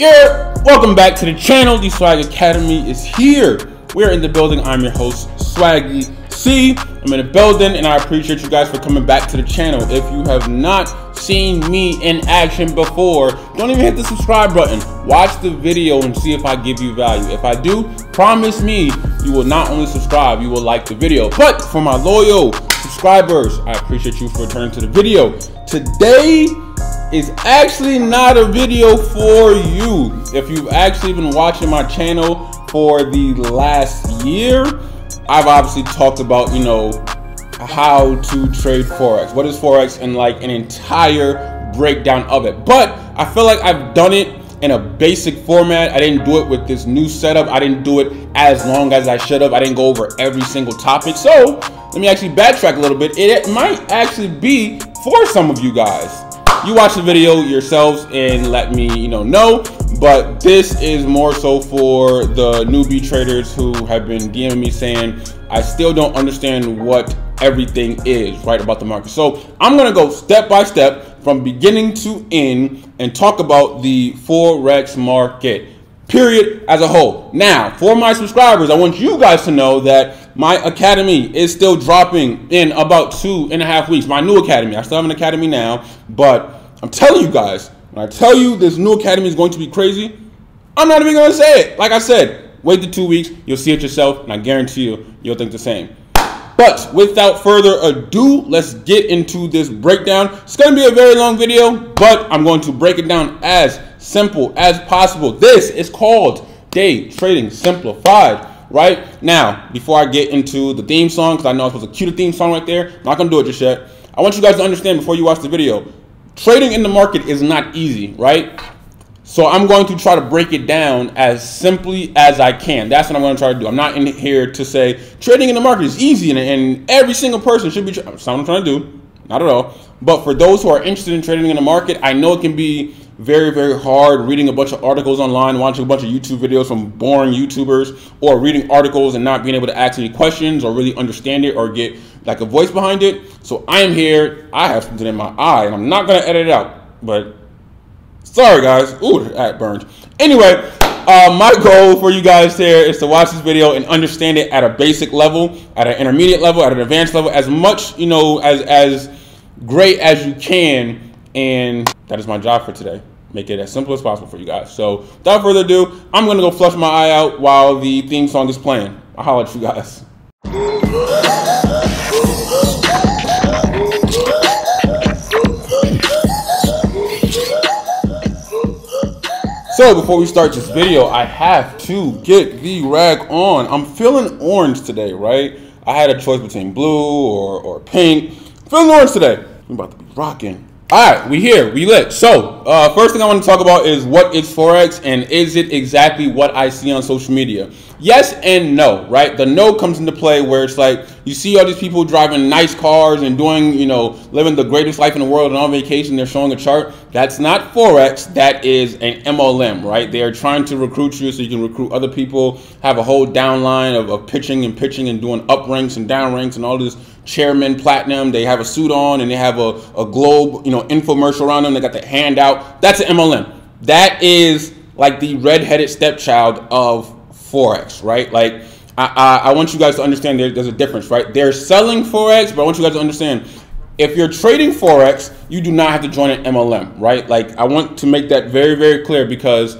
Yeah, welcome back to the channel. The Swag Academy is here. We're in the building. I'm your host, Swaggy C. I'm in the building, and I appreciate you guys for coming back to the channel. If you have not seen me in action before, don't even hit the subscribe button. Watch the video and see if I give you value. If I do, promise me you will not only subscribe, you will like the video. But for my loyal subscribers, I appreciate you for returning to the video. Today, is actually not a video for you. If you've actually been watching my channel for the last year, I've obviously talked about, you know, how to trade Forex. What is Forex and like an entire breakdown of it. But I feel like I've done it in a basic format. I didn't do it with this new setup. I didn't do it as long as I should have. I didn't go over every single topic. So let me actually backtrack a little bit. It might actually be for some of you guys you watch the video yourselves and let me you know know. But this is more so for the newbie traders who have been DMing me saying I still don't understand what everything is right about the market. So I'm gonna go step by step from beginning to end and talk about the forex market period as a whole now for my subscribers I want you guys to know that my academy is still dropping in about two and a half weeks. My new academy. I still have an academy now, but I'm telling you guys, when I tell you this new academy is going to be crazy, I'm not even going to say it. Like I said, wait the two weeks, you'll see it yourself, and I guarantee you, you'll think the same. But without further ado, let's get into this breakdown. It's going to be a very long video, but I'm going to break it down as simple as possible. This is called Day Trading Simplified right? Now, before I get into the theme song, because I know I'm supposed to cue the theme song right there, I'm not gonna do it just yet. I want you guys to understand before you watch the video, trading in the market is not easy, right? So I'm going to try to break it down as simply as I can. That's what I'm going to try to do. I'm not in here to say trading in the market is easy and, and every single person should be. That's what I'm trying to do. Not at all. But for those who are interested in trading in the market, I know it can be very, very hard reading a bunch of articles online, watching a bunch of YouTube videos from boring YouTubers, or reading articles and not being able to ask any questions or really understand it or get like a voice behind it. So I am here. I have something in my eye, and I'm not gonna edit it out. But sorry, guys. Ooh, that burned. Anyway. Uh, my goal for you guys here is to watch this video and understand it at a basic level, at an intermediate level, at an advanced level, as much you know as as great as you can, and that is my job for today make it as simple as possible for you guys. So without further ado, I'm gonna go flush my eye out while the theme song is playing. I'll holler at you guys. So before we start this video, I have to get the rag on. I'm feeling orange today, right? I had a choice between blue or, or pink. Feeling orange today. I'm about to be rocking. All right, we here, we lit. So, uh, first thing I want to talk about is what is Forex and is it exactly what I see on social media? Yes and no, right? The no comes into play where it's like you see all these people driving nice cars and doing, you know, living the greatest life in the world and on vacation, they're showing a chart. That's not Forex, that is an MLM, right? They are trying to recruit you so you can recruit other people, have a whole downline of, of pitching and pitching and doing up ranks and down ranks and all this chairman platinum. They have a suit on and they have a, a globe, you know, infomercial around them. They got the handout. That's an MLM. That is like the redheaded stepchild of Forex, right? Like, I, I, I want you guys to understand there, there's a difference, right? They're selling Forex, but I want you guys to understand if you're trading Forex, you do not have to join an MLM, right? Like, I want to make that very, very clear because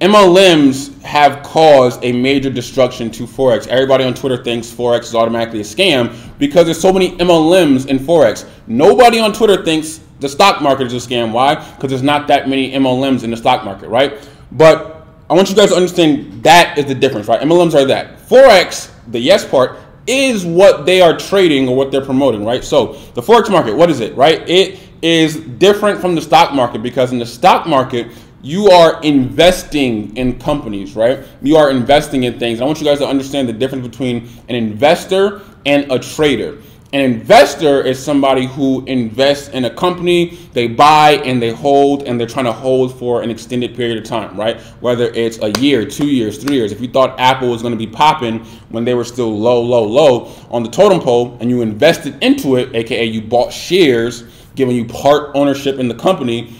MLMs have caused a major destruction to Forex. Everybody on Twitter thinks Forex is automatically a scam because there's so many MLMs in Forex. Nobody on Twitter thinks the stock market is a scam. Why? Because there's not that many MLMs in the stock market, right? But I want you guys to understand that is the difference, right? MLMs are that. Forex, the yes part, is what they are trading or what they're promoting, right? So the Forex market, what is it, right? It is different from the stock market because in the stock market, you are investing in companies, right? You are investing in things. I want you guys to understand the difference between an investor and a trader. An investor is somebody who invests in a company, they buy and they hold, and they're trying to hold for an extended period of time, right? Whether it's a year, two years, three years. If you thought Apple was going to be popping when they were still low, low, low on the totem pole, and you invested into it, aka you bought shares, giving you part ownership in the company,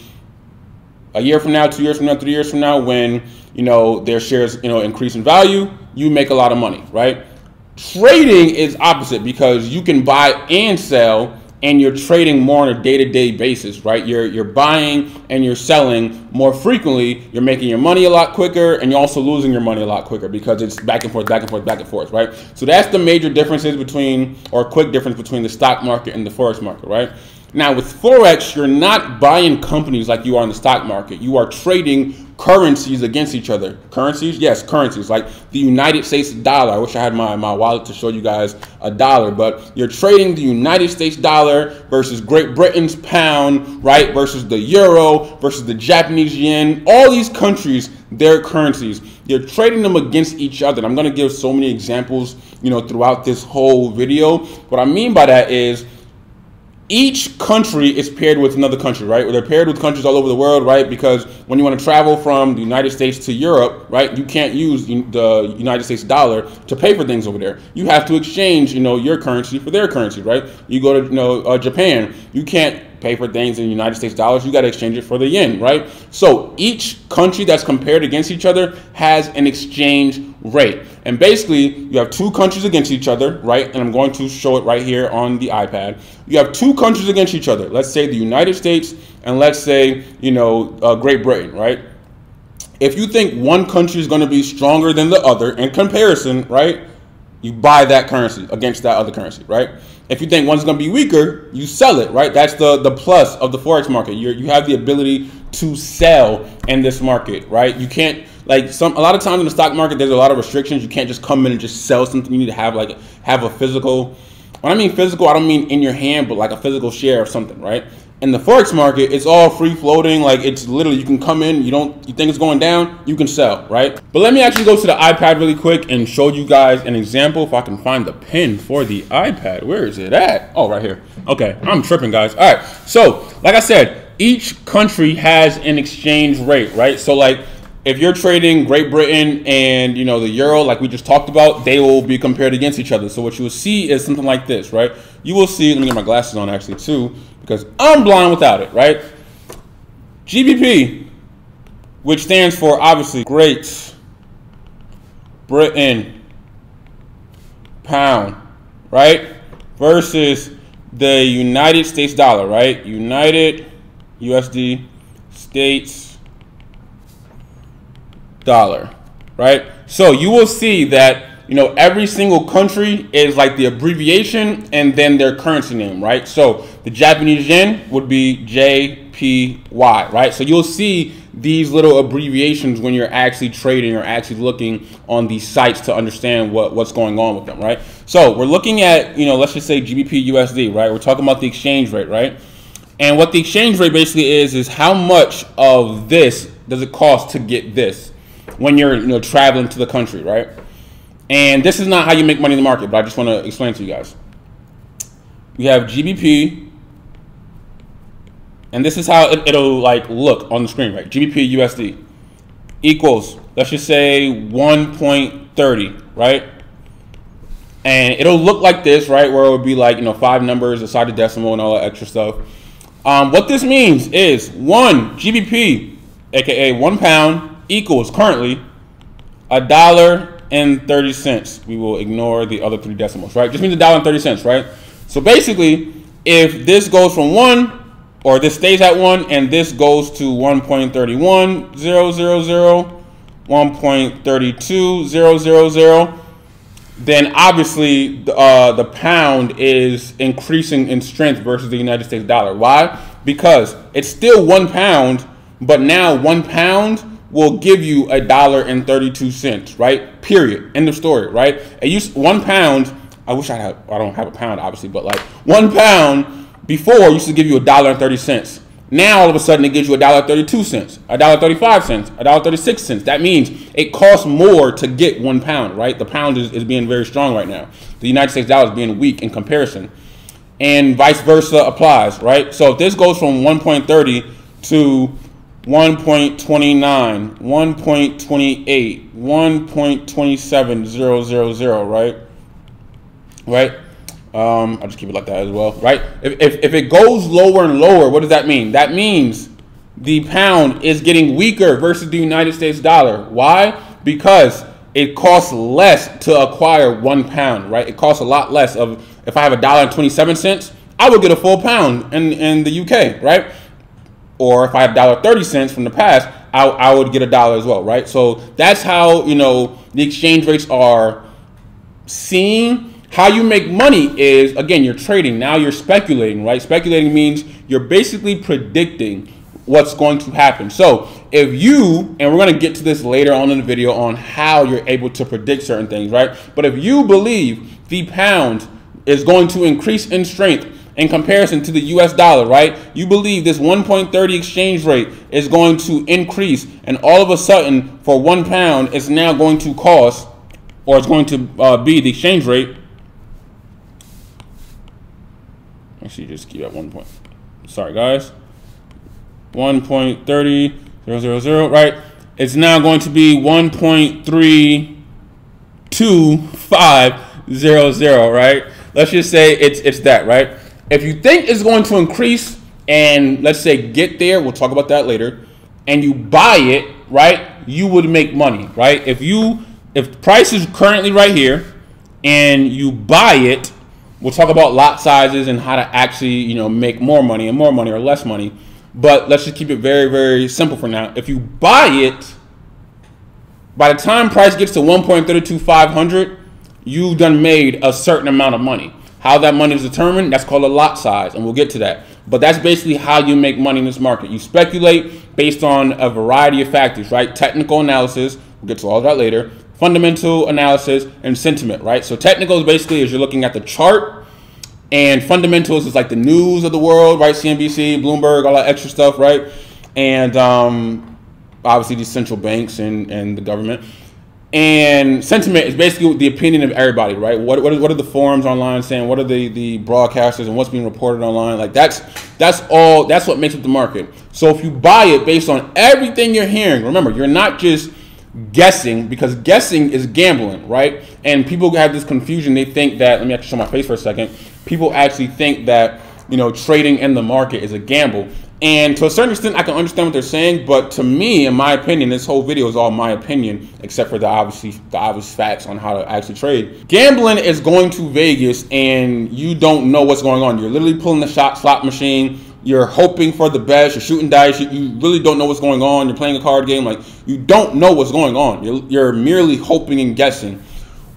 a year from now, two years from now, three years from now, when you know their shares you know increase in value, you make a lot of money, right? Trading is opposite because you can buy and sell and you're trading more on a day-to-day basis, right? You're you're buying and you're selling more frequently. You're making your money a lot quicker, and you're also losing your money a lot quicker because it's back and forth, back and forth, back and forth, right? So that's the major differences between, or quick difference between the stock market and the forex market, right? Now with forex, you're not buying companies like you are in the stock market. You are trading currencies against each other. Currencies? Yes, currencies. Like the United States dollar. I wish I had my, my wallet to show you guys a dollar, but you're trading the United States dollar versus Great Britain's pound, right? Versus the euro, versus the Japanese yen. All these countries, their currencies. You're trading them against each other. And I'm going to give so many examples, you know, throughout this whole video. What I mean by that is each country is paired with another country, right? They're paired with countries all over the world, right? Because when you want to travel from the United States to Europe, right, you can't use the United States dollar to pay for things over there. You have to exchange, you know, your currency for their currency, right? You go to, you know, uh, Japan, you can't pay for things in United States dollars, you got to exchange it for the yen, right? So each country that's compared against each other has an exchange rate. And basically, you have two countries against each other, right? And I'm going to show it right here on the iPad. You have two countries against each other. Let's say the United States and let's say, you know, uh, Great Britain, right? If you think one country is going to be stronger than the other in comparison, right? You buy that currency against that other currency, right? If you think one's going to be weaker, you sell it, right? That's the the plus of the forex market. You you have the ability to sell in this market, right? You can't like some a lot of times in the stock market there's a lot of restrictions. You can't just come in and just sell something. You need to have like have a physical. When I mean physical, I don't mean in your hand, but like a physical share of something, right? in the forex market, it's all free floating. Like it's literally you can come in, you don't you think it's going down, you can sell, right? But let me actually go to the iPad really quick and show you guys an example if I can find the pin for the iPad. Where is it at? Oh, right here. Okay, I'm tripping, guys. All right. So, like I said, each country has an exchange rate, right? So like if you're trading Great Britain and you know the euro, like we just talked about, they will be compared against each other. So what you will see is something like this, right? You will see. Let me get my glasses on actually too because I'm blind without it, right? GBP, which stands for obviously Great Britain pound, right? Versus the United States dollar, right? United USD States dollar, right? So you will see that you know, every single country is like the abbreviation and then their currency name, right? So the Japanese yen would be JPY, right? So you'll see these little abbreviations when you're actually trading or actually looking on these sites to understand what, what's going on with them, right? So we're looking at, you know, let's just say GBP USD, right? We're talking about the exchange rate, right? And what the exchange rate basically is, is how much of this does it cost to get this when you're, you know, traveling to the country, right? And this is not how you make money in the market, but I just want to explain to you guys. We have GBP, and this is how it, will like look on the screen, right? GBP USD equals, let's just say 1.30, right? And it'll look like this, right? Where it would be like, you know, five numbers, aside the decimal and all that extra stuff. Um, what this means is one GBP, aka one pound, equals currently a dollar and 30 cents. We will ignore the other three decimals, right? Just means a dollar and 30 cents, right? So basically, if this goes from 1, or this stays at 1, and this goes to 1.31000, 1.32000, then obviously uh, the pound is increasing in strength versus the United States dollar. Why? Because it's still one pound, but now one pound will give you a dollar and 32 cents, right? Period. End of story, right? It used one pound. I wish I had, I don't have a pound, obviously, but like one pound before used to give you a dollar and 30 cents. Now all of a sudden it gives you a dollar 32 cents, a dollar 35 cents, a dollar 36 cents. That means it costs more to get one pound, right? The pound is, is being very strong right now. The United States dollar is being weak in comparison. And vice versa applies, right? So if this goes from 1.30 to 1.29, 1.28, 1.27000, right? Right? Um, I'll just keep it like that as well, right? If, if, if it goes lower and lower, what does that mean? That means the pound is getting weaker versus the United States dollar. Why? Because it costs less to acquire one pound, right? It costs a lot less of if I have a dollar and 27 cents, I would get a full pound in, in the UK, right? Or if I have dollar 30 cents from the past, I, I would get a dollar as well, right? So that's how, you know, the exchange rates are seeing how you make money is again you're trading. Now you're speculating right? Speculating means you're basically predicting what's going to happen. So if you and we're going to get to this later on in the video on how you're able to predict certain things right? But if you believe the pound is going to increase in strength in comparison to the US dollar, right? You believe this 1.30 exchange rate is going to increase, and all of a sudden, for one pound, it's now going to cost, or it's going to uh, be the exchange rate. Actually, just keep at one point. Sorry, guys. 1.30, right? It's now going to be 1.32500, right? Let's just say it's it's that, right? If you think it's going to increase and let's say get there, we'll talk about that later, and you buy it, right? You would make money, right? If you if price is currently right here and you buy it, we'll talk about lot sizes and how to actually, you know, make more money and more money or less money. But let's just keep it very, very simple for now. If you buy it, by the time price gets to 1.32500, you've done made a certain amount of money. How that money is determined, that's called a lot size, and we'll get to that. But that's basically how you make money in this market. You speculate based on a variety of factors, right? Technical analysis, we'll get to all that later. Fundamental analysis and sentiment, right? So technical is basically as you're looking at the chart, and fundamentals is like the news of the world, right? CNBC, Bloomberg, all that extra stuff, right? And um, obviously these central banks and, and the government. And sentiment is basically the opinion of everybody, right? What, what, are, what are the forums online saying? What are the, the broadcasters and what's being reported online? Like that's that's all that's what makes up the market. So if you buy it based on everything you're hearing, remember, you're not just guessing because guessing is gambling, right? And people have this confusion. They think that let me actually show my face for a second. People actually think that you know trading in the market is a gamble. And to a certain extent, I can understand what they're saying, but to me, in my opinion, this whole video is all my opinion, except for the obviously the obvious facts on how to actually trade. Gambling is going to Vegas, and you don't know what's going on. You're literally pulling the shot slot machine. You're hoping for the best. You're shooting dice. You, you really don't know what's going on. You're playing a card game. Like you don't know what's going on. You're, you're merely hoping and guessing.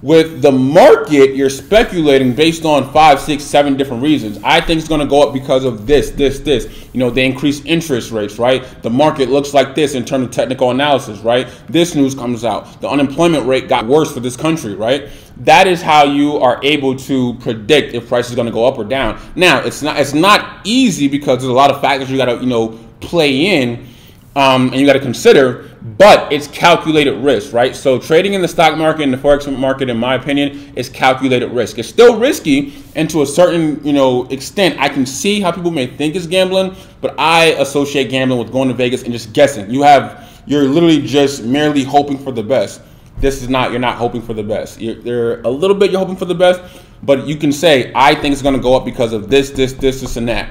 With the market, you're speculating based on five, six, seven different reasons. I think it's going to go up because of this, this, this. You know, they increase interest rates, right? The market looks like this in terms of technical analysis, right? This news comes out. The unemployment rate got worse for this country, right? That is how you are able to predict if price is going to go up or down. Now, it's not it's not easy because there's a lot of factors you got to you know play in, um, and you got to consider but it's calculated risk, right? So trading in the stock market and the forex market, in my opinion, is calculated risk. It's still risky, and to a certain you know extent, I can see how people may think it's gambling, but I associate gambling with going to Vegas and just guessing. You have you're literally just merely hoping for the best. This is not you're not hoping for the best. You're, you're a little bit you're hoping for the best, but you can say I think it's going to go up because of this, this, this, this, and that.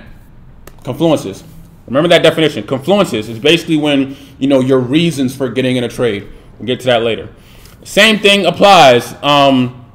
Confluences. Remember that definition. Confluences is basically when you know your reasons for getting in a trade. We'll get to that later. Same thing applies. Um,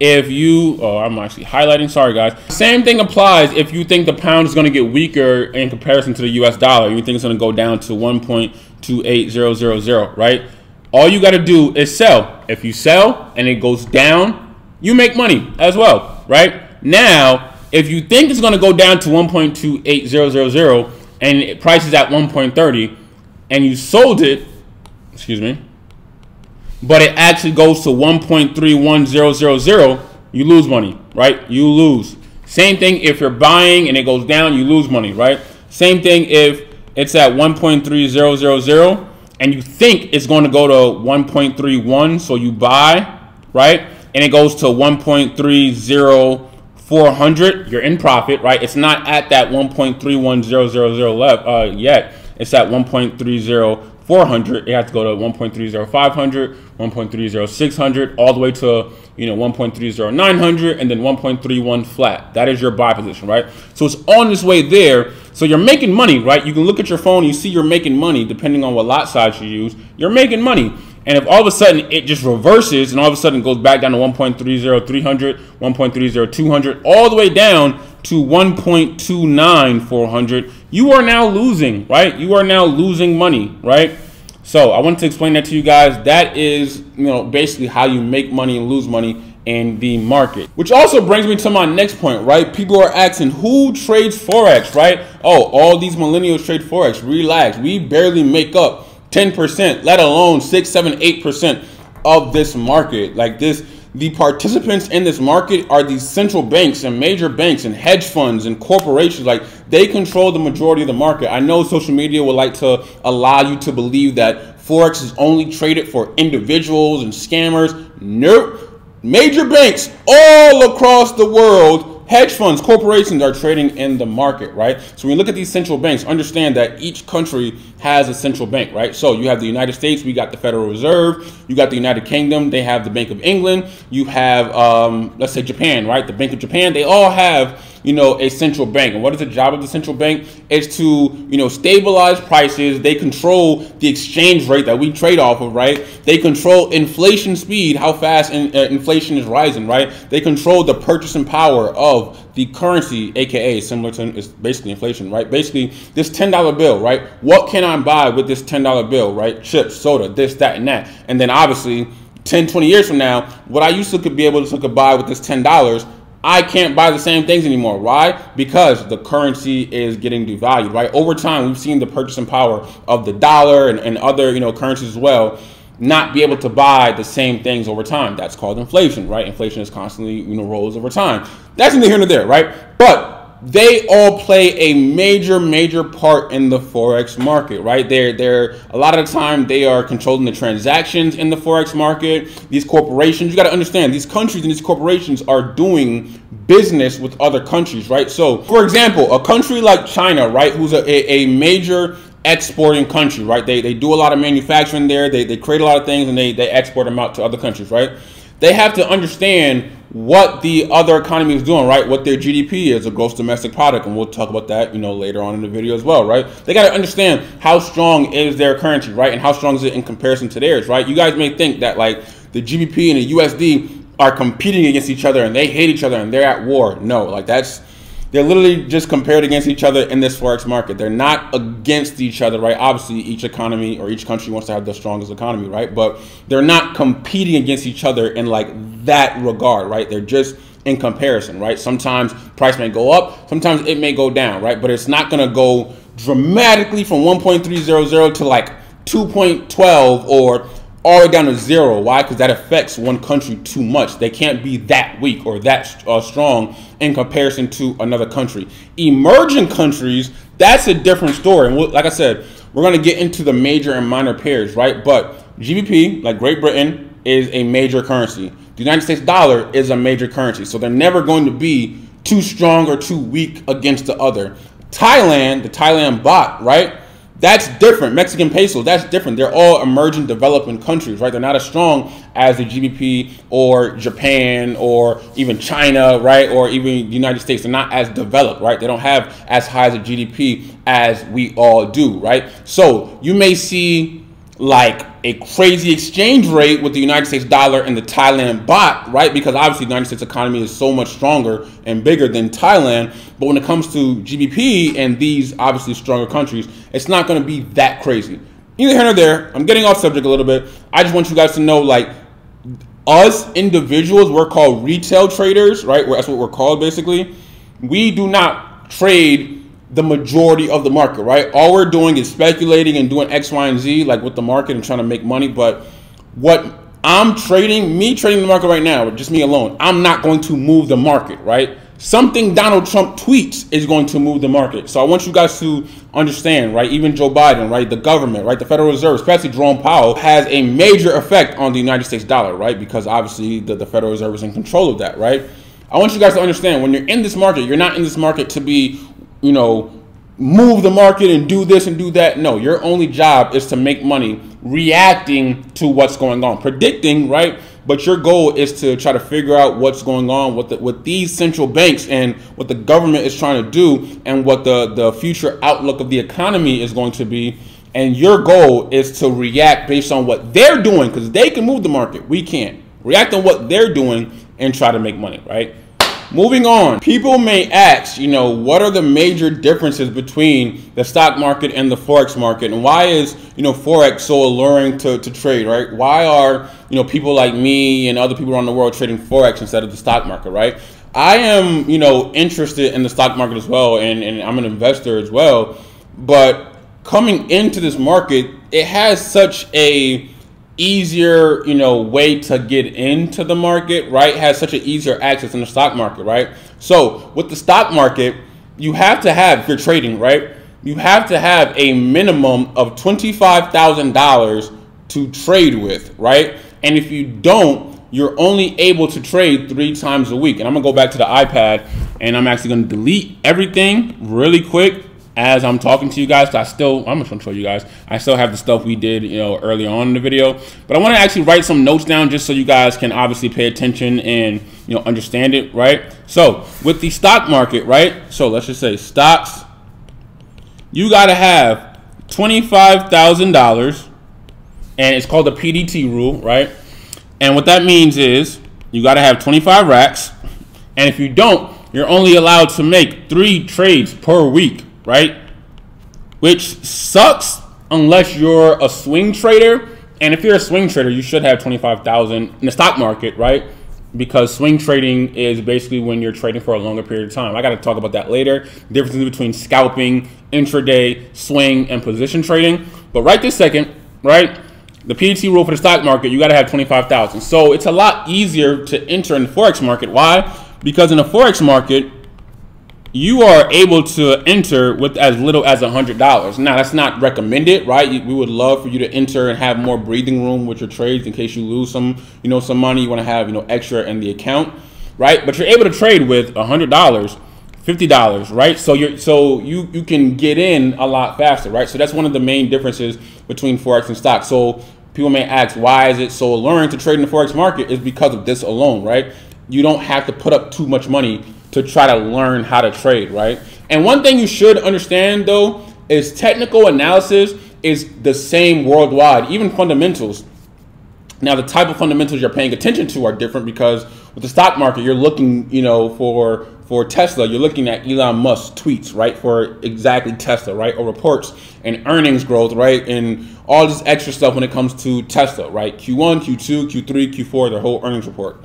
if you, oh, I'm actually highlighting. Sorry, guys. Same thing applies if you think the pound is going to get weaker in comparison to the U.S. dollar. You think it's going to go down to 1.28000, right? All you got to do is sell. If you sell and it goes down, you make money as well, right? Now, if you think it's going to go down to 1.28000 and price is at 1.30 and you sold it, excuse me, but it actually goes to 1.31000, you lose money, right? You lose. Same thing if you're buying and it goes down, you lose money, right? Same thing if it's at 1.3000 and you think it's going to go to 1.31, so you buy, right? And it goes to 1.30 400, you're in profit, right? It's not at that 1.31000 left uh, yet. It's at 1.30 400, it has to go to 1.30 500, 1.30 600, all the way to you know 1.30 900, and then 1.31 flat. That is your buy position, right? So it's on its way there. So you're making money, right? You can look at your phone, you see you're making money depending on what lot size you use. You're making money. And if all of a sudden it just reverses and all of a sudden goes back down to 1.30 300, 1.30 200, all the way down to 1.29 400, you are now losing, right? You are now losing money, right? So I wanted to explain that to you guys. That is, you know, basically how you make money and lose money in the market. Which also brings me to my next point, right? People are asking who trades Forex, right? Oh, all these millennials trade Forex. Relax. We barely make up 10%, let alone 6, 7, 8% of this market. Like this the participants in this market are these central banks and major banks and hedge funds and corporations. Like they control the majority of the market. I know social media would like to allow you to believe that Forex is only traded for individuals and scammers. Nope. Major banks all across the world hedge funds, corporations are trading in the market, right? So when you look at these central banks, understand that each country has a central bank, right? So you have the United States, we got the Federal Reserve. You got the United Kingdom, they have the Bank of England. You have, um, let's say, Japan, right? The Bank of Japan. They all have you know, a central bank. And what is the job of the central bank? Is to, you know, stabilize prices. They control the exchange rate that we trade off of, right? They control inflation speed, how fast in, uh, inflation is rising, right? They control the purchasing power of the currency, aka similar to it's basically inflation, right? Basically, this ten dollar bill, right? What can I buy with this ten dollar bill, right? Chips, soda, this, that, and that, and then obviously. 10, 20 years from now, what I used to could be able to, to buy with this $10, I can't buy the same things anymore. Why? Because the currency is getting devalued, right? Over time, we've seen the purchasing power of the dollar and, and other, you know, currencies as well not be able to buy the same things over time. That's called inflation, right? Inflation is constantly, you know, rolls over time. That's neither here nor there, right? But they all play a major, major part in the forex market, right? They're they're a lot of the time they are controlling the transactions in the forex market. These corporations, you got to understand, these countries and these corporations are doing business with other countries, right? So, for example, a country like China, right, who's a, a, major exporting country, right? They, they do a lot of manufacturing there. They, they create a lot of things and they, they export them out to other countries, right? They have to understand what the other economy is doing, right? What their GDP is, a gross domestic product, and we'll talk about that, you know, later on in the video as well, right? They got to understand how strong is their currency, right, and how strong is it in comparison to theirs, right? You guys may think that like the GBP and the USD are competing against each other and they hate each other and they're at war. No, like that's they're literally just compared against each other in this forex market. They're not against each other, right? Obviously, each economy or each country wants to have the strongest economy, right? But they're not competing against each other in like that regard, right? They're just in comparison, right? Sometimes price may go up, sometimes it may go down, right? But it's not going to go dramatically from 1.300 to like 2.12 or all the way down to zero. Why? Because that affects one country too much. They can't be that weak or that uh, strong in comparison to another country. Emerging countries, that's a different story. And we'll, like I said, we're going to get into the major and minor pairs, right? But GBP, like Great Britain, is a major currency. The United States dollar is a major currency. So they're never going to be too strong or too weak against the other. Thailand, the Thailand baht, right? That's different. Mexican pesos, that's different. They're all emerging developing countries, right? They're not as strong as the GBP or Japan or even China, right? Or even the United States. They're not as developed, right? They don't have as high as a GDP as we all do, right? So you may see like a crazy exchange rate with the United States dollar and the Thailand baht, right? Because obviously the United States economy is so much stronger and bigger than Thailand. But when it comes to GDP and these obviously stronger countries, it's not going to be that crazy. Either here or there, I'm getting off subject a little bit. I just want you guys to know, like, us individuals, we're called retail traders, right? That's what we're called basically. We do not trade the majority of the market, right? All we're doing is speculating and doing X, Y, and Z, like with the market and trying to make money. But what I'm trading, me trading the market right now, just me alone, I'm not going to move the market, right? Something Donald Trump tweets is going to move the market. So I want you guys to understand, right? Even Joe Biden, right? The government, right? The Federal Reserve, especially Jerome Powell, has a major effect on the United States dollar, right? Because obviously the, the Federal Reserve is in control of that, right? I want you guys to understand when you're in this market, you're not in this market to be you know, move the market and do this and do that. No, your only job is to make money reacting to what's going on, predicting, right? But your goal is to try to figure out what's going on with the, with these central banks and what the government is trying to do and what the, the future outlook of the economy is going to be. And your goal is to react based on what they're doing because they can move the market. We can't. React on what they're doing and try to make money, right? Moving on, people may ask, you know, what are the major differences between the stock market and the forex market, and why is you know forex so alluring to, to trade, right? Why are you know people like me and other people around the world trading forex instead of the stock market, right? I am you know interested in the stock market as well, and, and I'm an investor as well, but coming into this market, it has such a easier, you know, way to get into the market, right? Has such an easier access in the stock market, right? So with the stock market, you have to have, if you're trading, right? You have to have a minimum of $25,000 to trade with, right? And if you don't, you're only able to trade three times a week. And I'm gonna go back to the iPad and I'm actually gonna delete everything really quick as I'm talking to you guys. I still, I'm gonna show you guys. I still have the stuff we did, you know, earlier on in the video. But I want to actually write some notes down just so you guys can obviously pay attention and you know understand it, right? So with the stock market, right? So let's just say stocks. You gotta have twenty-five thousand dollars, and it's called the PDT rule, right? And what that means is you gotta have twenty-five racks, and if you don't, you're only allowed to make three trades per week right? Which sucks unless you're a swing trader. And if you're a swing trader, you should have 25,000 in the stock market, right? Because swing trading is basically when you're trading for a longer period of time. I got to talk about that later. Differences between scalping, intraday, swing, and position trading. But right this second, right? The PDT rule for the stock market, you got to have 25,000. So it's a lot easier to enter in the forex market. Why? Because in the forex market, you are able to enter with as little as a hundred dollars. Now that's not recommended, right? We would love for you to enter and have more breathing room with your trades in case you lose some, you know, some money. You want to have, you know, extra in the account, right? But you're able to trade with a hundred dollars, fifty dollars, right? So you're so you you can get in a lot faster, right? So that's one of the main differences between forex and stocks. So people may ask, why is it so alluring to trade in the forex market? Is because of this alone, right? You don't have to put up too much money to try to learn how to trade, right? And one thing you should understand though is technical analysis is the same worldwide, even fundamentals. Now, the type of fundamentals you're paying attention to are different because with the stock market, you're looking, you know, for for Tesla, you're looking at Elon Musk tweets, right, for exactly Tesla, right, or reports and earnings growth, right, and all this extra stuff when it comes to Tesla, right, Q1, Q2, Q3, Q4, their whole earnings report.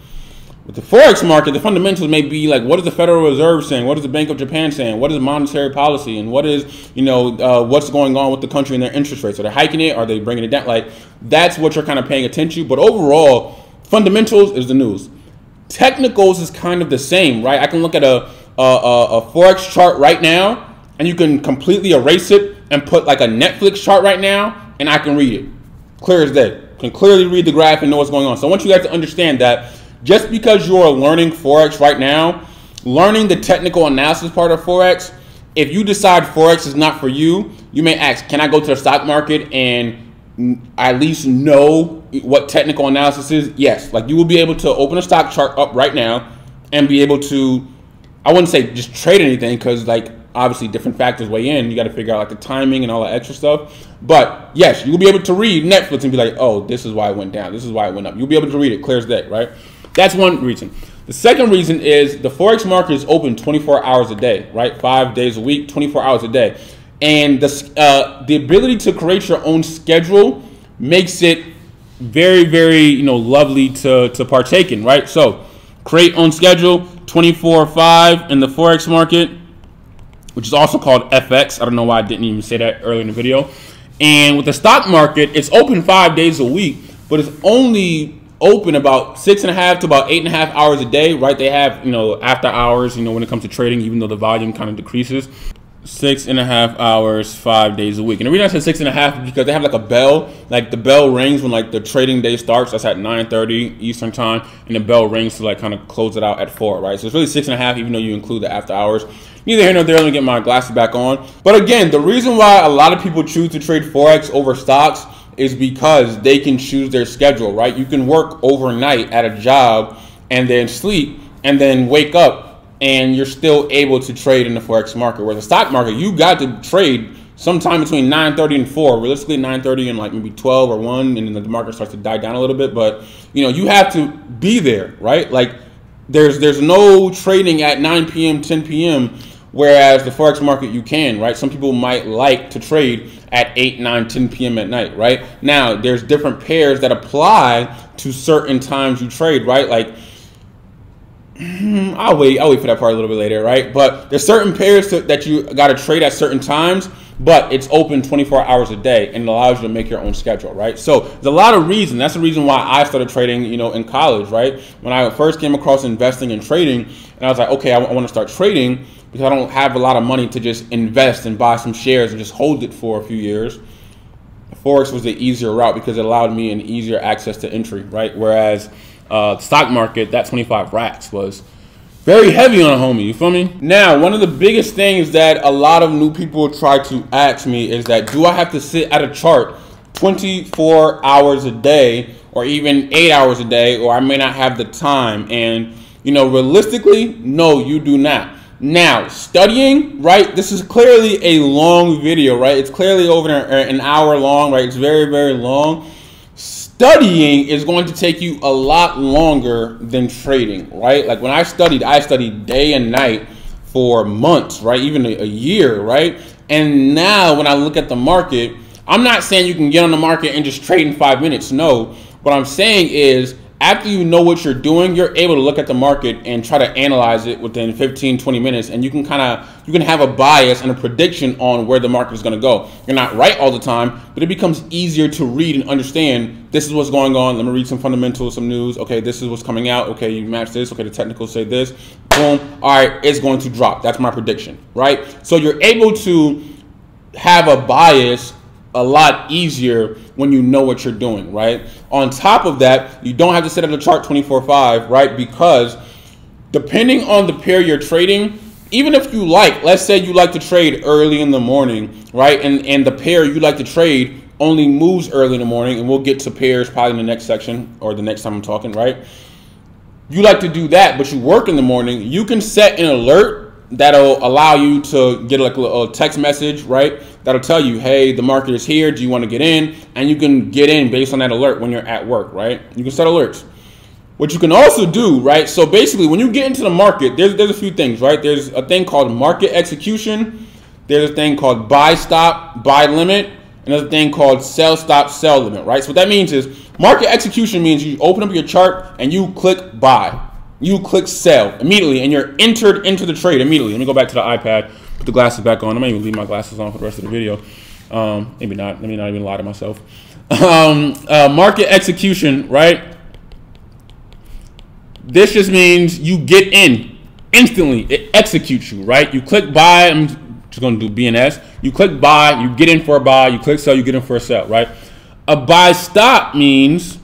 With the forex market, the fundamentals may be like, what is the Federal Reserve saying? What is the Bank of Japan saying? What is monetary policy? And what is, you know, uh, what's going on with the country and their interest rates? Are they hiking it? Are they bringing it down? Like, that's what you're kind of paying attention to. But overall, fundamentals is the news. Technicals is kind of the same, right? I can look at a, a, a, a forex chart right now, and you can completely erase it and put like a Netflix chart right now, and I can read it. Clear as day. Can clearly read the graph and know what's going on. So I want you guys to understand that just because you are learning Forex right now, learning the technical analysis part of Forex, if you decide Forex is not for you, you may ask, can I go to the stock market and at least know what technical analysis is? Yes. Like you will be able to open a stock chart up right now and be able to, I wouldn't say just trade anything because like obviously different factors weigh in. You got to figure out like the timing and all that extra stuff. But yes, you'll be able to read Netflix and be like, oh, this is why it went down. This is why it went up. You'll be able to read it clear as day, right? That's one reason. The second reason is the forex market is open 24 hours a day, right? Five days a week, 24 hours a day, and the uh, the ability to create your own schedule makes it very, very you know lovely to to partake in, right? So create own schedule 24/5 in the forex market, which is also called FX. I don't know why I didn't even say that earlier in the video. And with the stock market, it's open five days a week, but it's only open about six and a half to about eight and a half hours a day, right? They have, you know, after hours, you know, when it comes to trading, even though the volume kind of decreases. six and a half hours, five days a week. And the reason I said six and a half because they have like a bell, like the bell rings when like the trading day starts. That's at 9:30 Eastern time, and the bell rings to like kind of close it out at four, right? So it's really six and a half, even though you include the after hours. Neither here nor there. Let me get my glasses back on. But again, the reason why a lot of people choose to trade forex over stocks is because they can choose their schedule, right? You can work overnight at a job and then sleep and then wake up and you're still able to trade in the forex market. Whereas the stock market, you got to trade sometime between 9:30 and 4. Realistically, 9:30 and like maybe 12 or 1, and then the market starts to die down a little bit. But you know, you have to be there, right? Like there's there's no trading at 9 p.m., 10 p.m. Whereas the forex market, you can, right? Some people might like to trade at 8, 9, 10 p.m. at night, right? Now, there's different pairs that apply to certain times you trade, right? Like hmm, I'll wait. I'll wait for that part a little bit later, right? But there's certain pairs to, that you got to trade at certain times, but it's open 24 hours a day and allows you to make your own schedule, right? So there's a lot of reason. That's the reason why I started trading, you know, in college, right? When I first came across investing and trading, and I was like, okay, I, I want to start trading because I don't have a lot of money to just invest and buy some shares and just hold it for a few years. Forex was the easier route because it allowed me an easier access to entry, right? Whereas uh, stock market, that 25 racks was very heavy on a homie. You feel me? Now, one of the biggest things that a lot of new people try to ask me is that do I have to sit at a chart 24 hours a day or even eight hours a day, or I may not have the time? And, you know, realistically, no, you do not. Now, studying, right? This is clearly a long video, right? It's clearly over an hour long, right? It's very, very long studying is going to take you a lot longer than trading, right? Like when I studied, I studied day and night for months, right? Even a, year, right? And now when I look at the market, I'm not saying you can get on the market and just trade in five minutes. No. What I'm saying is after you know what you're doing, you're able to look at the market and try to analyze it within 15, 20 minutes, and you can kind of you can have a bias and a prediction on where the market is going to go. You're not right all the time, but it becomes easier to read and understand. This is what's going on. Let me read some fundamentals, some news. Okay, this is what's coming out. Okay, you match this. Okay, the technicals say this. Boom. All right, it's going to drop. That's my prediction, right? So you're able to have a bias a lot easier when you know what you're doing, right? On top of that, you don't have to sit at the chart 24-5, right? Because depending on the pair you're trading, even if you like, let's say you like to trade early in the morning, right? And and the pair you like to trade only moves early in the morning, and we'll get to pairs probably in the next section or the next time I'm talking, right? You like to do that, but you work in the morning, you can set an alert that'll allow you to get like a, text message, right? That'll tell you, hey, the market is here. Do you want to get in? And you can get in based on that alert when you're at work, right? You can set alerts. What you can also do, right? So basically, when you get into the market, there's there's a few things, right? There's a thing called market execution. There's a thing called buy stop, buy limit. Another thing called sell stop, sell limit, right? So what that means is market execution means you open up your chart and you click buy you click sell immediately and you're entered into the trade immediately. Let me go back to the iPad, put the glasses back on. I might even leave my glasses on for the rest of the video. Um, maybe not. Let me not even lie to myself. Um, uh, market execution, right? This just means you get in instantly. It executes you, right? You click buy. I'm just going to do BNS. You click buy. You get in for a buy. You click sell. You get in for a sell, right? A buy stop means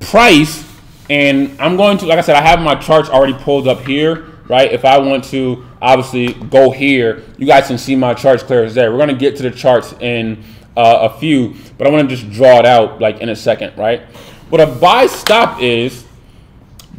price and I'm going to, like I said, I have my charts already pulled up here, right? If I want to obviously go here, you guys can see my charts clear as day. We're going to get to the charts in uh, a few, but I want to just draw it out like in a second, right? What a buy stop is,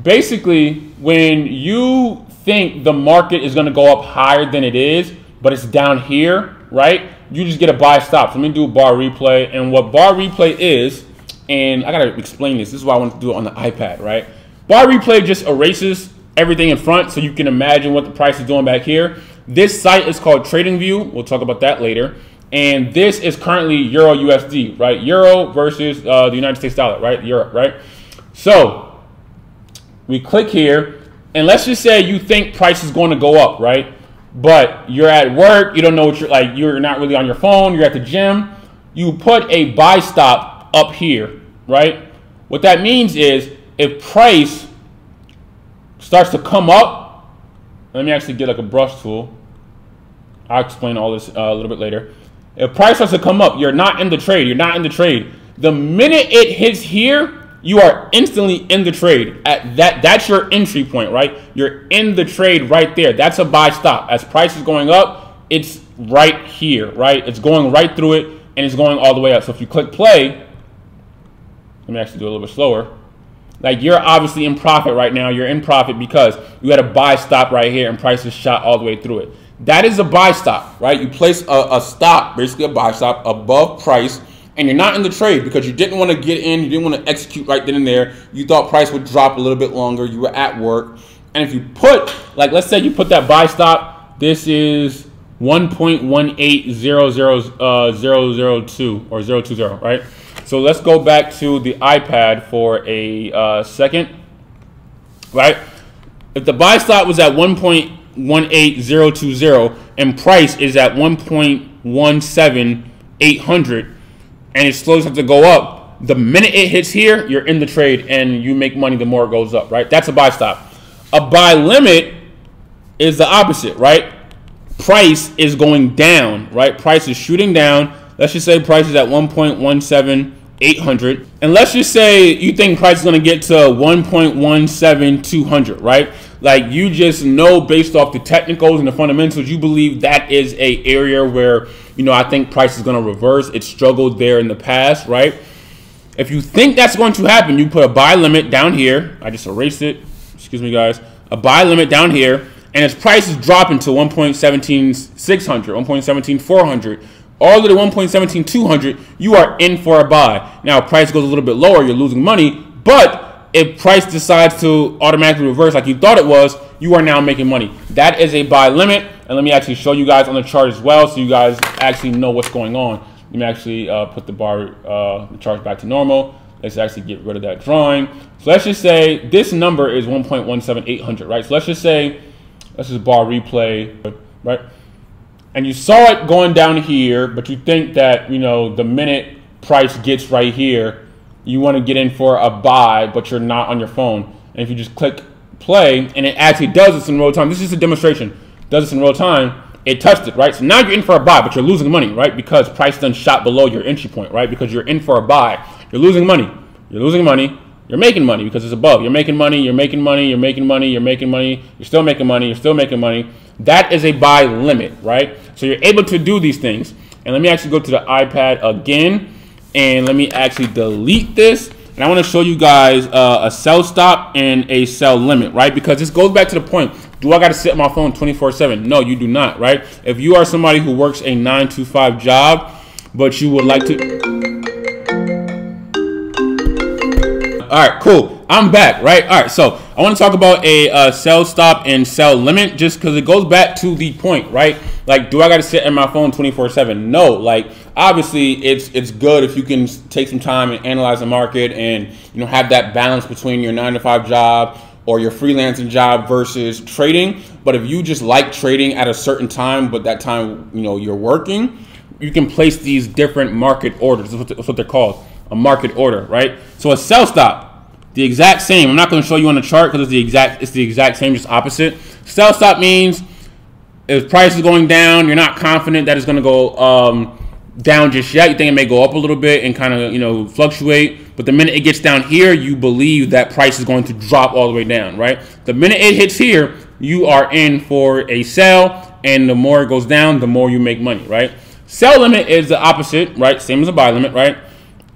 basically when you think the market is going to go up higher than it is, but it's down here, right? You just get a buy stop. So let me do a bar replay. And what bar replay is, and I gotta explain this. This is why I want to do it on the iPad, right? Bar replay just erases everything in front so you can imagine what the price is doing back here. This site is called TradingView. We'll talk about that later. And this is currently Euro USD, right? Euro versus uh, the United States dollar, right? Europe, right? So we click here, and let's just say you think price is going to go up, right? But you're at work, you don't know what you're like, you're not really on your phone, you're at the gym. You put a buy stop up here, right? What that means is if price starts to come up, let me actually get like a brush tool. I'll explain all this uh, a little bit later. If price starts to come up, you're not in the trade. You're not in the trade. The minute it hits here, you are instantly in the trade. At that, that's your entry point, right? You're in the trade right there. That's a buy stop. As price is going up, it's right here, right? It's going right through it and it's going all the way up. So if you click play, let me actually do a little bit slower. Like you're obviously in profit right now. You're in profit because you had a buy stop right here and price is shot all the way through it. That is a buy stop, right? You place a, a stop, basically a buy stop above price and you're not in the trade because you didn't want to get in, you didn't want to execute right then and there. You thought price would drop a little bit longer. You were at work. And if you put, like, let's say you put that buy stop, this is 1.1800002 uh, or 020, right? So let's go back to the iPad for a uh, second, right? If the buy stop was at 1.18020 and price is at 1.17800 and it slowly starts to go up, the minute it hits here, you're in the trade and you make money the more it goes up, right? That's a buy stop. A buy limit is the opposite, right? Price is going down, right? Price is shooting down. Let's just say price is at 1.17800. And let's just say you think price is going to get to 1.17200, right? Like you just know based off the technicals and the fundamentals, you believe that is a area where, you know, I think price is going to reverse. It struggled there in the past, right? If you think that's going to happen, you put a buy limit down here. I just erased it. Excuse me, guys. A buy limit down here and its price is dropping to 1.17600, 1.17400, all the way to 1.17200, you are in for a buy. Now, price goes a little bit lower, you're losing money, but if price decides to automatically reverse like you thought it was, you are now making money. That is a buy limit, and let me actually show you guys on the chart as well so you guys actually know what's going on. Let me actually uh, put the bar, uh, chart back to normal. Let's actually get rid of that drawing. So let's just say this number is 1.17800, right? So let's just say Let's just bar replay, right? And you saw it going down here, but you think that, you know, the minute price gets right here, you want to get in for a buy, but you're not on your phone. And if you just click play, and it actually does this in real time, this is a demonstration, does this in real time, it touched it, right? So now you're in for a buy, but you're losing money, right? Because price done shot below your entry point, right? Because you're in for a buy. You're losing money. You're losing money. You're making money because it's above. You're making money, you're making money, you're making money, you're making money, you're still making money, you're still making money. That is a buy limit, right? So you're able to do these things. And let me actually go to the iPad again and let me actually delete this. And I want to show you guys uh, a sell stop and a sell limit, right? Because this goes back to the point. Do I got to sit on my phone 24-7? No, you do not, right? If you are somebody who works a 9 to 5 job, but you would like to All right, cool. I'm back, right? All right, so I want to talk about a uh, sell stop and sell limit just because it goes back to the point, right? Like, do I got to sit in my phone 24 7? No. Like, obviously, it's it's good if you can take some time and analyze the market and, you know, have that balance between your nine to five job or your freelancing job versus trading. But if you just like trading at a certain time, but that time, you know, you're working, you can place these different market orders. That's what they're called a market order, right? So a sell stop, the exact same. I'm not going to show you on the chart because it's the exact it's the exact same, just opposite. Sell stop means if price is going down, you're not confident that it's going to go um, down just yet. You think it may go up a little bit and kind of you know fluctuate. But the minute it gets down here, you believe that price is going to drop all the way down, right? The minute it hits here, you are in for a sell, and the more it goes down, the more you make money, right? Sell limit is the opposite, right? Same as a buy limit, right?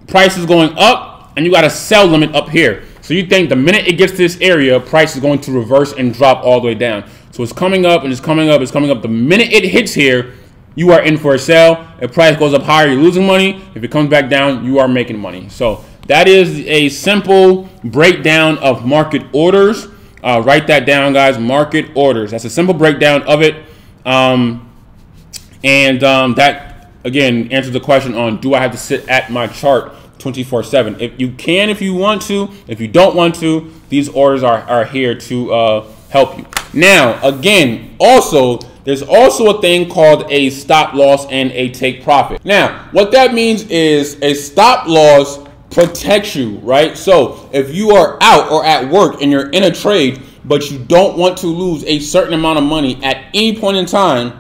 price is going up and you got a sell limit up here. So you think the minute it gets to this area, price is going to reverse and drop all the way down. So it's coming up and it's coming up, it's coming up. The minute it hits here, you are in for a sell. If price goes up higher, you're losing money. If it comes back down, you are making money. So that is a simple breakdown of market orders. Uh, write that down, guys. Market orders. That's a simple breakdown of it. Um, and um, that, again, answers the question on do I have to sit at my chart 24 7. If you can, if you want to, if you don't want to, these orders are, are here to uh, help you. Now, again, also, there's also a thing called a stop loss and a take profit. Now, what that means is a stop loss protects you, right? So if you are out or at work and you're in a trade, but you don't want to lose a certain amount of money at any point in time,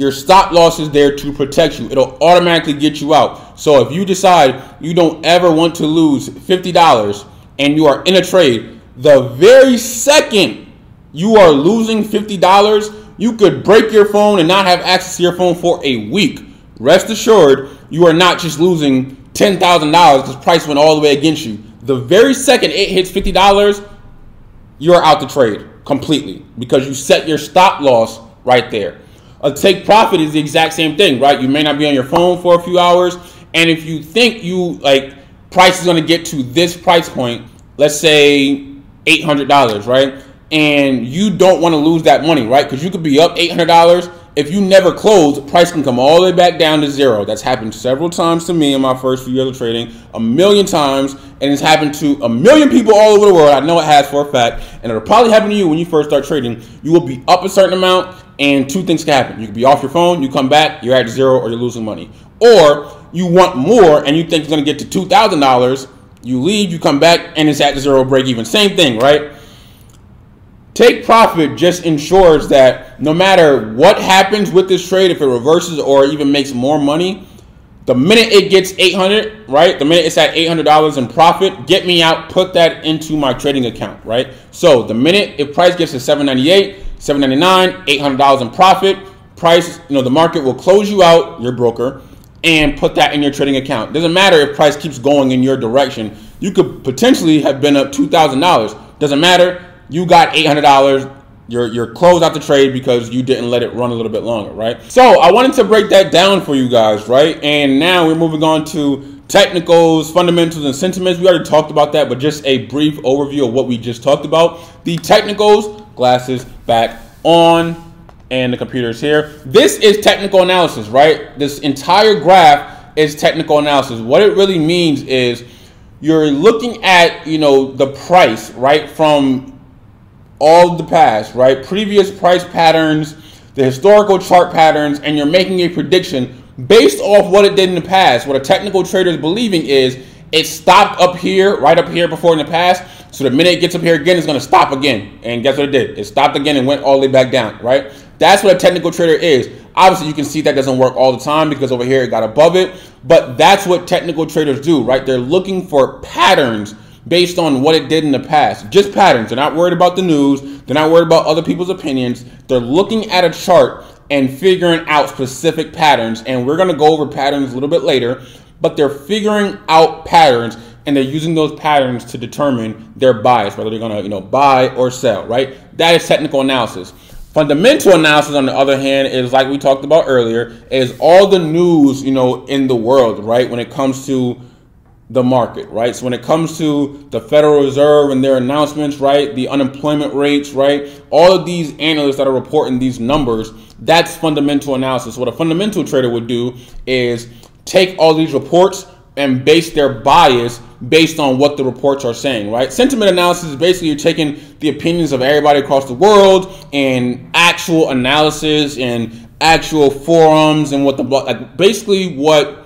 your stop loss is there to protect you. It'll automatically get you out. So if you decide you don't ever want to lose $50 and you are in a trade, the very second you are losing $50, you could break your phone and not have access to your phone for a week. Rest assured, you are not just losing $10,000 because price went all the way against you. The very second it hits $50, you're out the trade completely because you set your stop loss right there. A take profit is the exact same thing, right? You may not be on your phone for a few hours, and if you think you like price is going to get to this price point, let's say $800, right? And you don't want to lose that money, right? Because you could be up $800 if you never close, price can come all the way back down to zero. That's happened several times to me in my first few years of trading, a million times, and it's happened to a million people all over the world. I know it has for a fact, and it'll probably happen to you when you first start trading. You will be up a certain amount, and two things can happen. You can be off your phone, you come back, you're at zero, or you're losing money. Or you want more, and you think you're going to get to two thousand dollars. You leave, you come back, and it's at zero break even. Same thing, right? Take profit just ensures that no matter what happens with this trade, if it reverses or even makes more money, the minute it gets 800, right? The minute it's at $800 in profit, get me out, put that into my trading account, right? So the minute if price gets to 798, 799, $800 in profit, price, you know, the market will close you out, your broker, and put that in your trading account. Doesn't matter if price keeps going in your direction. You could potentially have been up $2,000. Doesn't matter you got $800 you're, you're closed out the trade because you didn't let it run a little bit longer, right? So I wanted to break that down for you guys, right? And now we're moving on to technicals, fundamentals, and sentiments. We already talked about that, but just a brief overview of what we just talked about. The technicals, glasses back on, and the computer's here. This is technical analysis, right? This entire graph is technical analysis. What it really means is you're looking at, you know, the price, right, from all the past, right? Previous price patterns, the historical chart patterns, and you're making a prediction based off what it did in the past. What a technical trader is believing is it stopped up here, right up here before in the past. So the minute it gets up here again, it's going to stop again. And guess what it did? It stopped again and went all the way back down, right? That's what a technical trader is. Obviously, you can see that doesn't work all the time because over here it got above it. But that's what technical traders do, right? They're looking for patterns based on what it did in the past. Just patterns. They're not worried about the news. They're not worried about other people's opinions. They're looking at a chart and figuring out specific patterns. And we're going to go over patterns a little bit later, but they're figuring out patterns and they're using those patterns to determine their bias, whether they're going to, you know, buy or sell, right? That is technical analysis. Fundamental analysis, on the other hand, is like we talked about earlier, is all the news, you know, in the world, right? When it comes to the market, right? So when it comes to the Federal Reserve and their announcements, right, the unemployment rates, right, all of these analysts that are reporting these numbers, that's fundamental analysis. What a fundamental trader would do is take all these reports and base their bias based on what the reports are saying, right? Sentiment analysis is basically you're taking the opinions of everybody across the world and actual analysis and actual forums and what the like basically what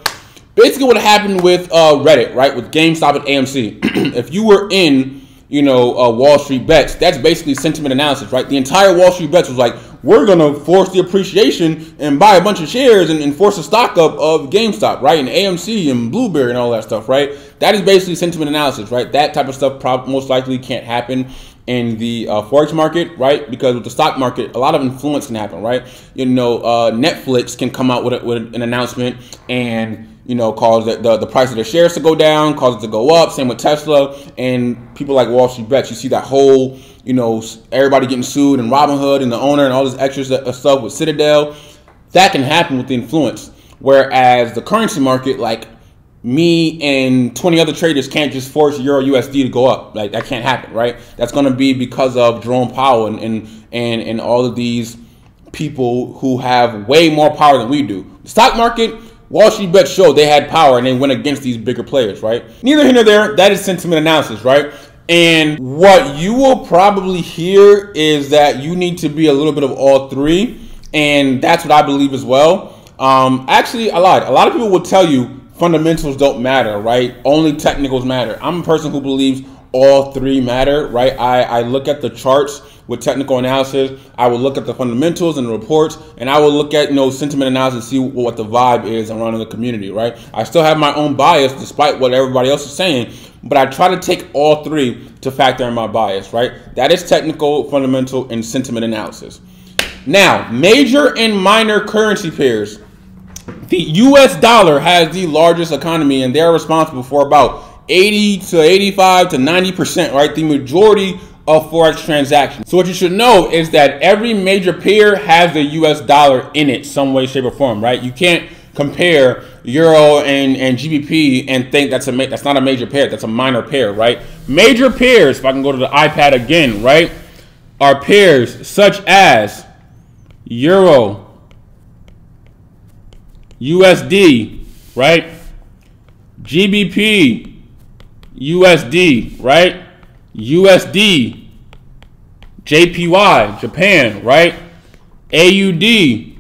basically what happened with uh, Reddit, right? With GameStop and AMC. if you were in, you know, uh, Wall Street bets, that's basically sentiment analysis, right? The entire Wall Street bets was like, we're gonna force the appreciation and buy a bunch of shares and, and force a stock up of GameStop, right? And AMC and BlackBerry and all that stuff, right? That is basically sentiment analysis, right? That type of stuff prob- most likely can't happen in the uh, forex market, right? Because with the stock market, a lot of influence can happen, right? You know, uh, Netflix can come out with, a, with an announcement and you know, cause the, the, the, price of the shares to go down, cause it to go up. Same with Tesla and people like Wall Street Bets. You see that whole, you know, everybody getting sued and Robinhood and the owner and all this extra uh, stuff with Citadel. That can happen with the influence. Whereas the currency market, like me and 20 other traders can't just force Euro USD to go up. Like that can't happen, right? That's going to be because of Jerome Powell and, and, and, and all of these people who have way more power than we do. The stock market, Wall Street bets showed they had power and they went against these bigger players, right? Neither here nor there. That is sentiment analysis, right? And what you will probably hear is that you need to be a little bit of all three. And that's what I believe as well. Um, actually, I lied. A lot of people will tell you fundamentals don't matter, right? Only technicals matter. I'm a person who believes all three matter, right? I, I look at the charts with technical analysis. I will look at the fundamentals and the reports, and I will look at you know sentiment analysis, see what the vibe is around in the community, right? I still have my own bias despite what everybody else is saying, but I try to take all three to factor in my bias, right? That is technical, fundamental, and sentiment analysis. Now, major and minor currency pairs. The US dollar has the largest economy, and they're responsible for about 80 to 85 to 90%, right? The majority of Forex transaction. So what you should know is that every major pair has the US dollar in it some way, shape, or form, right? You can't compare euro and, and GBP and think that's a that's not a major pair, that's a minor pair, right? Major pairs, if I can go to the iPad again, right, are pairs such as euro, USD, right? GBP, USD, right? USD, JPY, Japan, right? AUD,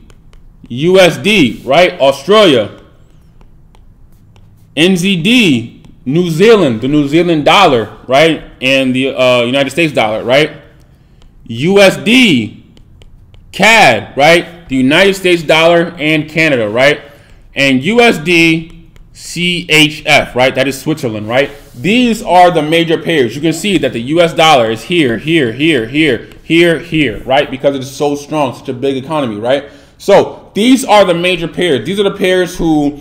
USD, right? Australia. NZD, New Zealand, the New Zealand dollar, right? And the uh, United States dollar, right? USD, CAD, right? The United States dollar and Canada, right? And USD, CHF, right? That is Switzerland, right? These are the major pairs. You can see that the US dollar is here, here, here, here, here, here, right? Because it is so strong, such a big economy, right? So these are the major pairs. These are the pairs who,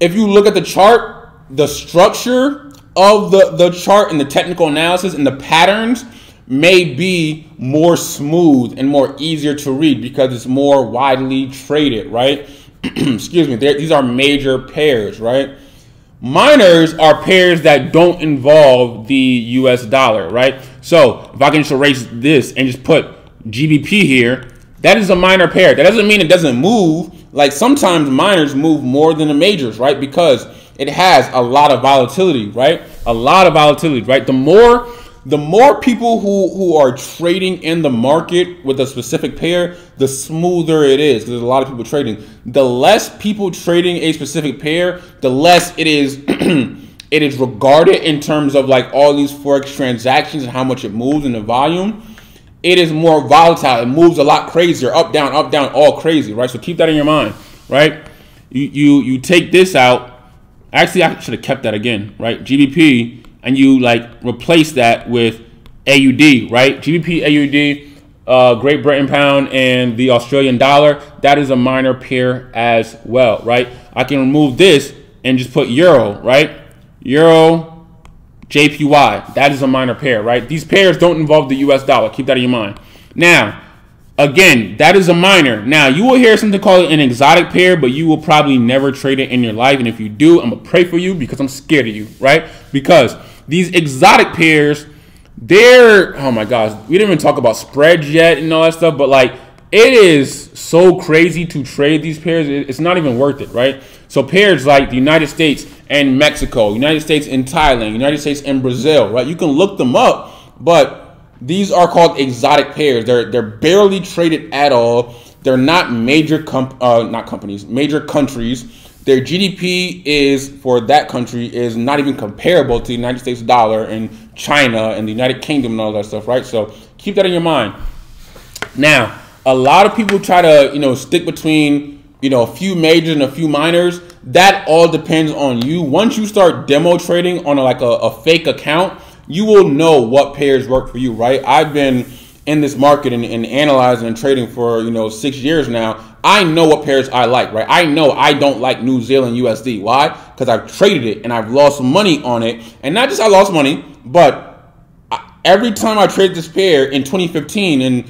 if you look at the chart, the structure of the, the chart and the technical analysis and the patterns may be more smooth and more easier to read because it's more widely traded, right? Excuse me. These are major pairs, right? Minors are pairs that don't involve the US dollar, right? So if I can just erase this and just put GBP here, that is a minor pair. That doesn't mean it doesn't move. Like sometimes minors move more than the majors, right? Because it has a lot of volatility, right? A lot of volatility, right? The more the more people who, who are trading in the market with a specific pair, the smoother it is. There's a lot of people trading. The less people trading a specific pair, the less it is it is regarded in terms of like all these forex transactions and how much it moves in the volume. It is more volatile. It moves a lot crazier, up, down, up, down, all crazy, right? So keep that in your mind, right? You you you take this out. Actually, I should have kept that again, right? GBP and you like replace that with AUD, right? GBP, AUD, uh, Great Britain pound, and the Australian dollar. That is a minor pair as well, right? I can remove this and just put euro, right? Euro, JPY. That is a minor pair, right? These pairs don't involve the US dollar. Keep that in your mind. Now, again, that is a minor. Now, you will hear something called an exotic pair, but you will probably never trade it in your life. And if you do, I'm going to pray for you because I'm scared of you, right? Because these exotic pairs, they're oh my gosh, we didn't even talk about spreads yet and all that stuff, but like it is so crazy to trade these pairs. It's not even worth it, right? So pairs like the United States and Mexico, United States and Thailand, United States and Brazil, right? You can look them up, but these are called exotic pairs. They're they're barely traded at all. They're not major comp uh, not companies, major countries their GDP is for that country is not even comparable to the United States dollar and China and the United Kingdom and all that stuff, right? So keep that in your mind. Now, a lot of people try to, you know, stick between, you know, a few majors and a few minors. That all depends on you. Once you start demo trading on a, like a, a fake account, you will know what pairs work for you, right? I've been in this market and, and analyzing and trading for, you know, six years now. I know what pairs I like, right? I know I don't like New Zealand USD. Why? Because I've traded it and I've lost money on it. And not just I lost money, but every time I traded this pair in 2015 and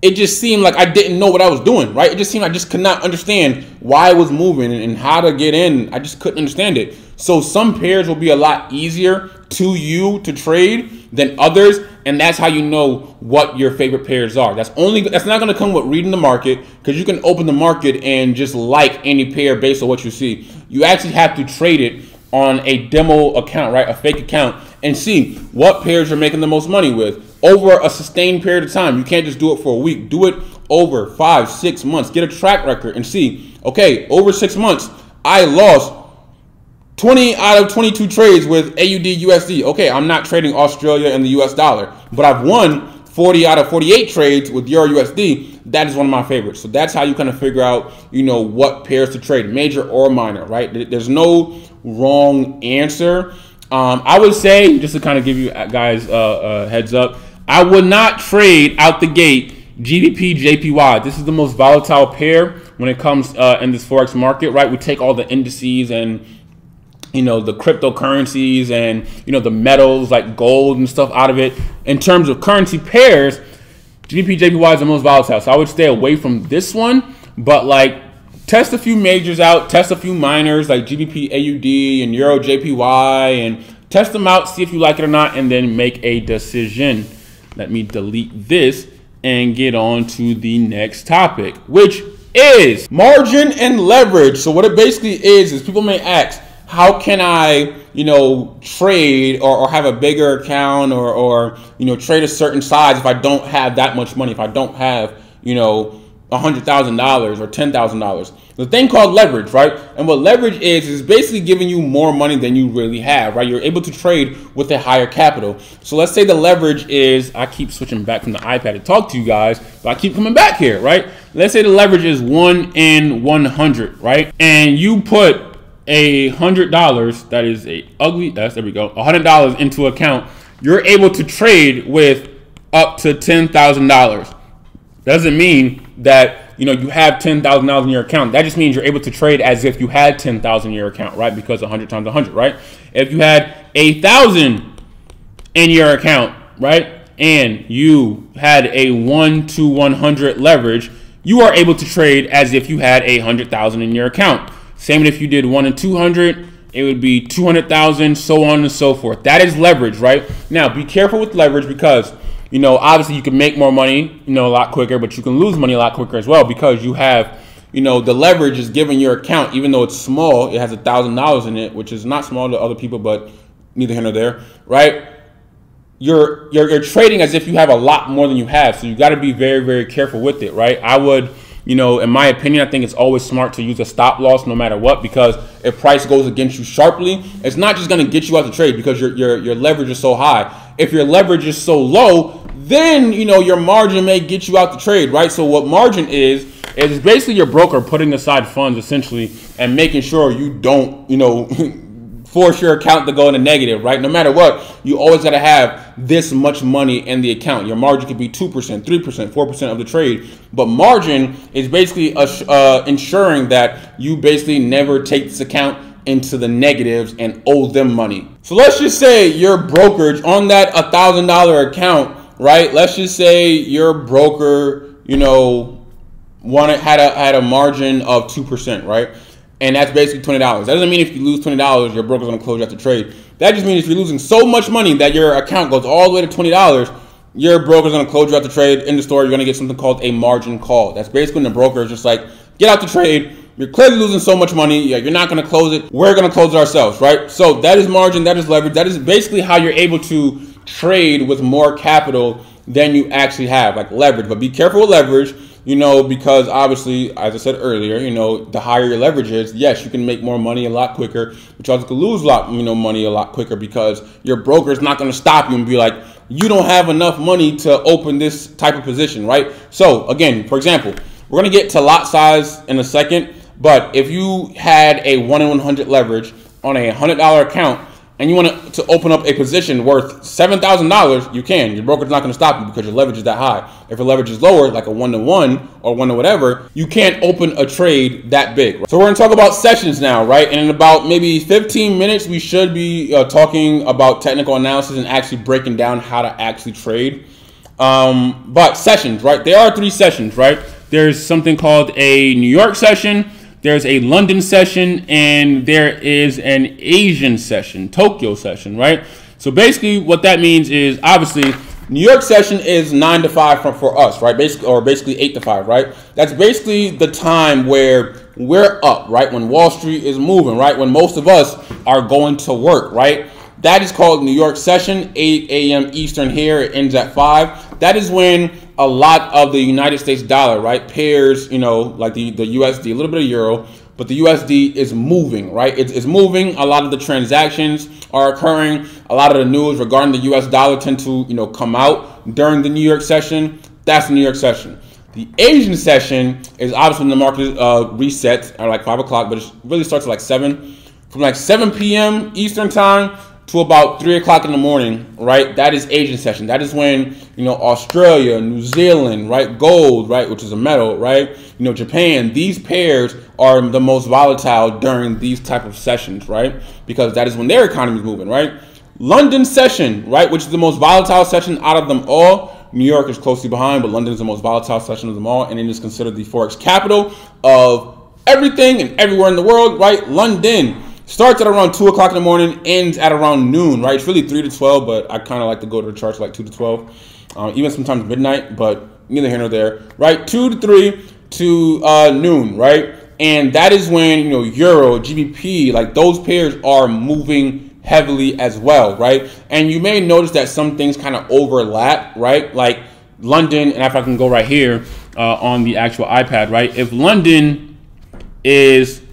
it just seemed like I didn't know what I was doing, right? It just seemed I just could not understand why it was moving and how to get in. I just couldn't understand it. So some pairs will be a lot easier to you to trade than others, and that's how you know what your favorite pairs are. That's only that's not going to come with reading the market because you can open the market and just like any pair based on what you see. You actually have to trade it on a demo account, right? A fake account, and see what pairs you're making the most money with over a sustained period of time. You can't just do it for a week. Do it over five, six months. Get a track record and see, okay, over six months, I lost 20 out of 22 trades with AUD USD. Okay, I'm not trading Australia and the US dollar, but I've won 40 out of 48 trades with Euro USD. That is one of my favorites. So that's how you kind of figure out, you know, what pairs to trade, major or minor, right? There's no wrong answer. Um, I would say, just to kind of give you guys uh, a heads up, I would not trade out the gate GBP JPY. This is the most volatile pair when it comes uh, in this forex market, right? We take all the indices and you know the cryptocurrencies and you know the metals like gold and stuff out of it in terms of currency pairs GBP JPY is the most volatile so I would stay away from this one but like test a few majors out test a few minors like GBP AUD and Euro JPY and test them out see if you like it or not and then make a decision. Let me delete this and get on to the next topic which is margin and leverage. So what it basically is is people may ask how can I, you know, trade or, or have a bigger account or, or, you know, trade a certain size if I don't have that much money, if I don't have, you know, $100,000 or $10,000. The thing called leverage, right? And what leverage is, is basically giving you more money than you really have, right? You're able to trade with a higher capital. So let's say the leverage is, I keep switching back from the iPad to talk to you guys, but I keep coming back here, right? Let's say the leverage is 1 in 100, right? And you put a hundred dollars that is a ugly that's there we go a hundred dollars into account you're able to trade with up to ten thousand dollars doesn't mean that you know you have ten thousand dollars in your account that just means you're able to trade as if you had ten thousand in your account right because 100 times 100 right if you had a thousand in your account right and you had a 1 to 100 leverage you are able to trade as if you had a hundred thousand in your account same if you did one in 200, it would be 200,000, so on and so forth. That is leverage, right? Now, be careful with leverage because, you know, obviously you can make more money, you know, a lot quicker, but you can lose money a lot quicker as well because you have, you know, the leverage is given your account, even though it's small, it has a thousand dollars in it, which is not small to other people, but neither here nor there, right? You're, you're, you're trading as if you have a lot more than you have. So you got to be very, very careful with it, right? I would, you know, in my opinion, I think it's always smart to use a stop loss no matter what because if price goes against you sharply, it's not just going to get you out the trade because your, your, your leverage is so high. If your leverage is so low, then, you know, your margin may get you out the trade, right? So what margin is, is basically your broker putting aside funds essentially and making sure you don't, you know, force your account to go in the negative, right? No matter what, you always got to have this much money in the account. Your margin could be 2%, 3%, 4% of the trade. But margin is basically uh, ensuring that you basically never take this account into the negatives and owe them money. So let's just say your brokerage on that $1,000 account, right? Let's just say your broker, you know, wanted had a had a margin of 2%, right? And that's basically twenty dollars. That doesn't mean if you lose twenty dollars, your broker's gonna close you out the trade. That just means if you're losing so much money that your account goes all the way to twenty dollars, your broker's gonna close you out the trade. In the store, you're gonna get something called a margin call. That's basically when the broker is just like, get out the trade. You're clearly losing so much money. Yeah, you're not gonna close it. We're gonna close it ourselves, right? So that is margin. That is leverage. That is basically how you're able to trade with more capital than you actually have, like leverage. But be careful with leverage you know, because obviously, as I said earlier, you know, the higher your leverage is, yes, you can make more money a lot quicker, but you also can lose a lot, you know, money a lot quicker because your broker is not going to stop you and be like, you don't have enough money to open this type of position, right? So again, for example, we're going to get to lot size in a second, but if you had a one in 100 leverage on a $100 account, and you want to to open up a position worth $7,000, you can. Your broker's not going to stop you because your leverage is that high. If your leverage is lower, like a one to one or one to whatever, you can't open a trade that big. So we're going to talk about sessions now, right? And in about maybe 15 minutes, we should be uh, talking about technical analysis and actually breaking down how to actually trade. Um, but sessions, right? There are three sessions, right? There's something called a New York session there's a London session and there is an Asian session, Tokyo session, right? So basically, what that means is obviously New York session is nine to five for, for us, right? Basically, or basically eight to five, right? That's basically the time where we're up, right? When Wall Street is moving, right? When most of us are going to work, right? That is called New York session, 8 a.m. Eastern here. It ends at 5. That is when a lot of the United States dollar, right, pairs, you know, like the, the USD, a little bit of euro, but the USD is moving, right? It's, it's moving. A lot of the transactions are occurring. A lot of the news regarding the US dollar tend to, you know, come out during the New York session. That's the New York session. The Asian session is obviously when the market uh, resets at like 5 o'clock, but it really starts at like 7. From like 7 p.m. Eastern time to about 3 o'clock in the morning, right? That is Asian session. That is when, you know, Australia, New Zealand, right? Gold, right? Which is a metal, right? You know, Japan, these pairs are the most volatile during these type of sessions, right? Because that is when their economy is moving, right? London session, right? Which is the most volatile session out of them all. New York is closely behind, but London is the most volatile session of them all, and it is considered the forex capital of everything and everywhere in the world, right? London starts at around 2 o'clock in the morning, ends at around noon, right? It's really 3 to 12, but I kind of like to go to the charts like 2 to 12, um, even sometimes midnight, but neither here nor there, right? 2 to 3 to uh, noon, right? And that is when, you know, Euro, GBP, like those pairs are moving heavily as well, right? And you may notice that some things kind of overlap, right? Like London, and if I can go right here uh, on the actual iPad, right? If London is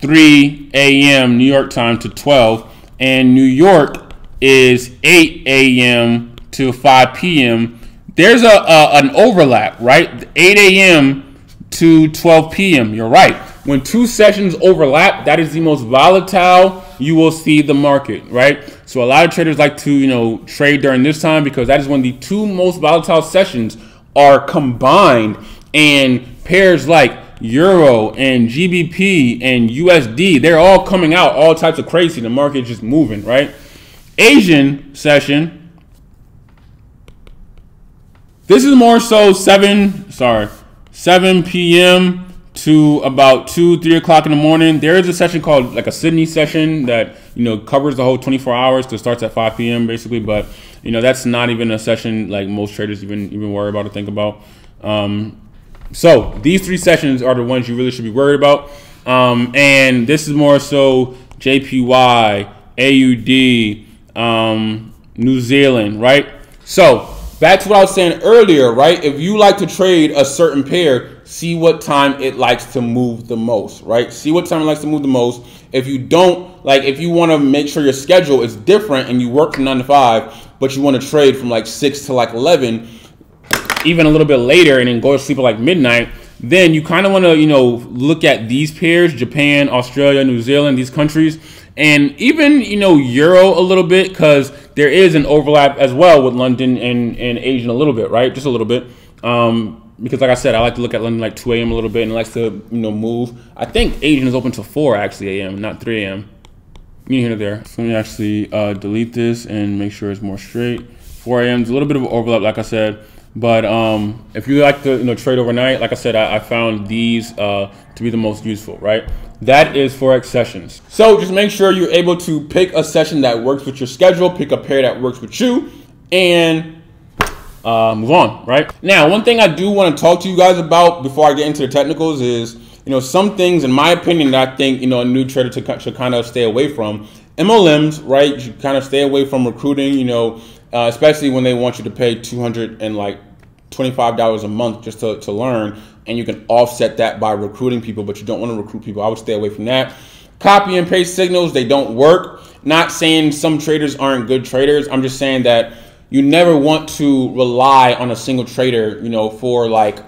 3 a.m. New York time to 12, and New York is 8 a.m. to 5 p.m. There's a, a an overlap, right? 8 a.m. to 12 p.m. You're right. When two sessions overlap, that is the most volatile you will see the market, right? So a lot of traders like to, you know, trade during this time because that is when the two most volatile sessions are combined and pairs like Euro and GBP and USD, they're all coming out, all types of crazy. The market just moving, right? Asian session. This is more so 7, sorry, 7 p.m. to about 2, 3 o'clock in the morning. There is a session called like a Sydney session that, you know, covers the whole 24 hours to starts at 5 p.m. basically. But, you know, that's not even a session like most traders even, even worry about or think about. Um, so these three sessions are the ones you really should be worried about. Um, and this is more so JPY, AUD, um, New Zealand, right? So back to what I was saying earlier, right? If you like to trade a certain pair, see what time it likes to move the most, right? See what time it likes to move the most. If you don't, like, if you want to make sure your schedule is different and you work from 9 to 5, but you want to trade from like 6 to like 11, even a little bit later and then go to sleep at like midnight, then you kind of want to, you know, look at these pairs, Japan, Australia, New Zealand, these countries, and even, you know, Euro a little bit because there is an overlap as well with London and, and Asian a little bit, right? Just a little bit. Um, because like I said, I like to look at London like 2 a.m. a little bit and likes to, you know, move. I think Asian is open to 4 actually a.m., not 3 a.m. You hear there. So let me actually uh, delete this and make sure it's more straight. 4 a.m. is a little bit of overlap, like I said. But um, if you like to you know trade overnight, like I said, I, I found these uh, to be the most useful, right? That is forex sessions. So just make sure you're able to pick a session that works with your schedule, pick a pair that works with you, and uh, move on, right? Now, one thing I do want to talk to you guys about before I get into the technicals is, you know, some things, in my opinion, that I think, you know, a new trader to, should kind of stay away from. MLMs, right? You kind of stay away from recruiting, you know, uh, especially when they want you to pay 200 and like $25 a month just to, to learn and you can offset that by recruiting people but you don't want to recruit people. I would stay away from that. Copy and paste signals they don't work. Not saying some traders aren't good traders. I'm just saying that you never want to rely on a single trader you know for like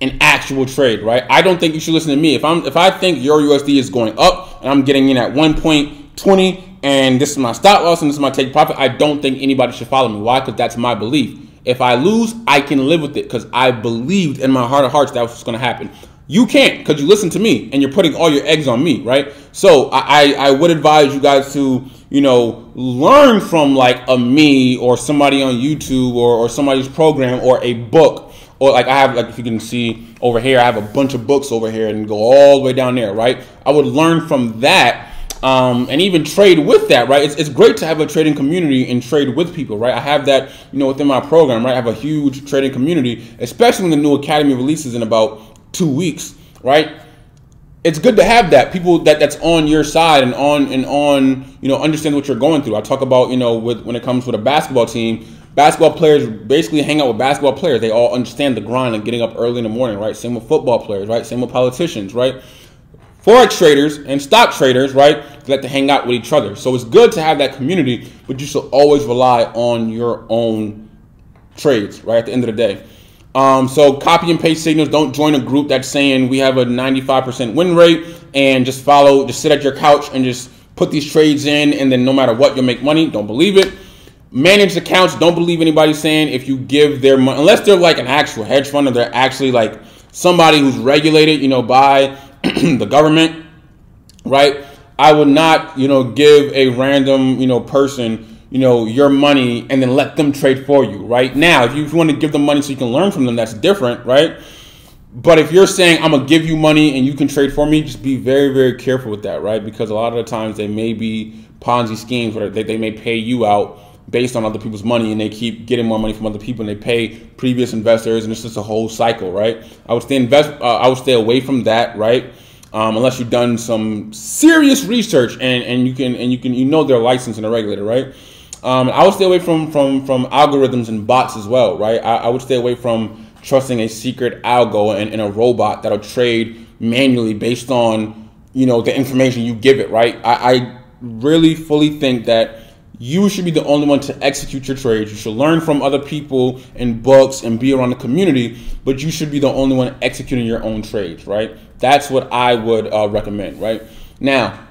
an actual trade right? I don't think you should listen to me. If i'm if i think euro usd is going up and i'm getting in at 1.20 and this is my stop loss and this is my take profit, I don't think anybody should follow me. Why? Because that's my belief. If I lose, I can live with it because I believed in my heart of hearts that was going to happen. You can't because you listen to me and you're putting all your eggs on me, right? So I, I would advise you guys to, you know, learn from like a me or somebody on YouTube or, or somebody's program or a book. Or like I have, like if you can see over here, I have a bunch of books over here and go all the way down there, right? I would learn from that um, and even trade with that, right? It's, it's great to have a trading community and trade with people, right? I have that, you know, within my program, right? I have a huge trading community, especially when the new academy releases in about two weeks, right? It's good to have that people that that's on your side and on and on, you know, understand what you're going through. I talk about, you know, with when it comes with a basketball team, basketball players basically hang out with basketball players. They all understand the grind and getting up early in the morning, right? Same with football players, right? Same with politicians, right? Forex traders and stock traders, right, like to hang out with each other. So it's good to have that community, but you should always rely on your own trades, right, at the end of the day. Um, so copy and paste signals. Don't join a group that's saying we have a 95% win rate and just follow, just sit at your couch and just put these trades in and then no matter what, you'll make money. Don't believe it. Managed accounts. Don't believe anybody saying if you give their money, unless they're like an actual hedge fund or they're actually like somebody who's regulated, you know, by the government, right? I would not, you know, give a random, you know, person you know, your money and then let them trade for you, right? Now, if you, want to give them money so you can learn from them, that's different, right? But if you're saying I'm gonna give you money and you can trade for me, just be very, very careful with that, right? Because a lot of the times they may be Ponzi schemes where they, they may pay you out based on other people's money and they keep getting more money from other people and they pay previous investors and it's just a whole cycle, right? I would stay invest. Uh, I would stay away from that, right? Um, unless you've done some serious research and, and you can and you can you know they're licensed and a regulator, right? Um, I would stay away from from from algorithms and bots as well, right? I, I would stay away from trusting a secret algo and, and, a robot that'll trade manually based on you know the information you give it, right? I, I really fully think that you should be the only one to execute your trades. You should learn from other people and books and be around the community, but you should be the only one executing your own trades, right? That's what I would uh, recommend, right? Now,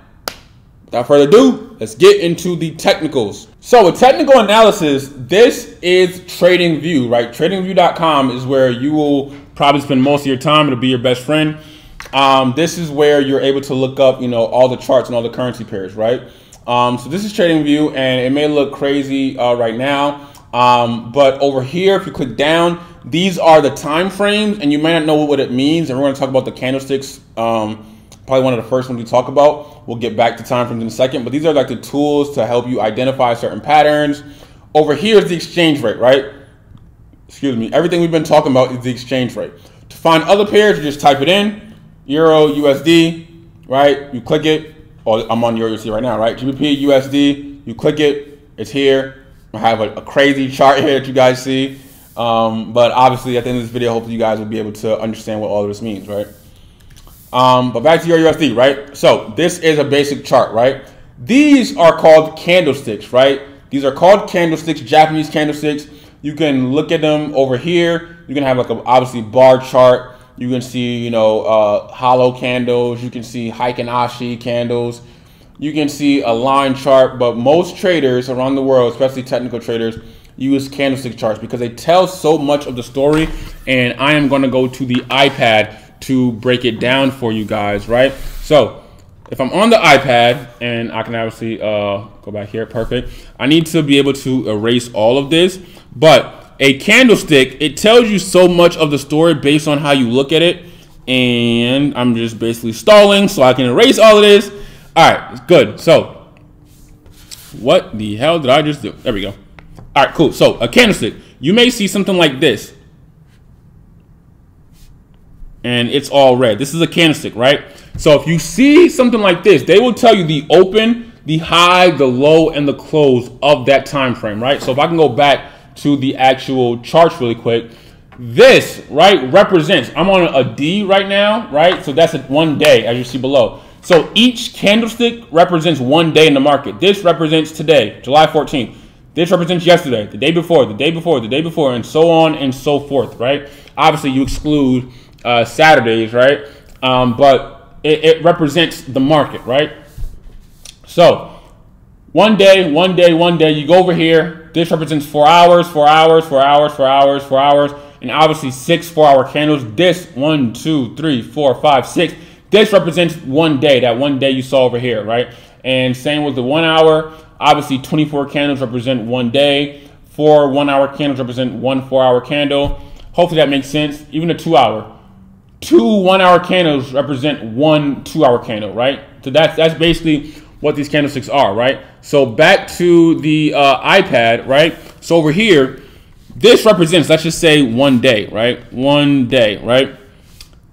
without further ado, let's get into the technicals. So with technical analysis, this is TradingView, right? TradingView.com is where you will probably spend most of your time. It'll be your best friend. Um, this is where you're able to look up, you know, all the charts and all the currency pairs, right? Um, so this is TradingView, and it may look crazy uh, right now, um, but over here, if you click down, these are the time frames, and you may not know what it means. And we're going to talk about the candlesticks. Um, probably one of the first ones we talk about. We'll get back to time frames in a second, but these are like the tools to help you identify certain patterns. Over here is the exchange rate, right? Excuse me. Everything we've been talking about is the exchange rate. To find other pairs, you just type it in, Euro, USD, right? You click it. Oh, I'm on USD right now, right? GBP, USD. You click it. It's here. I have a, a crazy chart here that you guys see. Um, but obviously, at the end of this video, hopefully you guys will be able to understand what all of this means, right? Um, but back to Euro USD, right? So this is a basic chart, right? These are called candlesticks, right? These are called candlesticks, Japanese candlesticks. You can look at them over here. You can have like a obviously bar chart. You can see, you know, uh, hollow candles. You can see Heikin Ashi candles. You can see a line chart, but most traders around the world, especially technical traders, use candlestick charts because they tell so much of the story. And I am going to go to the iPad to break it down for you guys, right? So if I'm on the iPad and I can obviously uh, go back here, perfect. I need to be able to erase all of this, but a candlestick, it tells you so much of the story based on how you look at it. And I'm just basically stalling so I can erase all of this. All right, good. So what the hell did I just do? There we go. All right, cool. So a candlestick, you may see something like this and it's all red. This is a candlestick, right? So if you see something like this, they will tell you the open, the high, the low, and the close of that time frame, right? So if I can go back to the actual charts really quick, this, right, represents, I'm on a D right now, right? So that's a one day, as you see below. So each candlestick represents one day in the market. This represents today, July 14th. This represents yesterday, the day before, the day before, the day before, and so on and so forth, right? Obviously, you exclude uh, Saturdays, right? Um, but it, it represents the market, right? So one day, one day, one day, you go over here. This represents four hours, four hours, four hours, four hours, four hours, and obviously six four-hour candles. This one, two, three, four, five, six. This represents one day. That one day you saw over here, right? And same with the one hour. Obviously, 24 candles represent one day. Four one-hour candles represent one four-hour candle. Hopefully that makes sense. Even a two-hour two one hour candles represent one two hour candle, right? So that's that's basically what these candlesticks are, right? So back to the uh, iPad, right? So over here, this represents, let's just say one day, right? One day, right?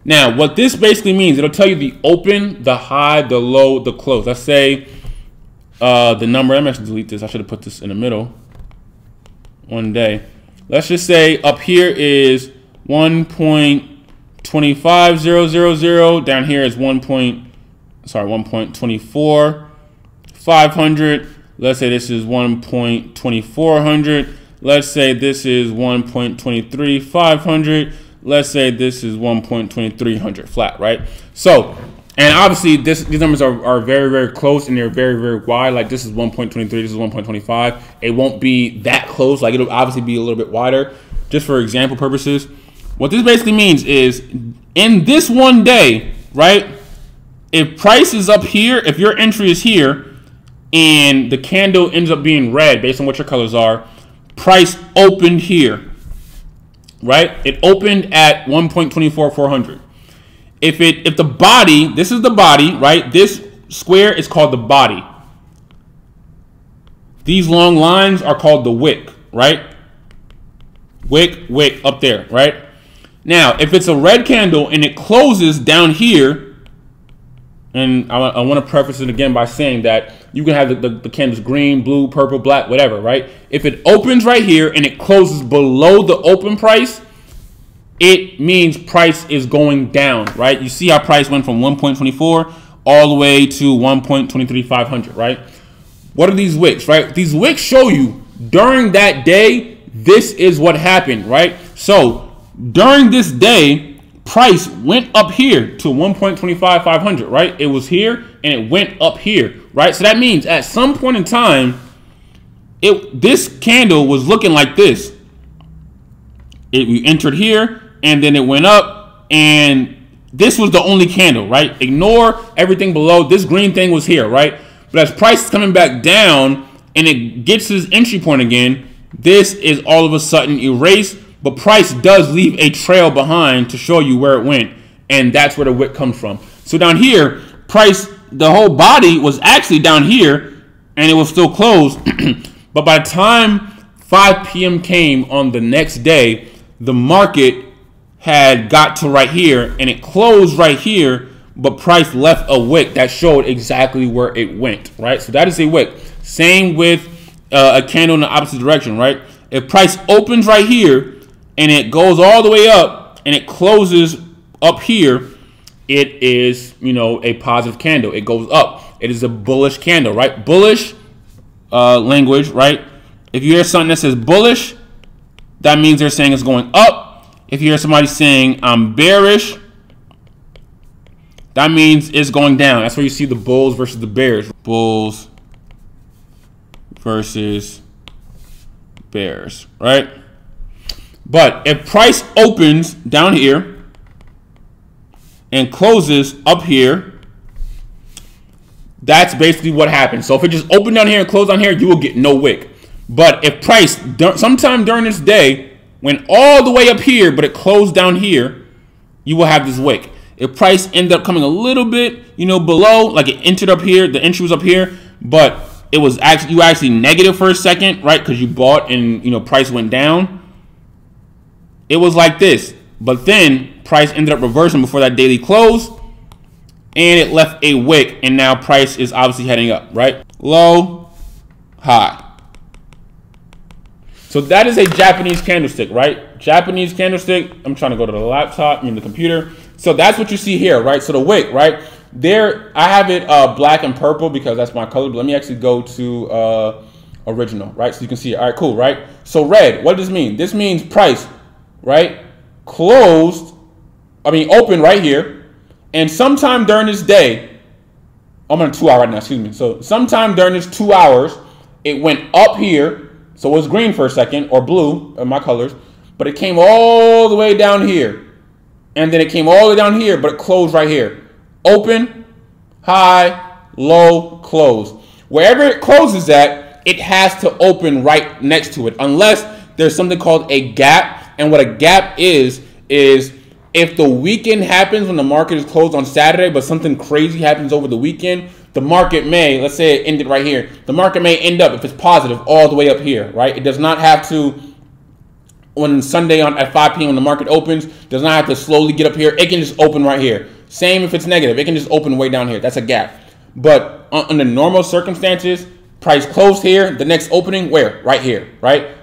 Now, what this basically means, it'll tell you the open, the high, the low, the close. Let's say uh, the number, I'm actually delete this. I should have put this in the middle. One day. Let's just say up here is 1. 25000. Down here is 1.2 sorry, 1.24, 500. Let's say this is 1.2400. Let's say this is 1.23, 500. Let's say this is 1.2300 flat, right? So, and obviously this, these numbers are, are very, very close and they're very, very wide. Like this is 1.23, this is 1.25. It won't be that close. Like it'll obviously be a little bit wider just for example purposes. What this basically means is in this one day, right? If price is up here, if your entry is here and the candle ends up being red based on what your colors are, price opened here, right? It opened at 1.24400. If it if the body, this is the body, right? This square is called the body. These long lines are called the wick, right? Wick, wick up there, right? Now, if it's a red candle and it closes down here, and I, I want to preface it again by saying that you can have the, the, the, candles green, blue, purple, black, whatever, right? If it opens right here and it closes below the open price, it means price is going down, right? You see how price went from 1.24 all the way to 1.23500, right? What are these wicks, right? These wicks show you during that day, this is what happened, right? So during this day, price went up here to 1.25500, right? It was here and it went up here, right? So that means at some point in time, it this candle was looking like this. It we entered here and then it went up and this was the only candle, right? Ignore everything below. This green thing was here, right? But as price is coming back down and it gets his entry point again, this is all of a sudden erased but price does leave a trail behind to show you where it went. And that's where the wick comes from. So down here, price, the whole body was actually down here and it was still closed. but by the time 5 p.m. came on the next day, the market had got to right here and it closed right here, but price left a wick that showed exactly where it went, right? So that is a wick. Same with uh, a candle in the opposite direction, right? If price opens right here and it goes all the way up and it closes up here, it is, you know, a positive candle. It goes up. It is a bullish candle, right? Bullish uh, language, right? If you hear something that says bullish, that means they're saying it's going up. If you hear somebody saying I'm bearish, that means it's going down. That's where you see the bulls versus the bears. Bulls versus bears, right? But if price opens down here and closes up here, that's basically what happens. So if it just opened down here and closed down here, you will get no wick. But if price, sometime during this day, went all the way up here, but it closed down here, you will have this wick. If price ended up coming a little bit, you know, below, like it entered up here, the entry was up here, but it was actually, you actually negative for a second, right? Because you bought and, you know, price went down it was like this. But then price ended up reversing before that daily close and it left a wick and now price is obviously heading up, right? Low, high. So that is a Japanese candlestick, right? Japanese candlestick. I'm trying to go to the laptop, I mean the computer. So that's what you see here, right? So the wick, right? There, I have it uh, black and purple because that's my color. But let me actually go to uh, original, right? So you can see. All right, cool, right? So red, what does this mean? This means price right? Closed, I mean, open right here. And sometime during this day, I'm on a two hour right now, excuse me. So sometime during this two hours, it went up here. So it was green for a second, or blue, in my colors. But it came all the way down here. And then it came all the way down here, but it closed right here. Open, high, low, close. Wherever it closes at, it has to open right next to it. Unless there's something called a gap and what a gap is, is if the weekend happens when the market is closed on Saturday, but something crazy happens over the weekend, the market may, let's say it ended right here, the market may end up, if it's positive, all the way up here, right? It does not have to, when Sunday on at 5 p.m. when the market opens, does not have to slowly get up here. It can just open right here. Same if it's negative, it can just open way down here. That's a gap. But under normal circumstances, price closed here, the next opening, where? Right here, right?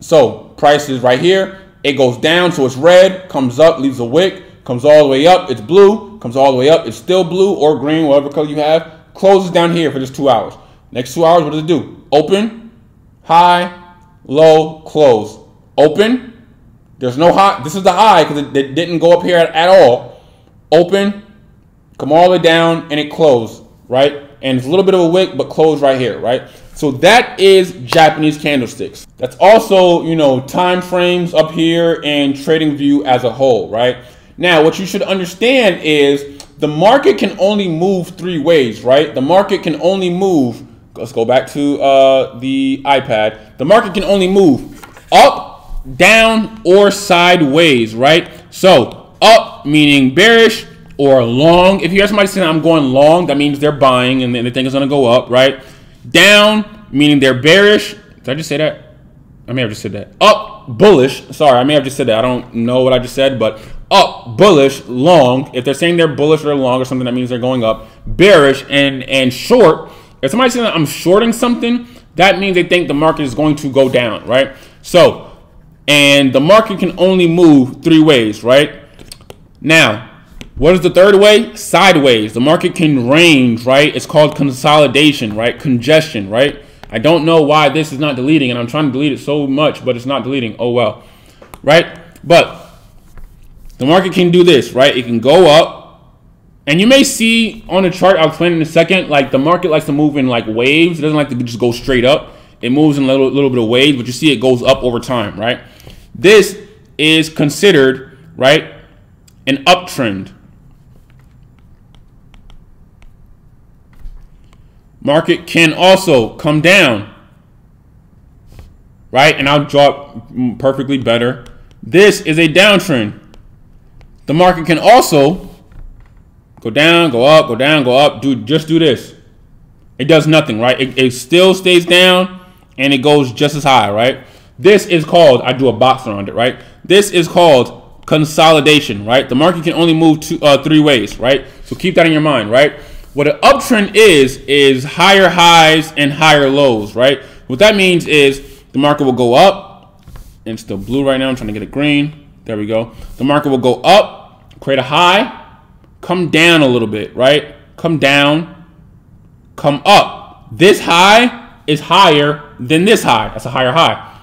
So price is right here. It goes down, so it's red, comes up, leaves a wick, comes all the way up, it's blue, comes all the way up. It's still blue or green, whatever color you have. Closes down here for just two hours. Next two hours, what does it do? Open, high, low, close. Open. There's no high. This is the high because it, it, didn't go up here at, at all. Open, come all the way down, and it closed, right? And it's a little bit of a wick, but closed right here, right? So that is Japanese candlesticks. That's also, you know, time frames up here and TradingView as a whole, right? Now, what you should understand is the market can only move three ways, right? The market can only move, let's go back to uh, the iPad. The market can only move up, down, or sideways, right? So up meaning bearish or long. If you hear somebody saying I'm going long, that means they're buying and they think it's gonna go up, right? Down meaning they're bearish. Did I just say that? I may have just said that. Up bullish. Sorry, I may have just said that. I don't know what I just said, but up, bullish, long. If they're saying they're bullish or long or something, that means they're going up. Bearish and and short. If somebody's saying I'm shorting something, that means they think the market is going to go down, right? So, and the market can only move three ways, right? Now, what is the third way? Sideways. The market can range, right? It's called consolidation, right? Congestion, right? I don't know why this is not deleting, and I'm trying to delete it so much, but it's not deleting. Oh well, right? But the market can do this, right? It can go up. And you may see on the chart, I'll explain in a second, like the market likes to move in like waves. It doesn't like to just go straight up. It moves in a little, little bit of waves, but you see it goes up over time, right? This is considered, right, an uptrend. Market can also come down, right? And I'll draw perfectly better. This is a downtrend. The market can also go down, go up, go down, go up. Do just do this. It does nothing, right? It, it still stays down and it goes just as high, right? This is called, I do a box around it, right? This is called consolidation, right? The market can only move two, uh, three ways, right? So keep that in your mind, right? What an uptrend is, is higher highs and higher lows, right? What that means is the market will go up, and it's still blue right now. I'm trying to get it green. There we go. The market will go up, create a high, come down a little bit, right? Come down, come up. This high is higher than this high. That's a higher high.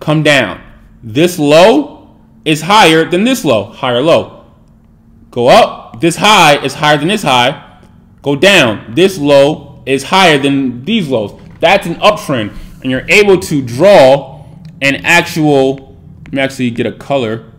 Come down. This low is higher than this low. Higher low. Go up. This high is higher than this high. Go down. This low is higher than these lows. That's an uptrend. And you're able to draw an actual, let me actually get a color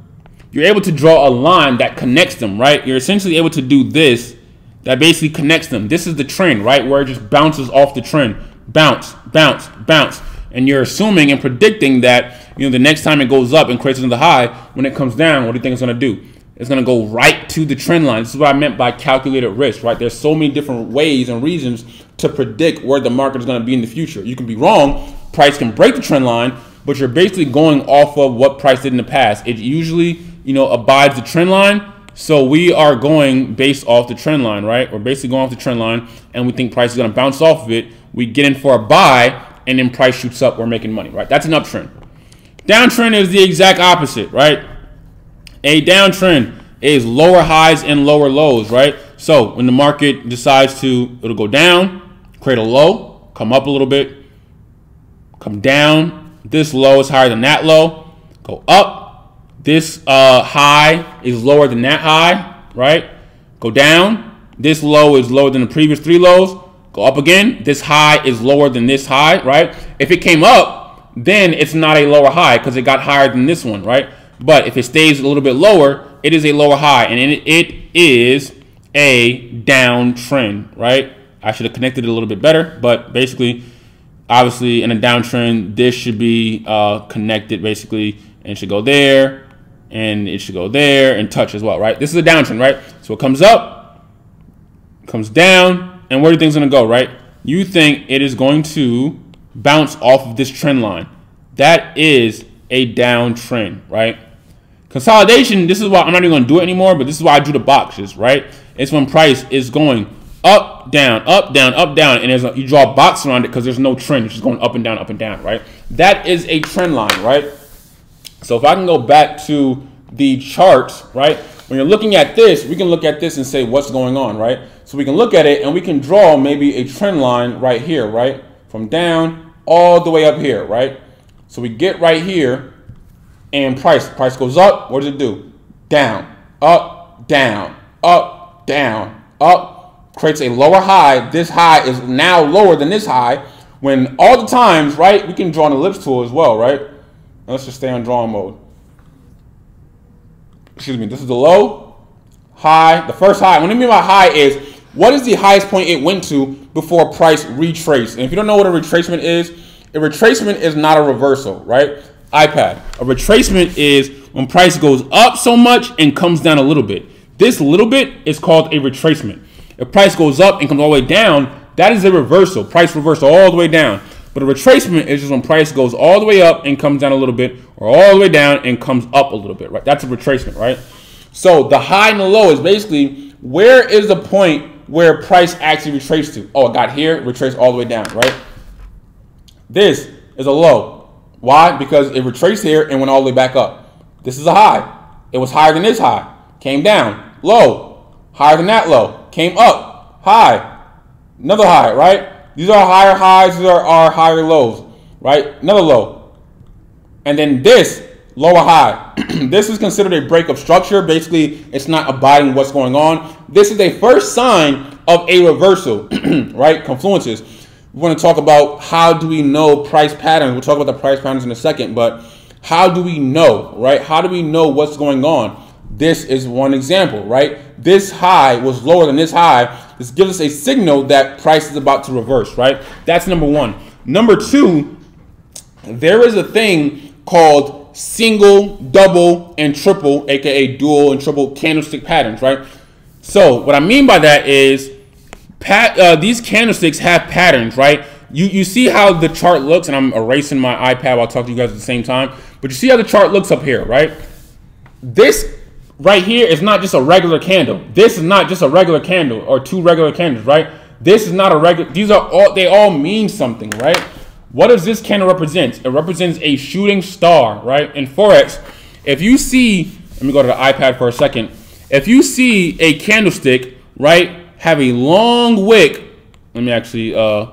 you're able to draw a line that connects them, right? You're essentially able to do this that basically connects them. This is the trend, right? Where it just bounces off the trend. Bounce, bounce, bounce. And you're assuming and predicting that, you know, the next time it goes up and creates another high, when it comes down, what do you think it's going to do? It's going to go right to the trend line. This is what I meant by calculated risk, right? There's so many different ways and reasons to predict where the market is going to be in the future. You can be wrong. Price can break the trend line, but you're basically going off of what price did in the past. It usually you know, abides the trend line. So we are going based off the trend line, right? We're basically going off the trend line, and we think price is going to bounce off of it. We get in for a buy, and then price shoots up. We're making money, right? That's an uptrend. Downtrend is the exact opposite, right? A downtrend is lower highs and lower lows, right? So when the market decides to, it'll go down, create a low, come up a little bit, come down. This low is higher than that low, go up, this uh, high is lower than that high, right? Go down. This low is lower than the previous three lows. Go up again. This high is lower than this high, right? If it came up, then it's not a lower high because it got higher than this one, right? But if it stays a little bit lower, it is a lower high, and it, it is a downtrend, right? I should have connected it a little bit better, but basically, obviously, in a downtrend, this should be uh, connected basically and should go there and it should go there and touch as well, right? This is a downtrend, right? So it comes up, comes down, and where do things gonna go, right? You think it is going to bounce off of this trend line. That is a downtrend, right? Consolidation, this is why I'm not even gonna do it anymore, but this is why I drew the boxes, right? It's when price is going up, down, up, down, up, down, and there's a, you draw a box around it because there's no trend. It's just going up and down, up and down, right? That is a trend line, right? So if I can go back to the charts, right? when you're looking at this, we can look at this and say what's going on, right? So we can look at it and we can draw maybe a trend line right here, right? From down all the way up here, right? So we get right here and price, price goes up, what does it do? Down, up, down, up, down, up, creates a lower high. This high is now lower than this high when all the times, right, we can draw an ellipse tool as well, right? let's just stay on drawing mode excuse me, this is the low, high, the first high. What I mean by high is what is the highest point it went to before price retraced? And if you don't know what a retracement is, a retracement is not a reversal, right? iPad. A retracement is when price goes up so much and comes down a little bit. This little bit is called a retracement. If price goes up and comes all the way down, that is a reversal. Price reversal all the way down. But a retracement is just when price goes all the way up and comes down a little bit, or all the way down and comes up a little bit, right? That's a retracement, right? So the high and the low is basically where is the point where price actually retraced to? Oh, it got here, retraced all the way down, right? This is a low. Why? Because it retraced here and went all the way back up. This is a high. It was higher than this high, came down, low, higher than that low, came up, high, another high, right? These are higher highs, these are our higher lows, right? Another low. And then this, lower high. this is considered a break of structure. Basically, it's not abiding what's going on. This is a first sign of a reversal, right? Confluences. We want to talk about how do we know price patterns. We'll talk about the price patterns in a second, but how do we know, right? How do we know what's going on? This is one example, right? This high was lower than this high. This gives us a signal that price is about to reverse, right? That's number one. Number two, there is a thing called single, double, and triple, aka dual and triple candlestick patterns, right? So what I mean by that is pat, uh, these candlesticks have patterns, right? You, you see how the chart looks, and I'm erasing my iPad while I talk to you guys at the same time, but you see how the chart looks up here, right? This right here is not just a regular candle. This is not just a regular candle or two regular candles, right? This is not a regular, these are all, they all mean something, right? What does this candle represent? It represents a shooting star, right? In Forex, if you see, let me go to the iPad for a second. If you see a candlestick, right, have a long wick, let me actually uh,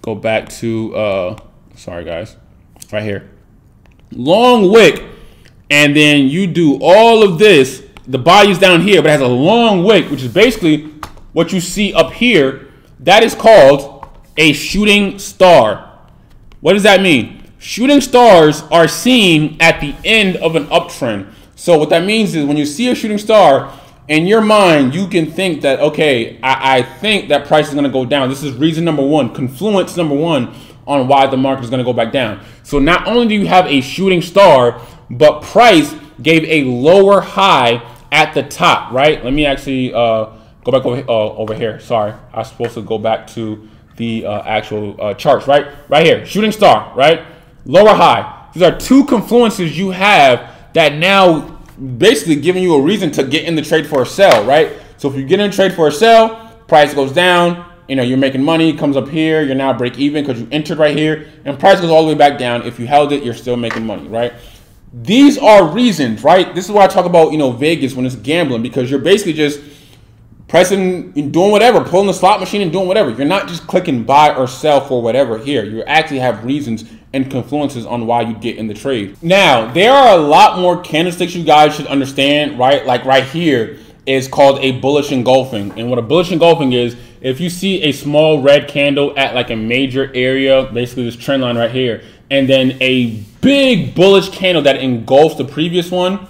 go back to, uh, sorry guys, right here. Long wick, and then you do all of this. The body's down here, but it has a long wick, which is basically what you see up here. That is called a shooting star. What does that mean? Shooting stars are seen at the end of an uptrend. So what that means is when you see a shooting star, in your mind, you can think that, okay, I, I think that price is going to go down. This is reason number one, confluence number one on why the market is going to go back down. So not only do you have a shooting star, but price gave a lower high at the top, right? Let me actually uh, go back over, uh, over here. Sorry, I was supposed to go back to the uh, actual uh, charts, right? Right here, shooting star, right? Lower high. These are two confluences you have that now basically giving you a reason to get in the trade for a sell, right? So if you get in a trade for a sell, price goes down, you know, you're making money, comes up here, you're now break even because you entered right here, and price goes all the way back down. If you held it, you're still making money, right? These are reasons, right? This is why I talk about, you know, Vegas when it's gambling because you're basically just pressing, and doing whatever, pulling the slot machine and doing whatever. You're not just clicking buy or sell for whatever here. You actually have reasons and confluences on why you get in the trade. Now, there are a lot more candlesticks you guys should understand, right? Like right here is called a bullish engulfing. And what a bullish engulfing is, if you see a small red candle at like a major area, basically this trend line right here, and then a big bullish candle that engulfs the previous one,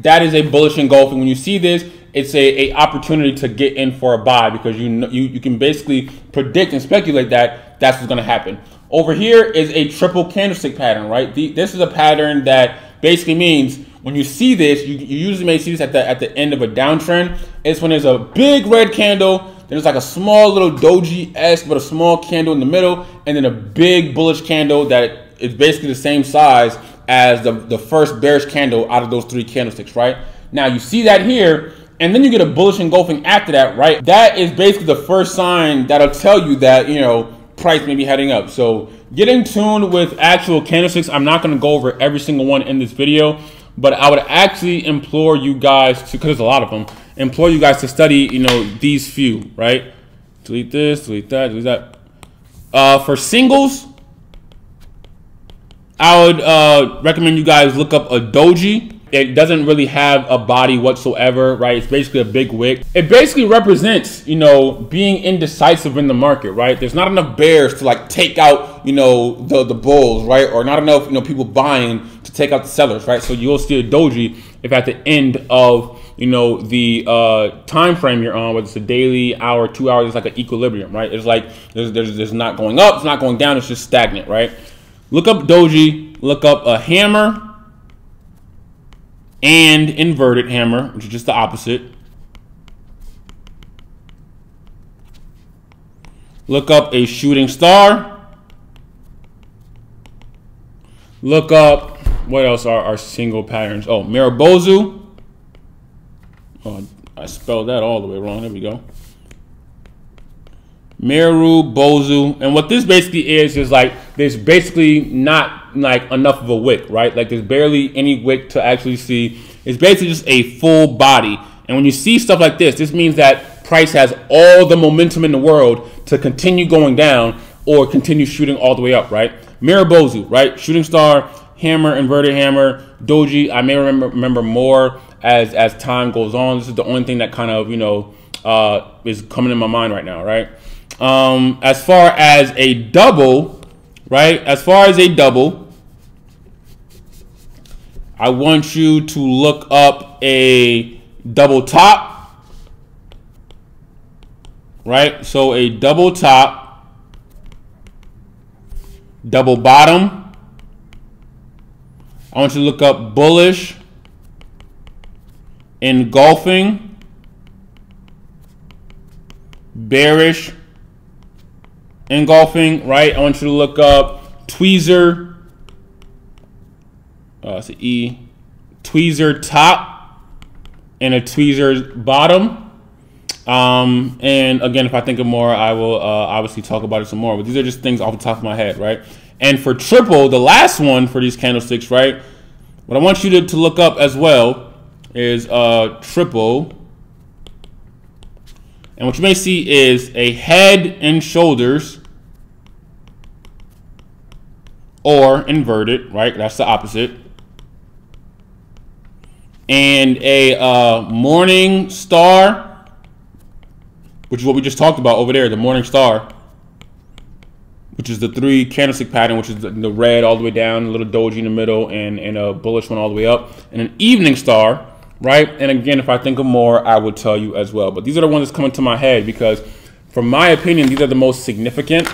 that is a bullish engulfing. When you see this, it's a, a opportunity to get in for a buy because you, you you can basically predict and speculate that that's what's going to happen. Over here is a triple candlestick pattern, right? The, this is a pattern that basically means when you see this, you, you usually may see this at the at the end of a downtrend. It's when there's a big red candle, then there's like a small little doji-esque, but a small candle in the middle, and then a big bullish candle that is basically the same size as the, the first bearish candle out of those three candlesticks, right? Now you see that here, and then you get a bullish engulfing after that, right? That is basically the first sign that'll tell you that, you know, price may be heading up. So get in tune with actual candlesticks. I'm not going to go over every single one in this video, but I would actually implore you guys to, because there's a lot of them, implore you guys to study, you know, these few, right? Delete this, delete that, delete that. Uh, for singles, I would uh, recommend you guys look up a doji. It doesn't really have a body whatsoever, right? It's basically a big wick. It basically represents, you know, being indecisive in the market, right? There's not enough bears to like take out, you know, the the bulls, right? Or not enough, you know, people buying to take out the sellers, right? So you'll see a doji if at the end of you know the uh, time frame you're on, whether it's a daily, hour, two hours, it's like an equilibrium, right? It's like there's, there's, there's not going up, it's not going down, it's just stagnant, right? Look up doji, look up a hammer and inverted hammer, which is just the opposite. Look up a shooting star. Look up, what else are our single patterns? Oh, Marubozu. Oh, I spelled that all the way wrong. There we go. Marubozu. And what this basically is, is like there's basically not like enough of a wick, right? Like there's barely any wick to actually see. It's basically just a full body. And when you see stuff like this, this means that price has all the momentum in the world to continue going down or continue shooting all the way up, right? Marubozu, right? Shooting star, hammer, inverted hammer, doji. I may remember remember more as as time goes on. This is the only thing that kind of you know uh, is coming in my mind right now, right? Um, as far as a double, right? As far as a double, I want you to look up a double top, right? So a double top, double bottom. I want you to look up bullish, engulfing, bearish, engulfing, right? I want you to look up tweezer, uh, it's an E, tweezer top, and a tweezer bottom. Um, and again, if I think of more, I will uh, obviously talk about it some more. But these are just things off the top of my head, right? And for triple, the last one for these candlesticks, right? What I want you to, to look up as well is uh, triple. And what you may see is a head and shoulders or inverted, right? That's the opposite. And a uh, morning star, which is what we just talked about over there, the morning star, which is the three candlestick pattern, which is the, the red all the way down, a little doji in the middle, and, and a bullish one all the way up, and an evening star, right? And again, if I think of more, I will tell you as well. But these are the ones that's coming to my head because, from my opinion, these are the most significant.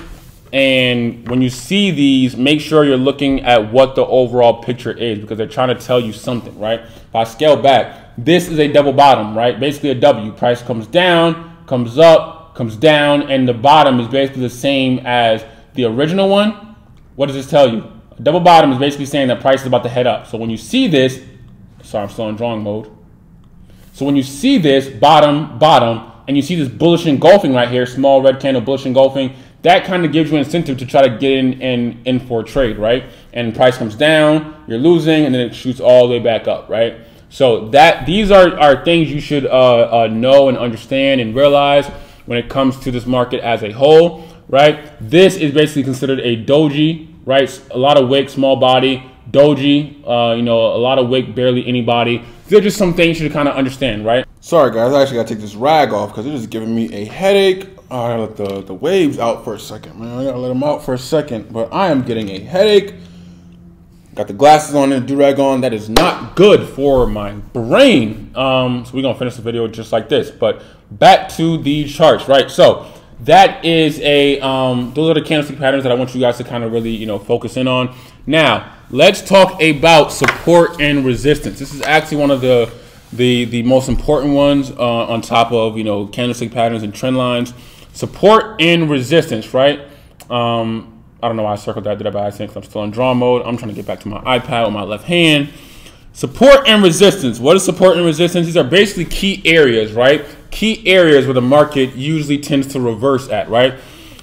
And when you see these, make sure you're looking at what the overall picture is because they're trying to tell you something, right? If I scale back, this is a double bottom, right? Basically a W. Price comes down, comes up, comes down, and the bottom is basically the same as the original one. What does this tell you? A double bottom is basically saying that price is about to head up. So when you see this, sorry, I'm still in drawing mode. So when you see this bottom, bottom, and you see this bullish engulfing right here, small red candle bullish engulfing, that kind of gives you an incentive to try to get in and in for a trade, right? And price comes down, you're losing, and then it shoots all the way back up, right? So that these are, are things you should uh, uh, know and understand and realize when it comes to this market as a whole, right? This is basically considered a doji, right? A lot of wick, small body, doji, uh, you know, a lot of wick, barely anybody. They're just some things you should kind of understand, right? Sorry guys, I actually gotta take this rag off because it is giving me a headache. I gotta let the, the waves out for a second, man. I gotta let them out for a second. But I am getting a headache. Got the glasses on and do-rag on. That is not good for my brain. Um, so we're gonna finish the video just like this. But back to the charts, right? So that is a um, those are the candlestick patterns that I want you guys to kind of really you know focus in on. Now let's talk about support and resistance. This is actually one of the the the most important ones uh, on top of you know candlestick patterns and trend lines. Support and resistance, right? Um, I don't know why I circled that. Did I by accident? Because I'm still in draw mode. I'm trying to get back to my iPad with my left hand. Support and resistance. What is support and resistance? These are basically key areas, right? Key areas where the market usually tends to reverse at, right?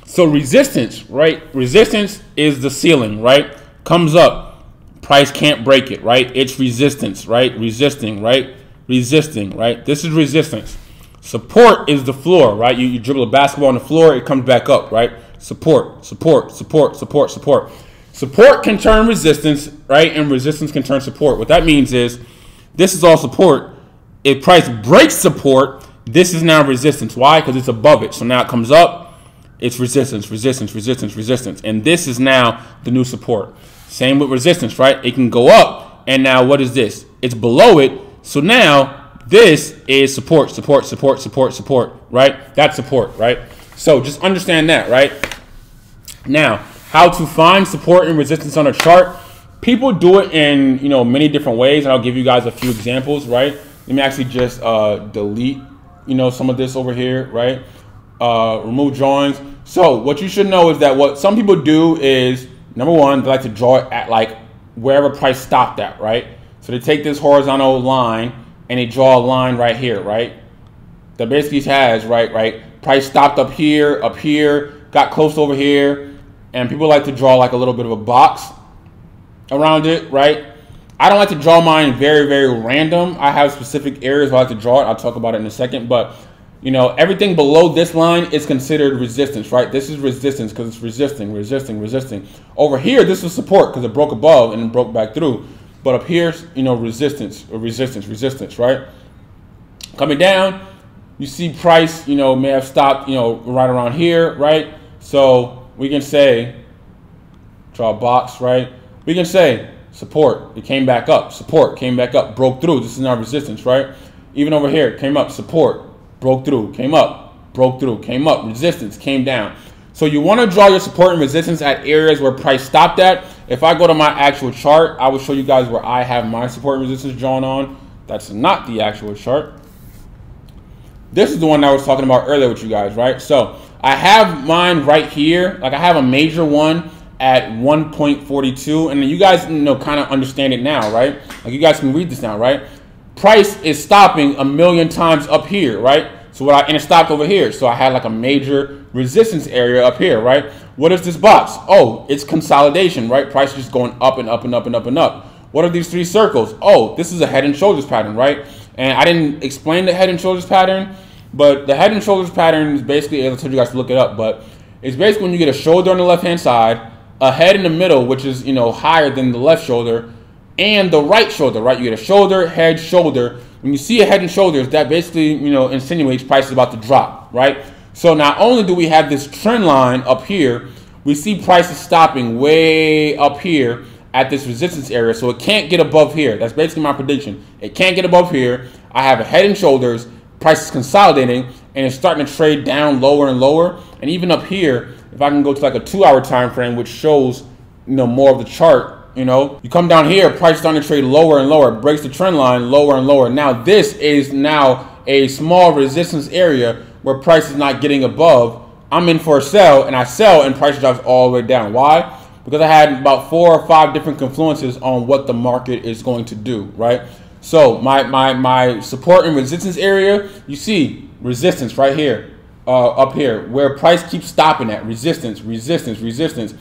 So resistance, right? Resistance is the ceiling, right? Comes up Price can't break it, right? It's resistance, right? Resisting, right? Resisting, right? This is resistance. Support is the floor, right? You, you dribble a basketball on the floor, it comes back up, right? Support, support, support, support, support. Support can turn resistance, right? And resistance can turn support. What that means is this is all support. If price breaks support, this is now resistance. Why? Because it's above it. So now it comes up, it's resistance, resistance, resistance, resistance. And this is now the new support. Same with resistance, right? It can go up, and now what is this? It's below it. So now this is support, support, support, support, support, right? That's support, right? So just understand that, right? Now, how to find support and resistance on a chart. People do it in, you know, many different ways, and I'll give you guys a few examples, right? Let me actually just uh, delete, you know, some of this over here, right? Uh, remove drawings. So what you should know is that what some people do is number one, they like to draw it at like wherever price stopped at, right? So they take this horizontal line and they draw a line right here, right? That basically has, right, right, price stopped up here, up here, got close over here, and people like to draw like a little bit of a box around it, right? I don't like to draw mine very, very random. I have specific areas where I like to draw it. I'll talk about it in a second, but you know, everything below this line is considered resistance, right? This is resistance because it's resisting, resisting, resisting. Over here, this is support because it broke above and broke back through. But up here, you know, resistance, or resistance, resistance, right? Coming down, you see price, you know, may have stopped, you know, right around here, right? So we can say, draw a box, right? We can say support, it came back up, support, came back up, broke through. This is not resistance, right? Even over here, came up, support, broke through, came up, broke through, came up, resistance, came down. So you want to draw your support and resistance at areas where price stopped at. If I go to my actual chart, I will show you guys where I have my support and resistance drawn on. That's not the actual chart. This is the one I was talking about earlier with you guys, right? So I have mine right here. Like I have a major one at 1.42 and you guys you know kind of understand it now right like you guys can read this now right price is stopping a million times up here, right? So what I and it stopped over here. So I had like a major resistance area up here, right? What is this box? Oh, it's consolidation, right? Price just going up and up and up and up and up. What are these three circles? Oh, this is a head and shoulders pattern, right? And I didn't explain the head and shoulders pattern, but the head and shoulders pattern is basically, as I told you guys to look it up, but it's basically when you get a shoulder on the left hand side, a head in the middle, which is you know higher than the left shoulder, and the right shoulder, right? You get a shoulder, head, shoulder. When you see a head and shoulders, that basically, you know, insinuates price is about to drop, right? So not only do we have this trend line up here, we see prices stopping way up here at this resistance area. So it can't get above here. That's basically my prediction. It can't get above here. I have a head and shoulders, price is consolidating, and it's starting to trade down lower and lower. And even up here, if I can go to like a two hour time frame, which shows, you know, more of the chart, you know, you come down here, price starting to trade lower and lower, breaks the trend line lower and lower. Now this is now a small resistance area where price is not getting above. I'm in for a sell and I sell and price drops all the way down. Why? Because I had about four or five different confluences on what the market is going to do, right? So my my my support and resistance area, you see resistance right here, uh, up here, where price keeps stopping at resistance, resistance, resistance.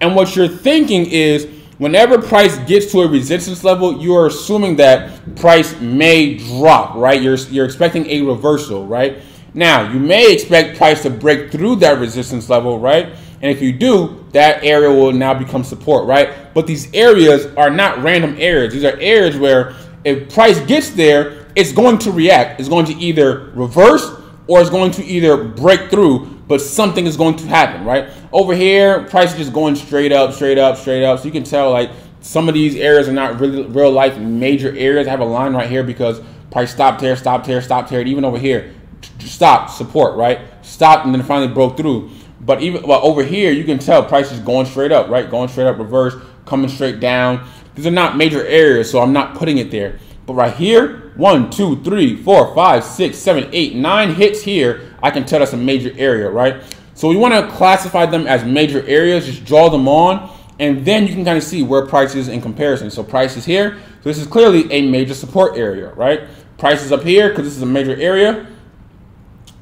And what you're thinking is whenever price gets to a resistance level, you are assuming that price may drop, right? You're, you're expecting a reversal, right? Now, you may expect price to break through that resistance level, right? And if you do, that area will now become support, right? But these areas are not random areas. These are areas where if price gets there, it's going to react. It's going to either reverse or it's going to either break through but something is going to happen, right? Over here, price is just going straight up, straight up, straight up. So you can tell like some of these areas are not really real life major areas. I have a line right here because price stopped here, stopped here, stopped here, even over here, stop, support, right? Stopped and then finally broke through. But even well, over here, you can tell price is going straight up, right? Going straight up, reverse, coming straight down. These are not major areas, so I'm not putting it there. But right here, one, two, three, four, five, six, seven, eight, nine hits here I can tell that's a major area, right? So we want to classify them as major areas, just draw them on, and then you can kind of see where price is in comparison. So price is here. So this is clearly a major support area, right? Price is up here because this is a major area.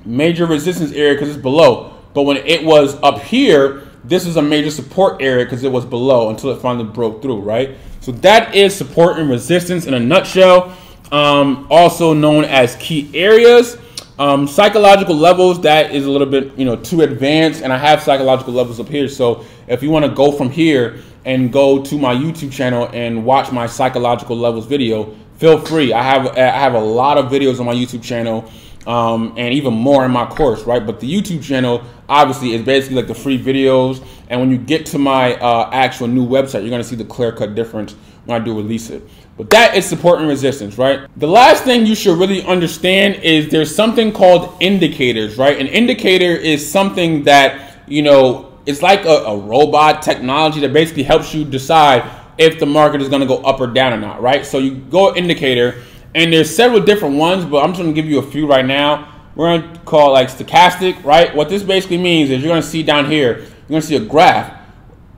Major resistance area because it's below. But when it was up here, this is a major support area because it was below until it finally broke through, right? So that is support and resistance in a nutshell, um, also known as key areas. Um, psychological levels, that is a little bit, you know, too advanced, and I have psychological levels up here. So if you want to go from here and go to my YouTube channel and watch my psychological levels video, feel free. I have I have a lot of videos on my YouTube channel um, and even more in my course, right? But the YouTube channel obviously is basically like the free videos. And when you get to my uh, actual new website, you're gonna see the clear cut difference when I do release it. But that is support and resistance, right? The last thing you should really understand is there's something called indicators, right? An indicator is something that, you know, it's like a, a robot technology that basically helps you decide if the market is gonna go up or down or not, right? So you go indicator and there's several different ones, but I'm just gonna give you a few right now. We're gonna call it like stochastic, right? What this basically means is you're gonna see down here, you're gonna see a graph.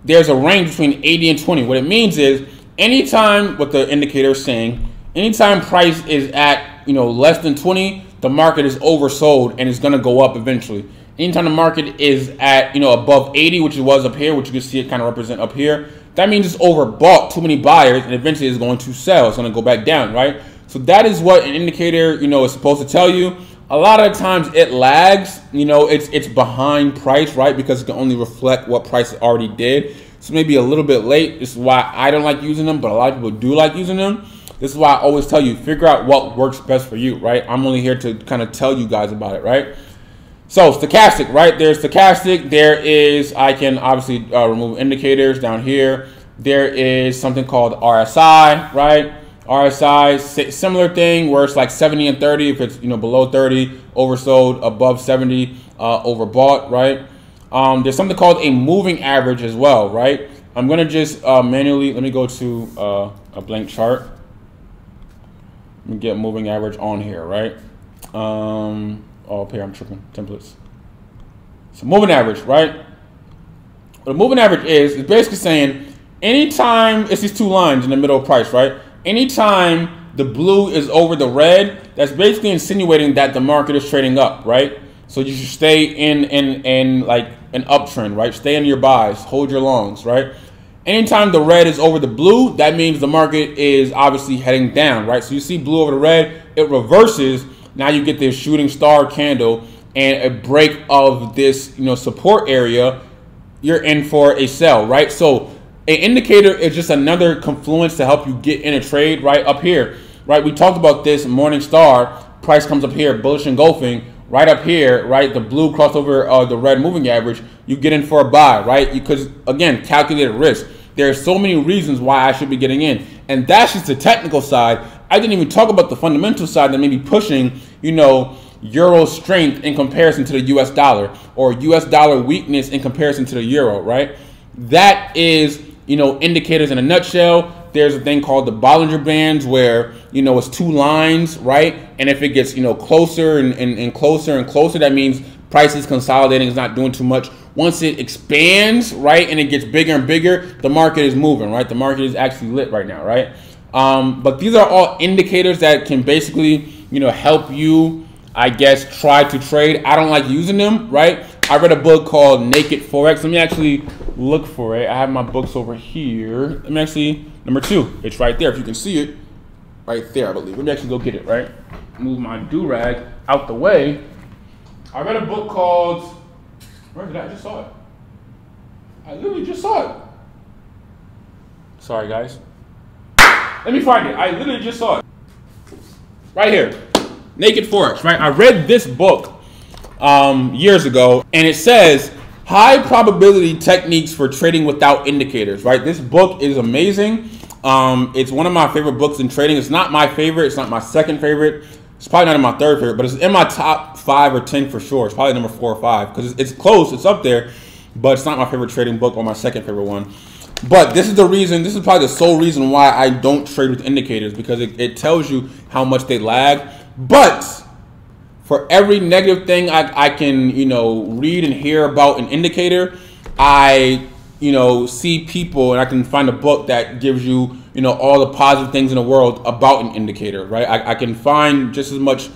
There's a range between 80 and 20. What it means is anytime what the indicator is saying, anytime price is at you know less than 20, the market is oversold and it's gonna go up eventually. Anytime the market is at you know above 80, which it was up here, which you can see it kind of represent up here, that means it's overbought, too many buyers, and eventually it's going to sell. It's gonna go back down, right? So that is what an indicator, you know, is supposed to tell you. A lot of times it lags, you know, it's it's behind price, right? Because it can only reflect what price already did. So maybe a little bit late. This is why I don't like using them, but a lot of people do like using them. This is why I always tell you, figure out what works best for you, right? I'm only here to kind of tell you guys about it, right? So stochastic, right? There's stochastic. There is, I can obviously uh, remove indicators down here. There is something called RSI, right? RSI, similar thing where it's like 70 and 30. If it's you know below 30, oversold. Above 70, uh, overbought. Right. Um, there's something called a moving average as well. Right. I'm gonna just uh, manually let me go to uh, a blank chart. Let me get moving average on here. Right. Um, oh, up here I'm tripping templates. So moving average, right? What a moving average is is basically saying anytime it's these two lines in the middle of price, right? Anytime the blue is over the red, that's basically insinuating that the market is trading up, right? So you should stay in in in like an uptrend, right? Stay in your buys, hold your longs, right? Anytime the red is over the blue, that means the market is obviously heading down, right? So you see blue over the red, it reverses. Now you get this shooting star candle and a break of this, you know, support area. You're in for a sell, right? So an indicator is just another confluence to help you get in a trade right up here. Right, we talked about this morning star. Price comes up here, bullish engulfing. Right up here, right, the blue crossover uh, the red moving average. You get in for a buy, right? Because again, calculated risk. There are so many reasons why I should be getting in, and that's just the technical side. I didn't even talk about the fundamental side that may be pushing, you know, euro strength in comparison to the US dollar or US dollar weakness in comparison to the euro, right? That is you know, indicators in a nutshell. There's a thing called the Bollinger Bands where, you know, it's two lines, right? And if it gets, you know, closer and, and, and closer and closer, that means prices consolidating is not doing too much. Once it expands, right, and it gets bigger and bigger, the market is moving, right? The market is actually lit right now, right? Um, but these are all indicators that can basically, you know, help you, I guess, try to trade. I don't like using them, right? I read a book called Naked Forex. Let me actually look for it. I have my books over here. Let me actually, number two, it's right there. If you can see it, right there, I believe. Let me actually go get it, right? Move my do-rag out the way. I read a book called, where did I, I just saw it? I literally just saw it. Sorry, guys. Let me find it. I literally just saw it. Right here. Naked Forex, right? I read this book um, years ago, and it says high probability techniques for trading without indicators. Right, this book is amazing. Um, it's one of my favorite books in trading. It's not my favorite. It's not my second favorite. It's probably not in my third favorite, but it's in my top five or ten for sure. It's probably number four or five because it's, close. It's up there, but it's not my favorite trading book or my second favorite one. But this is the reason, this is probably the sole reason why I don't trade with indicators because it, it tells you how much they lag. But for every negative thing I, I can, you know, read and hear about an indicator, I, you know, see people and I can find a book that gives you, you know, all the positive things in the world about an indicator, right? I, I can find just as much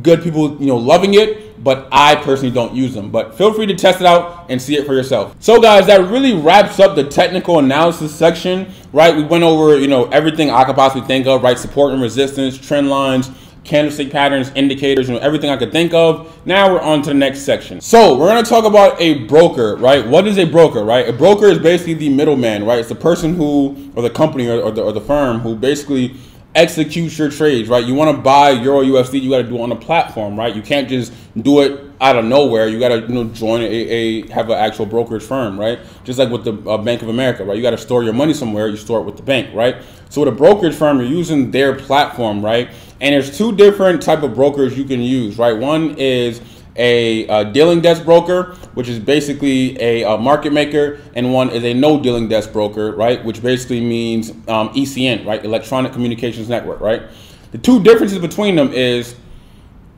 good people, you know, loving it but I personally don't use them. But feel free to test it out and see it for yourself. So guys, that really wraps up the technical analysis section, right? We went over, you know, everything I could possibly think of, right? Support and resistance, trend lines, candlestick patterns, indicators, know, everything I could think of. Now we're on to the next section. So we're gonna talk about a broker, right? What is a broker, right? A broker is basically the middleman, right? It's the person who, or the company or, or, the, or the firm who basically executes your trades, right? You want to buy Euro USD, you got to do it on a platform, right? You can't just do it out of nowhere. You got to you know join a, a have an actual brokerage firm, right? Just like with the uh, Bank of America, right? You got to store your money somewhere. You store it with the bank, right? So with a brokerage firm, you're using their platform, right? And there's two different type of brokers you can use, right? One is a, a dealing desk broker, which is basically a, a, market maker, and one is a no dealing desk broker, right? Which basically means um, ECN, right? Electronic Communications Network, right? The two differences between them is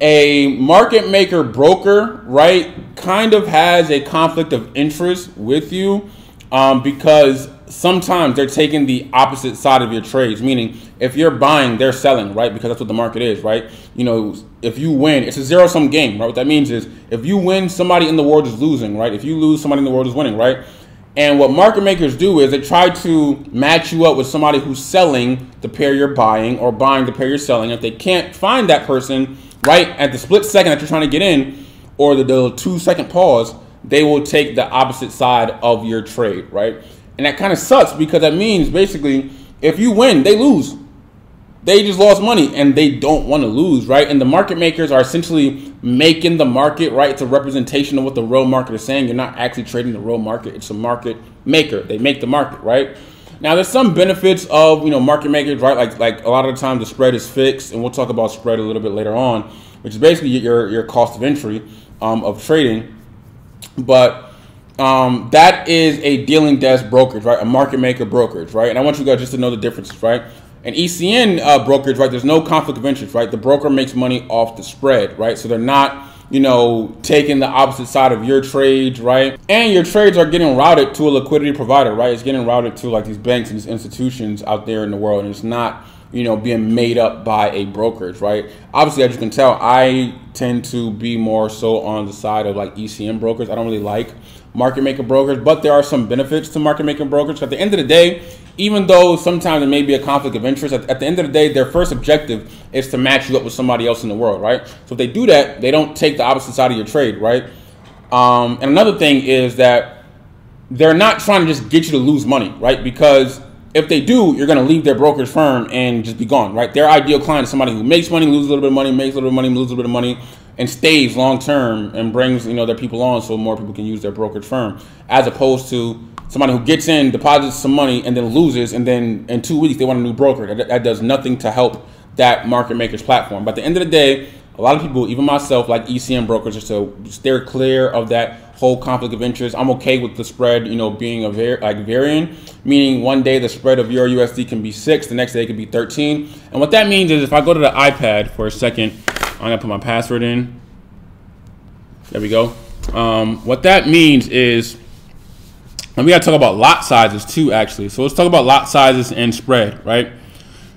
a market maker broker, right, kind of has a conflict of interest with you um, because sometimes they're taking the opposite side of your trades, meaning if you're buying, they're selling, right? Because that's what the market is, right? You know, if you win, it's a zero sum game, right? What that means is if you win, somebody in the world is losing, right? If you lose, somebody in the world is winning, right? And what market makers do is they try to match you up with somebody who's selling the pair you're buying or buying the pair you're selling. If they can't find that person right at the split second that you're trying to get in or the, the two second pause, they will take the opposite side of your trade, right? And that kind of sucks because that means basically if you win, they lose. They just lost money and they don't want to lose, right? And the market makers are essentially making the market, right? It's a representation of what the real market is saying. You're not actually trading the real market. It's a market maker. They make the market, right? Now there's some benefits of, you know, market makers, right? Like like a lot of the time the spread is fixed and we'll talk about spread a little bit later on, which is basically your your cost of entry um, of trading. But um, that is a dealing desk brokerage, right? A market maker brokerage, right? And I want you guys just to know the differences, right? An ECN uh, brokerage, right? There's no conflict of interest, right? The broker makes money off the spread, right? So they're not, you know, taking the opposite side of your trades, right? And your trades are getting routed to a liquidity provider, right? It's getting routed to like these banks and these institutions out there in the world, and it's not you know, being made up by a brokerage, right? Obviously, as you can tell, I tend to be more so on the side of like ECN brokers. I don't really like market maker brokers, but there are some benefits to market making brokers. At the end of the day, even though sometimes there may be a conflict of interest, at, at, the end of the day, their first objective is to match you up with somebody else in the world, right? So if they do that, they don't take the opposite side of your trade, right? Um, and another thing is that they're not trying to just get you to lose money, right? Because if they do, you're going to leave their brokerage firm and just be gone, right? Their ideal client is somebody who makes money, loses a little bit of money, makes a little bit of money, loses a little bit of money, and stays long term and brings you know their people on so more people can use their brokerage firm, as opposed to somebody who gets in, deposits some money, and then loses, and then in two weeks they want a new broker. That, that does nothing to help that market maker's platform. But at the end of the day, a lot of people, even myself, like ECN brokers, just to steer clear of that whole conflict of interest. I'm okay with the spread, you know, being a var- like varying, meaning one day the spread of Euro USD can be six, the next day it can be 13. And what that means is if I go to the iPad for a second, I'm gonna put my password in. There we go. Um, what that means is, and we gotta talk about lot sizes too, actually. So let's talk about lot sizes and spread, right?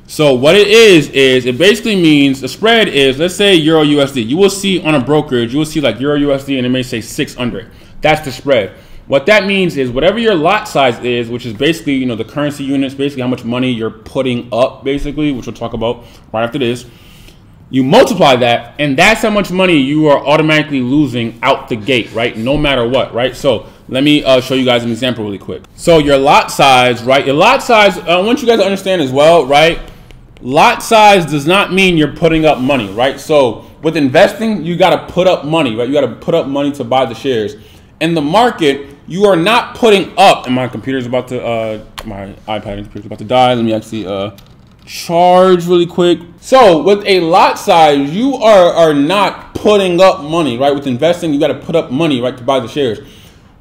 So what it is is it basically means the spread is let's say Euro USD. You will see on a brokerage, you will see like Euro USD and it may say six under. That's the spread. What that means is whatever your lot size is, which is basically you know the currency units, basically how much money you're putting up, basically, which we'll talk about right after this. You multiply that, and that's how much money you are automatically losing out the gate, right? No matter what, right? So let me uh, show you guys an example really quick. So your lot size, right? Your lot size, I want you guys to understand as well, right? Lot size does not mean you're putting up money, right? So with investing, you got to put up money, right? You got to put up money to buy the shares. In the market, you are not putting up. And my computer's about to, uh, my iPad and computer's about to die. Let me actually uh, charge really quick. So with a lot size, you are are not putting up money, right? With investing, you got to put up money, right, to buy the shares.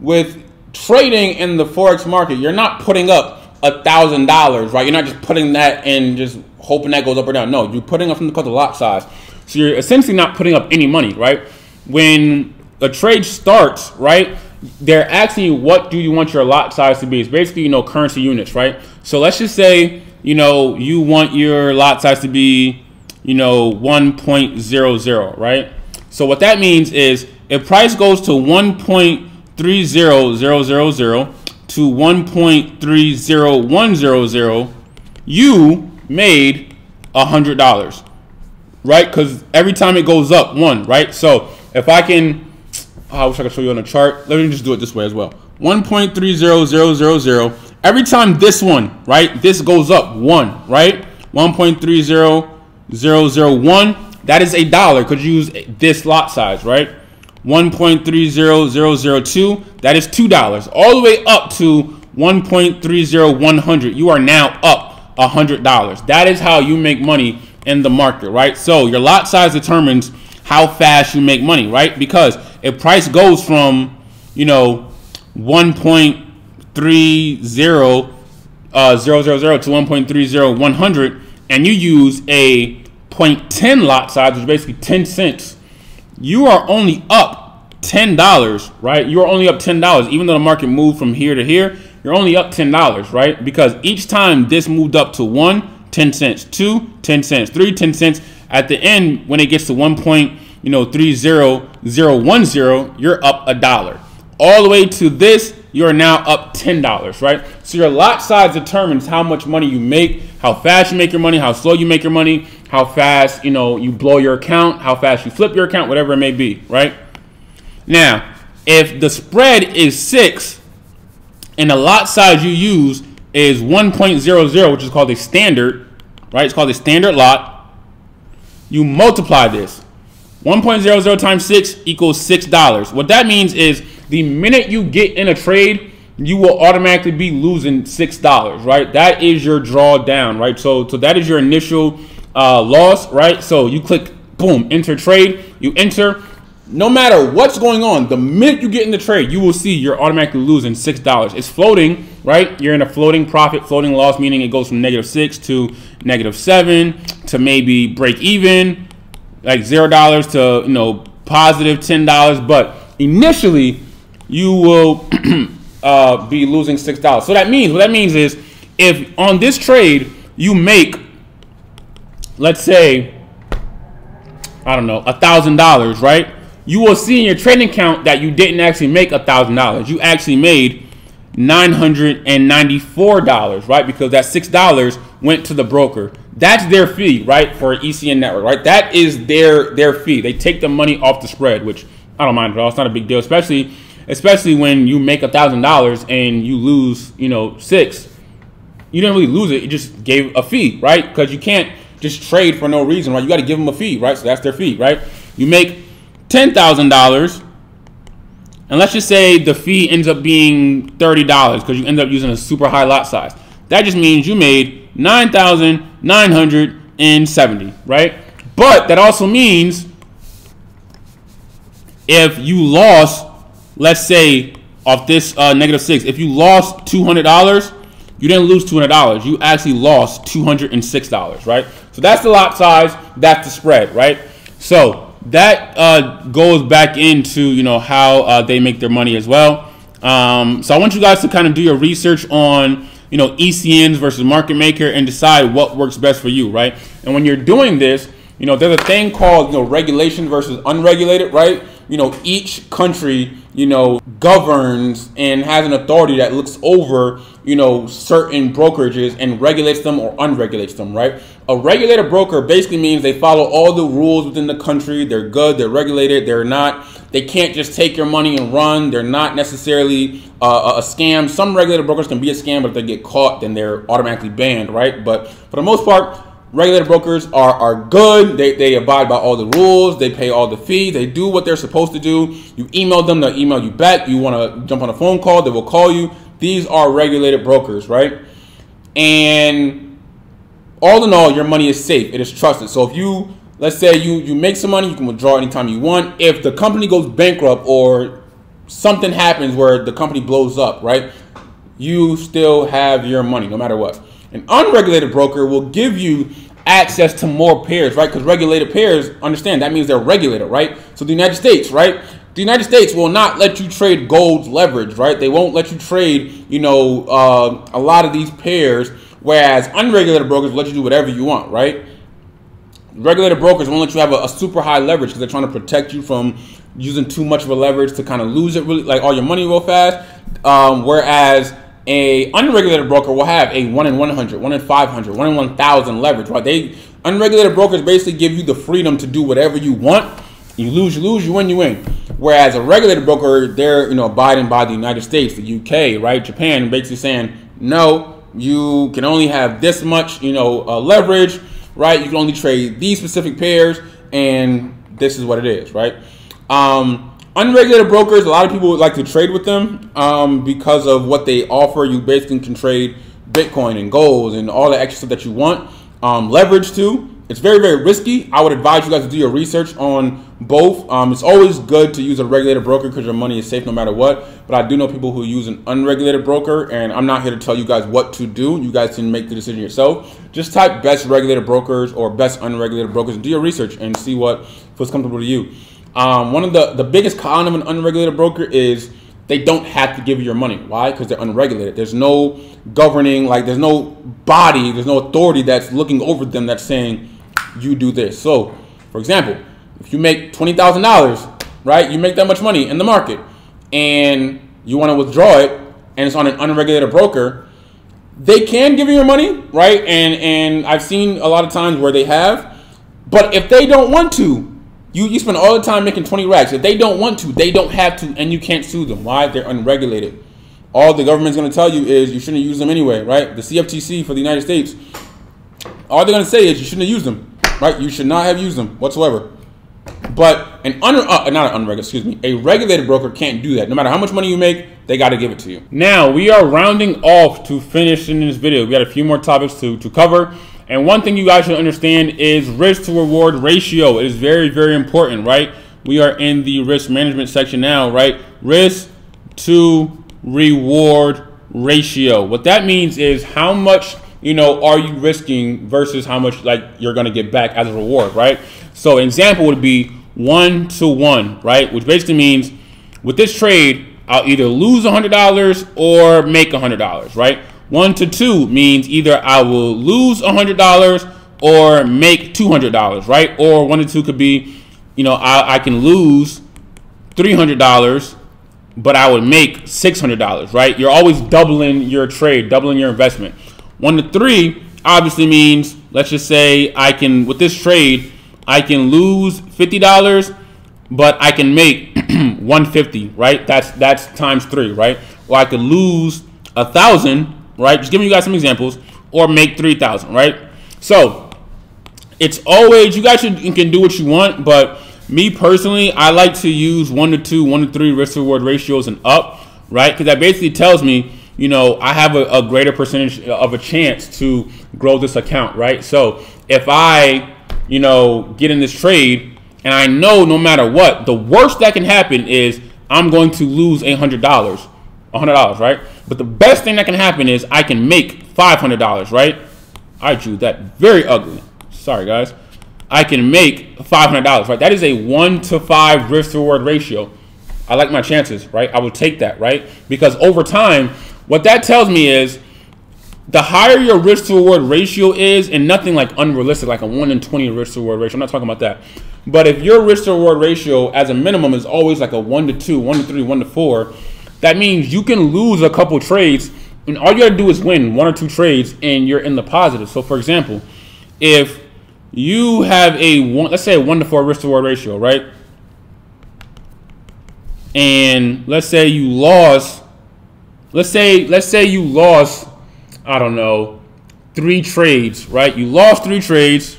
With trading in the forex market, you're not putting up a thousand dollars, right? You're not just putting that in just hoping that goes up or down. No, you're putting up something called the lot size. So you're essentially not putting up any money, right? When a trade starts, right, they're asking you what do you want your lot size to be. It's basically, you know, currency units, right? So let's just say, you know, you want your lot size to be, you know, 1.00, right? So what that means is if price goes to 1.30000 to 1.30100, you made $100, right? Because every time it goes up, one, right? So if I can, oh, I wish I could show you on a chart. Let me just do it this way as well. 1.30000. Every time this one, right, this goes up one, right? 1.30001 that is a dollar Could you use this lot size, right? 1.30002, that is $2. All the way up to 1.30100, you are now up $100. That is how you make money in the market, right? So your lot size determines how fast you make money, right? Because if price goes from, you know, 1.30 uh, 000 to 1.30 100 and you use a 0.10 lot size, which is basically 10 cents, you are only up $10, right? You're only up $10. Even though the market moved from here to here, you're only up $10, right? Because each time this moved up to one, 10 cents, two, 10 cents, three, 10 cents. At the end, when it gets to one point, you know, 30010, you're up a dollar. All the way to this, you're now up $10, right? So your lot size determines how much money you make, how fast you make your money, how slow you make your money, how fast, you know, you blow your account, how fast you flip your account, whatever it may be, right? Now, if the spread is 6 and the lot size you use is 1.00, which is called a standard, right? It's called a standard lot. You multiply this. 1.00 times 6 equals $6. What that means is the minute you get in a trade, you will automatically be losing $6, right? That is your drawdown, right? So, so that is your initial uh, loss, right? So you click, boom, enter trade. You enter. No matter what's going on, the minute you get in the trade, you will see you're automatically losing six dollars. It's floating, right? You're in a floating profit, floating loss, meaning it goes from negative six to negative seven to maybe break even, like zero dollars to you know positive ten dollars. But initially, you will uh, be losing six dollars. So that means what that means is if on this trade you make let's say, I don't know, a thousand dollars, right? You will see in your trading account that you didn't actually make a thousand dollars. You actually made nine hundred and ninety-four dollars, right? Because that six dollars went to the broker. That's their fee, right, for ECN network, right? That is their their fee. They take the money off the spread, which I don't mind at all. It's not a big deal, especially especially when you make a thousand dollars and you lose, you know, six. You didn't really lose it. You just gave a fee, right? Because you can't just trade for no reason, right? You got to give them a fee, right? So that's their fee, right? You make ten thousand dollars, and let's just say the fee ends up being thirty dollars because you end up using a super high lot size. That just means you made nine thousand nine hundred and seventy, right? But that also means if you lost, let's say off this uh, negative six, if you lost two hundred dollars you didn't lose $200. You actually lost $206, right? So that's the lot size. That's the spread, right? So that uh, goes back into, you know, how uh, they make their money as well. Um, so I want you guys to kind of do your research on, you know, ECNs versus market maker and decide what works best for you, right? And when you're doing this, you know, there's a thing called, you know, regulation versus unregulated, right? You know, each country, you know, governs and has an authority that looks over you know, certain brokerages and regulates them or unregulates them, right? A regulated broker basically means they follow all the rules within the country. They're good, they're regulated, they're not, they can't just take your money and run. They're not necessarily uh, a scam. Some regulated brokers can be a scam, but if they get caught, then they're automatically banned, right? But for the most part, regulated brokers are, are good. They, they abide by all the rules. They pay all the fees. They do what they're supposed to do. You email them, they'll email you back. You want to jump on a phone call, they will call you. These are regulated brokers, right? And all in all, your money is safe. It is trusted. So if you, let's say you you make some money, you can withdraw anytime you want. If the company goes bankrupt or something happens where the company blows up, right? You still have your money no matter what. An unregulated broker will give you access to more pairs, right? Because regulated pairs, understand that means they're regulated, right? So the United States, right? the United States will not let you trade gold leverage, right? They won't let you trade, you know, uh, a lot of these pairs, whereas unregulated brokers will let you do whatever you want, right? regulated brokers won't let you have a, a super high leverage because they're trying to protect you from using too much of a leverage to kind of lose it really like all your money real fast. Um, whereas a unregulated broker will have a one in 100, one in 500, one in 1,000 leverage. Right? They unregulated brokers basically give you the freedom to do whatever you want. You lose, you lose. You win, you win. Whereas a regulated broker, they're you know abiding by the United States, the UK, right, Japan, basically saying no, you can only have this much, you know, uh, leverage, right? You can only trade these specific pairs, and this is what it is, right? Um, unregulated brokers, a lot of people would like to trade with them um, because of what they offer. You basically can trade Bitcoin and gold and all the extra stuff that you want. Um, leverage too. It's very, very risky. I would advise you guys to do your research on both. Um, it's always good to use a regulated broker because your money is safe no matter what. But I do know people who use an unregulated broker, and I'm not here to tell you guys what to do. You guys can make the decision yourself. Just type best regulated brokers or best unregulated brokers and do your research and see what feels comfortable to you. Um, one of the, the biggest con of an unregulated broker is they don't have to give you your money. Why? Because they're unregulated. There's no governing, like there's no body, there's no authority that's looking over them that's saying you do this. So, for example, if you make twenty thousand dollars, right? You make that much money in the market, and you want to withdraw it, and it's on an unregulated broker. They can give you your money, right? And and I've seen a lot of times where they have, but if they don't want to, you, you spend all the time making 20 racks. If they don't want to, they don't have to, and you can't sue them. Why? They're unregulated. All the government's going to tell you is you shouldn't use them anyway, right? The CFTC for the United States, all they're going to say is you shouldn't have used them, right? You should not have used them whatsoever. But an un, uh, not an unregulated, excuse me, a regulated broker can't do that. No matter how much money you make, they got to give it to you. Now we are rounding off to finish in this video. We got a few more topics to to cover. And one thing you guys should understand is risk to reward ratio. is very, very important, right? We are in the risk management section now, right? Risk to reward ratio. What that means is how much, you know, are you risking versus how much like you're going to get back as a reward, right? So an example would be one to one, right? Which basically means with this trade, I'll either lose $100 or make $100, right? One to two means either I will lose $100 or make $200, right? Or one to two could be, you know, I, I can lose $300, but I would make $600, right? You're always doubling your trade, doubling your investment. One to three obviously means, let's just say I can, with this trade, I can lose $50, but I can make 150, right? That's that's times three, right? Or I could lose a thousand right? Just giving you guys some examples, or make 3,000, right? So it's always, you guys should, you can do what you want, but me personally, I like to use one to two, one to three risk reward ratios and up, right? Because that basically tells me, you know, I have a, a, greater percentage of a chance to grow this account, right? So if I, you know, get in this trade and I know no matter what, the worst that can happen is I'm going to lose $800 $100, right? But the best thing that can happen is I can make $500, right? I drew that very ugly. Sorry, guys. I can make $500, right? That is a 1 to 5 risk to reward ratio. I like my chances, right? I will take that, right? Because over time, what that tells me is the higher your risk to reward ratio is, and nothing like unrealistic, like a 1 in 20 risk to reward ratio. I'm not talking about that. But if your risk to reward ratio as a minimum is always like a 1 to 2, 1 to 3, 1 to 4, that means you can lose a couple trades, and all you gotta do is win one or two trades, and you're in the positive. So, for example, if you have a one, let's say a one to four risk reward ratio, right? And let's say you lost, let's say let's say you lost, I don't know, three trades, right? You lost three trades,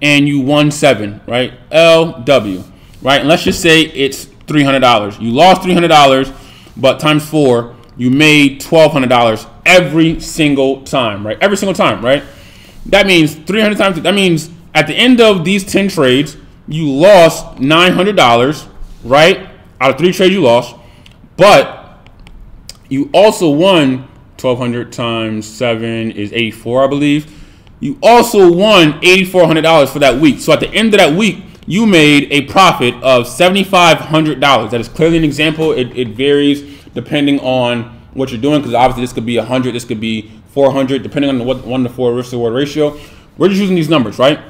and you won seven, right? LW, right? And let's just say it's three hundred dollars. You lost three hundred dollars but times four, you made $1,200 every single time, right? Every single time, right? That means 300 times. That means at the end of these 10 trades, you lost $900, right? Out of three trades you lost, but you also won 1200 times 7 is 84, I believe. You also won $8,400 for that week. So at the end of that week, you made a profit of $7,500. That is clearly an example. It, it varies depending on what you're doing because obviously this could be 100, this could be 400, depending on what one to four risk reward ratio. We're just using these numbers, right?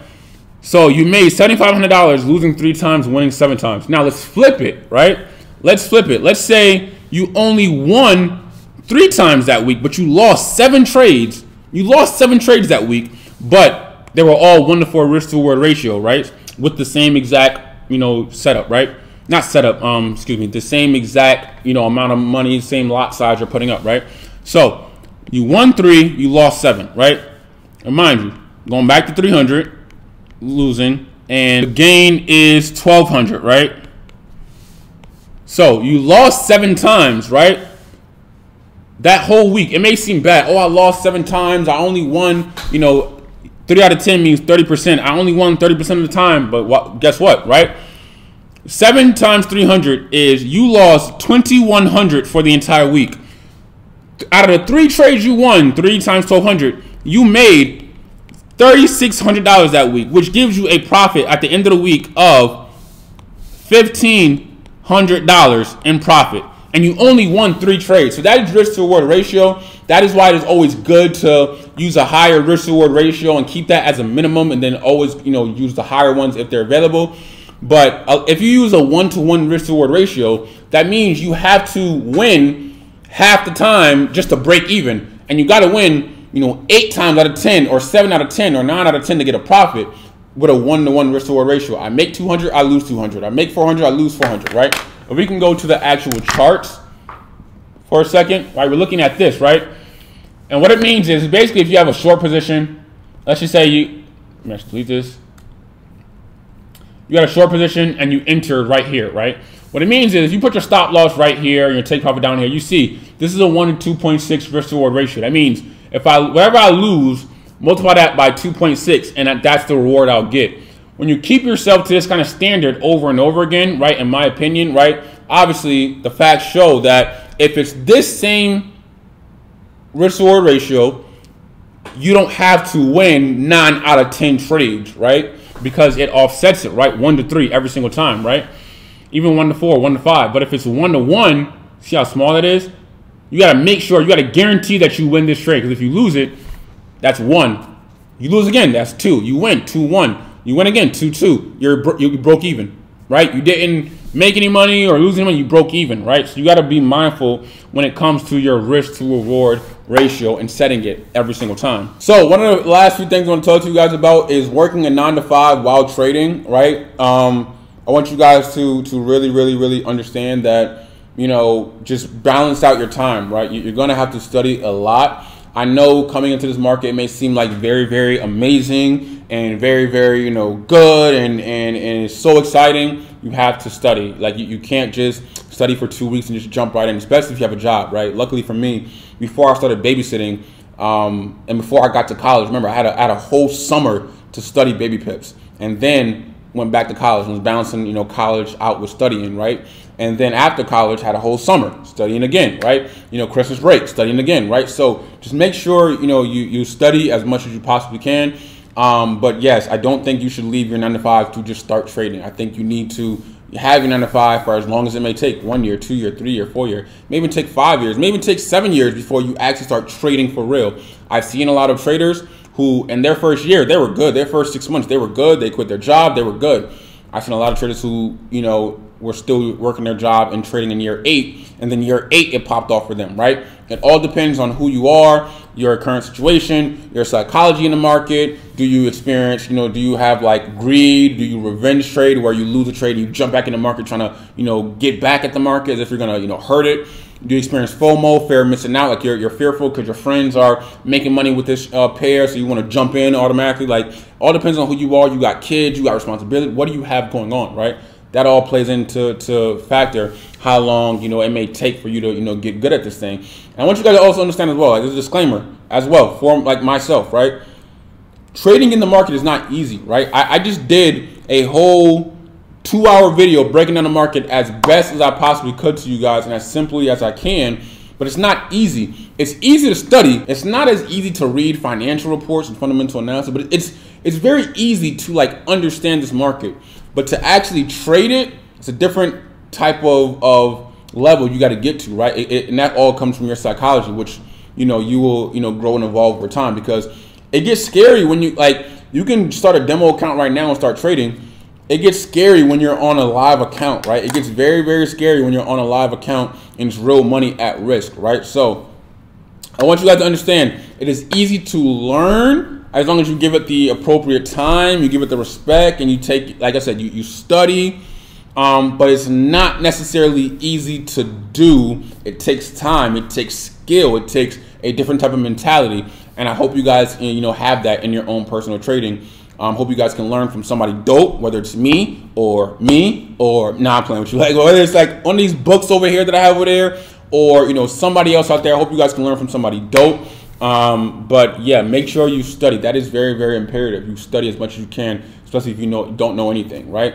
So you made $7,500 losing three times, winning seven times. Now let's flip it, right? Let's flip it. Let's say you only won three times that week, but you lost seven trades. You lost seven trades that week, but they were all one to four risk to reward ratio, right? With the same exact, you know, setup, right? Not setup, um, excuse me, the same exact, you know, amount of money, same lot size you're putting up, right? So you won three, you lost seven, right? And mind you, going back to 300, losing, and the gain is 1200, right? So you lost seven times, right? That whole week, it may seem bad. Oh, I lost seven times. I only won, you know, three out of 10 means 30%. I only won 30% of the time, but guess what, right? Seven times 300 is you lost 2100 for the entire week. Out of the three trades you won, three times 1200, you made $3,600 that week, which gives you a profit at the end of the week of $1,500 in profit. And you only won three trades. So that is risk to reward ratio. That is why it is always good to use a higher risk to reward ratio and keep that as a minimum and then always, you know, use the higher ones if they're available. But uh, if you use a one to one risk to reward ratio, that means you have to win half the time just to break even. And you got to win you know, eight times out of 10 or seven out of 10 or nine out of 10 to get a profit with a one to one risk to reward ratio. I make 200, I lose 200. I make 400, I lose 400, right? If we can go to the actual charts for a second, right? We're looking at this, right? And what it means is basically if you have a short position, let's just say you, let's delete this. You got a short position and you entered right here, right? What it means is if you put your stop loss right here and your take profit down here, you see this is a 1 to 2.6 risk reward ratio. That means if I whatever I lose, multiply that by 2.6, and that's the reward I'll get. When you keep yourself to this kind of standard over and over again, right? In my opinion, right? Obviously, the facts show that if it's this same risk reward ratio, you don't have to win nine out of ten trades, right? Because it offsets it, right? One to three every single time, right? Even one to four, one to five. But if it's one to one, see how small it is? You got to make sure, you got to guarantee that you win this trade. Because if you lose it, that's one. You lose again, that's two. You win, 2 1. You win again, 2 2. You're bro- you broke even, right? You didn't make any money or lose any money, you broke even, right? So you got to be mindful when it comes to your risk to reward ratio and setting it every single time. So one of the last few things I want to talk to you guys about is working a nine to five while trading, right? Um, I want you guys to to really, really, really understand that you know, just balance out your time, right? You're to have to study a lot. I know coming into this market, may seem like very, very amazing and very, very, you know, good and, and, and it's so exciting. You have to study. Like, you, you can't just study for two weeks and just jump right in, especially if you have a job, right? Luckily for me, before I started babysitting um, and before I got to college, remember, I had, a, I had a whole summer to study BabyPips. And then went back to college and was balancing, you know, college out with studying, right? and then after college had a whole summer studying again right? You know christmas break studying again right? So just make sure you know you, you study as much as you possibly can. Um, but yes i don't think you should leave your nine to five to just start trading. I think you need to have your nine to five for as long as it may take. One year two year three year four year maybe take five years maybe take seven years before you actually start trading for real. I've seen a lot of traders who in their first year they were good their first six months they were good they quit their job they were good i've seen a lot of traders who you know were still working their job and trading in year eight, and then year eight it popped off for them, right? It all depends on who you are, your current situation, your psychology in the market. Do you experience, you know, do you have like greed? Do you revenge trade where you lose a trade and you jump back in the market trying to, you know, get back at the market as if you're gonna, you know, hurt it? Do you experience FOMO, fear of missing out? Like you're, you're fearful because your friends are making money with this uh, pair, so you want to jump in automatically. Like all depends on who you are. You got kids, you got responsibility. What do you have going on, right? that all plays into to factor how long you know it may take for you to you know get good at this thing. And I want you guys to also understand as well, like there's a disclaimer as well for like myself, right? Trading in the market is not easy, right? I, I just did a whole two hour video breaking down the market as best as I possibly could to you guys and as simply as I can. But it's not easy. It's easy to study. It's not as easy to read financial reports and fundamental analysis, but it's it's very easy to like understand this market. But to actually trade it, it's a different type of, of level you got to get to, right? It, it, and that all comes from your psychology, which you know you will you know grow and evolve over time because it gets scary when you like you can start a demo account right now and start trading. It gets scary when you're on a live account, right? It gets very, very scary when you're on a live account and it's real money at risk, right? So I want you guys to understand it is easy to learn as long as you give it the appropriate time, you give it the respect, and you take, like I said, you, you study. Um, but it's not necessarily easy to do. It takes time, it takes skill, it takes a different type of mentality. And I hope you guys, you know, have that in your own personal trading. Um, hope you guys can learn from somebody dope, whether it's me or me or nah, playing with you. Like whether it's like of these books over here that I have over there, or you know somebody else out there. I hope you guys can learn from somebody dope. Um, but yeah, make sure you study. That is very, very imperative. You study as much as you can, especially if you know don't know anything, right?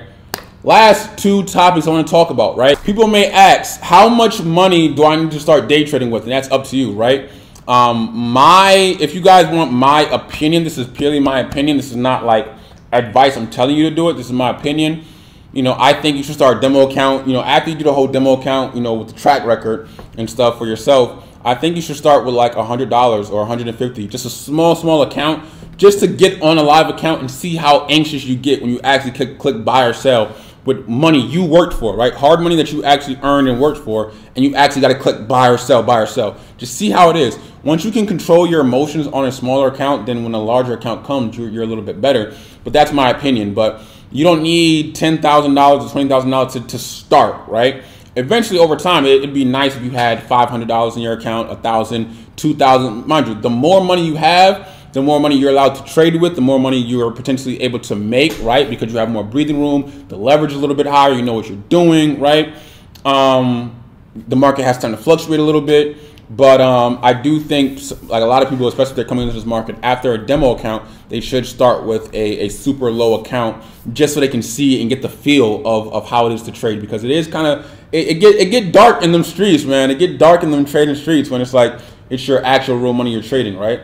Last two topics I want to talk about, right? People may ask, how much money do I need to start day trading with? And that's up to you, right? Um, my, if you guys want my opinion, this is purely my opinion. This is not like advice. I'm telling you to do it. This is my opinion. You know, I think you should start a demo account. You know, after you do the whole demo account, you know, with the track record and stuff for yourself, I think you should start with like a hundred dollars or 150, just a small, small account, just to get on a live account and see how anxious you get when you actually click, click buy or sell with money you worked for, right? Hard money that you actually earned and worked for, and you actually got to click buy or sell, buy or sell. Just see how it is. Once you can control your emotions on a smaller account, then when a larger account comes, you're, you're a little bit better. But that's my opinion. But you don't need $10,000 or $20,000 to, to start, right? Eventually, over time, it, would be nice if you had $500 in your account, a thousand, two thousand. Mind you, the more money you have, the more money you're allowed to trade with, the more money you are potentially able to make, right? Because you have more breathing room, the leverage is a little bit higher, you know what you're doing, right? Um, the market has time to fluctuate a little bit. But um, I do think, like a lot of people, especially if they're coming into this market after a demo account, they should start with a, a super low account just so they can see and get the feel of, of how it is to trade because it is kind of it, it, get it get dark in them streets, man. It get dark in them trading streets when it's like it's your actual real money you're trading, right?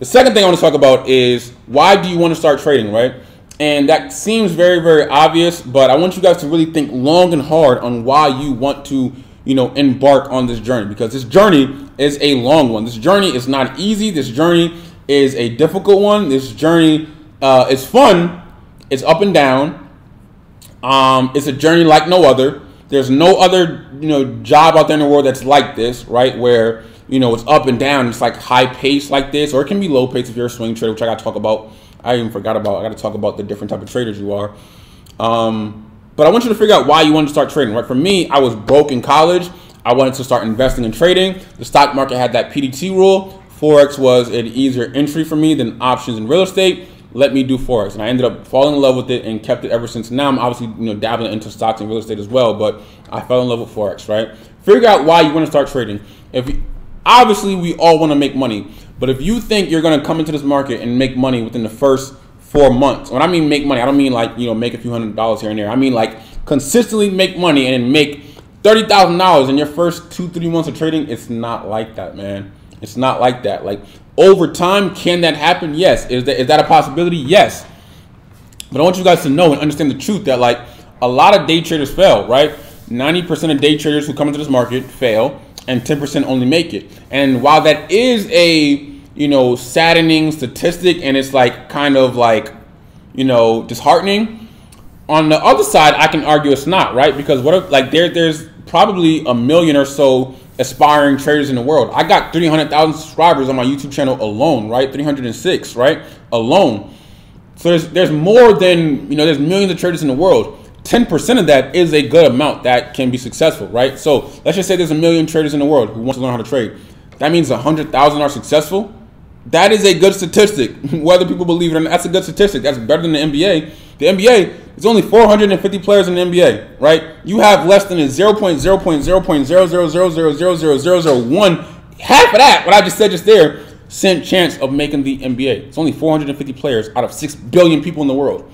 The second thing I want to talk about is why do you want to start trading, right? And that seems very, very obvious, but I want you guys to really think long and hard on why you want to, you know, embark on this journey because this journey is a long one. This journey is not easy. This journey is a difficult one. This journey uh, is fun. It's up and down. Um, it's a journey like no other. There's no other, you know, job out there in the world that's like this, right? Where you know, it's up and down. It's like high pace like this, or it can be low pace if you're a swing trader, which I got to talk about. I even forgot about. I got to talk about the different type of traders you are. Um, but I want you to figure out why you want to start trading. Right? For me, I was broke in college. I wanted to start investing and trading. The stock market had that PDT rule. Forex was an easier entry for me than options in real estate. Let me do Forex. And I ended up falling in love with it and kept it ever since. Now I'm obviously you know dabbling into stocks and real estate as well, but I fell in love with Forex, right? Figure out why you want to start trading. If you, obviously we all want to make money, but if you think you're going to come into this market and make money within the first four months, when I mean make money, I don't mean like you know make a few hundred dollars here and there. I mean like consistently make money and make thirty thousand dollars in your first two three months of trading. It's not like that, man. It's not like that. Like over time, can that happen? Yes. Is that is that a possibility? Yes. But I want you guys to know and understand the truth that like a lot of day traders fail, right? 90% of day traders who come into this market fail and 10% only make it. And while that is a, you know, saddening statistic and it's like kind of like, you know, disheartening, on the other side, I can argue it's not, right? Because what if, like there there's probably a million or so aspiring traders in the world. I got 300,000 subscribers on my YouTube channel alone, right? 306, right? Alone. So there's there's more than, you know, there's millions of traders in the world. 10% of that is a good amount that can be successful, right? So let's just say there's a million traders in the world who want to learn how to trade. That means 100,000 are successful. That is a good statistic. Whether people believe it or not, that's a good statistic. That's better than the NBA. The NBA is only 450 players in the NBA, right? You have less than a 0.0.0.000000001, half of that, what I just said just there, cent chance of making the NBA. It's only 450 players out of 6 billion people in the world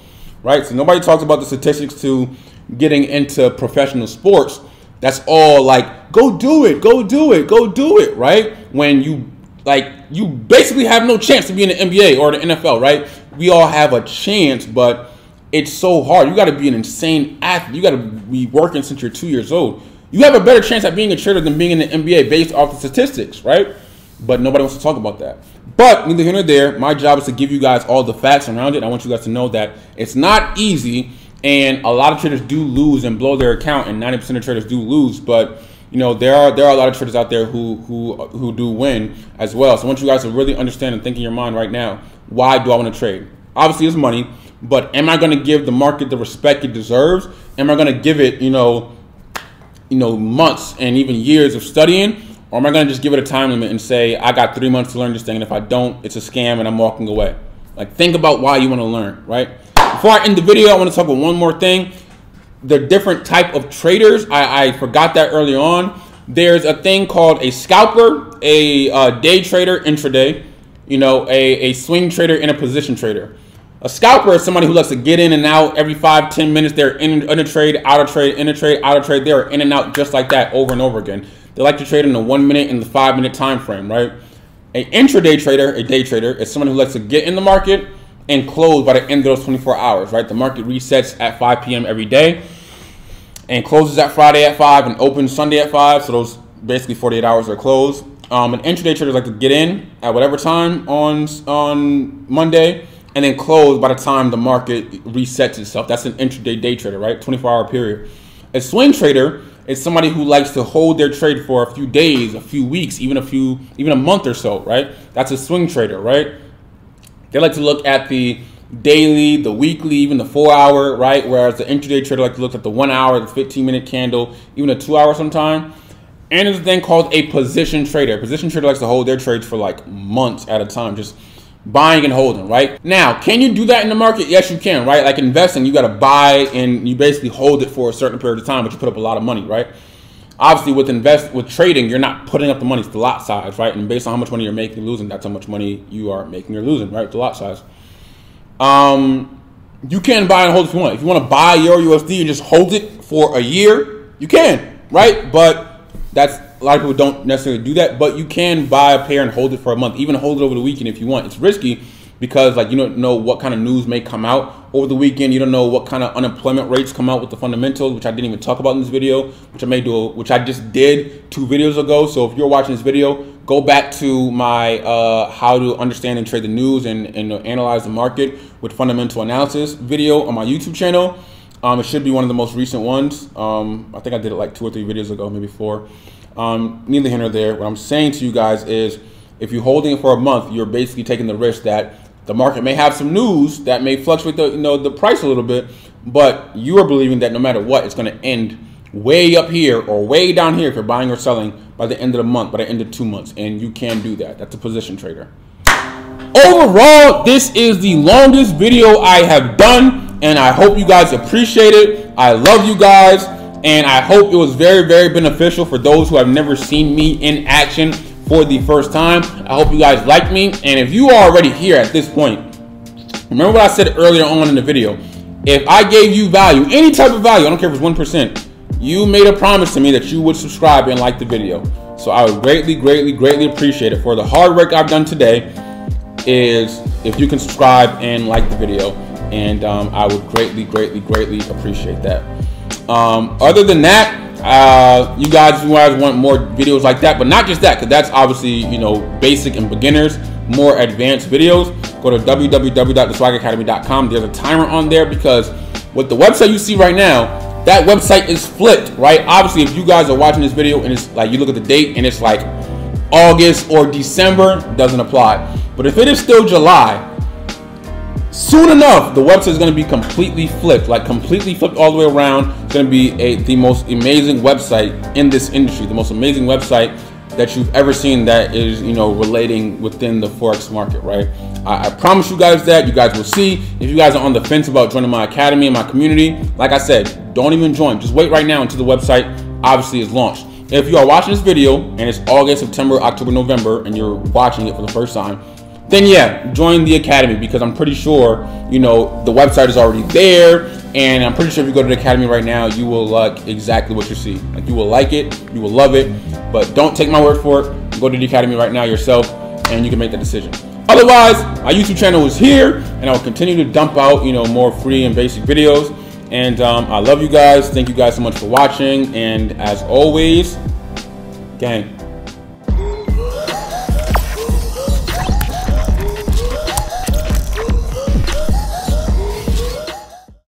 right? So nobody talks about the statistics to getting into professional sports. That's all like, go do it, go do it, go do it, right? When you like you basically have no chance to be in the NBA or the NFL, right? We all have a chance, but it's so hard. You got to be an insane athlete. You got to be working since you're two years old. You have a better chance at being a trader than being in the NBA based off the statistics, right? But nobody wants to talk about that. But neither here nor there, my job is to give you guys all the facts around it. I want you guys to know that it's not easy, and a lot of traders do lose and blow their account, and 90% of traders do lose. But you know there are there are a lot of traders out there who who who do win as well. So I want you guys to really understand and think in your mind right now: Why do I want to trade? Obviously, it's money, but am I going to give the market the respect it deserves? Am I going to give it, you know, you know, months and even years of studying? Or am I going to just give it a time limit and say, I got three months to learn this thing, and if I don't, it's a scam and I'm walking away? Like, think about why you want to learn, right? Before I end the video, I want to talk about one more thing. The different type of traders. I, I forgot that early on. There's a thing called a scalper, a uh, day trader, intraday, you know, a, a swing trader, and a position trader. A scalper is somebody who likes to get in and out every five, ten minutes. They're in, in a trade, out of trade, in a trade, out of trade. They're in and out just like that over and over again. They like to trade in the one minute and the five minute time frame, right? A intraday trader, a day trader, is someone who likes to get in the market and close by the end of those 24 hours, right? The market resets at 5 p.m. every day and closes at Friday at 5 and opens Sunday at 5. So those basically 48 hours are closed. Um, an intraday trader like to get in at whatever time on on Monday and then close by the time the market resets itself. That's an intraday day trader, right? 24 hour period. A swing trader is somebody who likes to hold their trade for a few days, a few weeks, even a few, even a month or so, right? That's a swing trader, right? They like to look at the daily, the weekly, even the four hour, right? Whereas the intraday trader like to look at the one hour, the 15 minute candle, even a two hour sometime. And there's a thing called a position trader. A position trader likes to hold their trades for like months at a time, just buying and holding, right? Now, can you do that in the market? Yes, you can, right? Like investing, you got to buy and you basically hold it for a certain period of time, but you put up a lot of money, right? Obviously, with invest with trading, you're not putting up the money; it's the lot size, right? And based on how much money you're making, losing, that's how much money you are making or losing, right? The lot size. Um, you can buy and hold if you want. If you want to buy your USD and just hold it for a year, you can, right? But that's a lot of people don't necessarily do that, but you can buy a pair and hold it for a month, even hold it over the weekend if you want. It's risky because like you don't know what kind of news may come out over the weekend. You don't know what kind of unemployment rates come out with the fundamentals, which I didn't even talk about in this video, which I may do, which I just did two videos ago. So if you're watching this video, go back to my uh, how to understand and trade the news and, and analyze the market with fundamental analysis video on my YouTube channel. Um, it should be one of the most recent ones. Um, I think I did it like two or three videos ago, maybe four. Um, neither here nor there. What I'm saying to you guys is if you're holding it for a month, you're basically taking the risk that the market may have some news that may fluctuate the, you know, the price a little bit, but you are believing that no matter what, it's going to end way up here or way down here if you're buying or selling by the end of the month, by the end of two months. And you can do that. That's a position trader. Overall, this is the longest video I have done, and I hope you guys appreciate it. I love you guys, and I hope it was very, very beneficial for those who have never seen me in action for the first time. I hope you guys like me, and if you are already here at this point, remember what I said earlier on in the video. If I gave you value, any type of value, I don't care if it's 1%, you made a promise to me that you would subscribe and like the video. So I would greatly, greatly, greatly appreciate it. For the hard work I've done today, is if you can subscribe and like the video. And um, I would greatly, greatly, greatly appreciate that. Um, other than that, uh, you guys, you guys want more videos like that, but not just that, because that's obviously you know basic and beginners. More advanced videos. Go to www.theswagacademy.com. There's a timer on there because with the website you see right now, that website is flipped, right? Obviously, if you guys are watching this video and it's like you look at the date and it's like August or December, doesn't apply. But if it is still July, soon enough, the website is going to be completely flipped, like completely flipped all the way around. It's going to be a, the most amazing website in this industry, the most amazing website that you've ever seen that is, you know, relating within the Forex market, right? I, I, promise you guys that. You guys will see. If you guys are on the fence about joining my academy and my community, like I said, don't even join. Just wait right now until the website obviously is launched. If you are watching this video and it's August, September, October, November, and you're watching it for the first time, then yeah, join the academy because I'm pretty sure you know the website is already there, and I'm pretty sure if you go to the academy right now, you will like exactly what you see. Like you will like it, you will love it, but don't take my word for it. Go to the academy right now yourself, and you can make the decision. Otherwise, my YouTube channel is here, and I will continue to dump out you know more free and basic videos. And um, I love you guys. Thank you guys so much for watching. And as always, gang.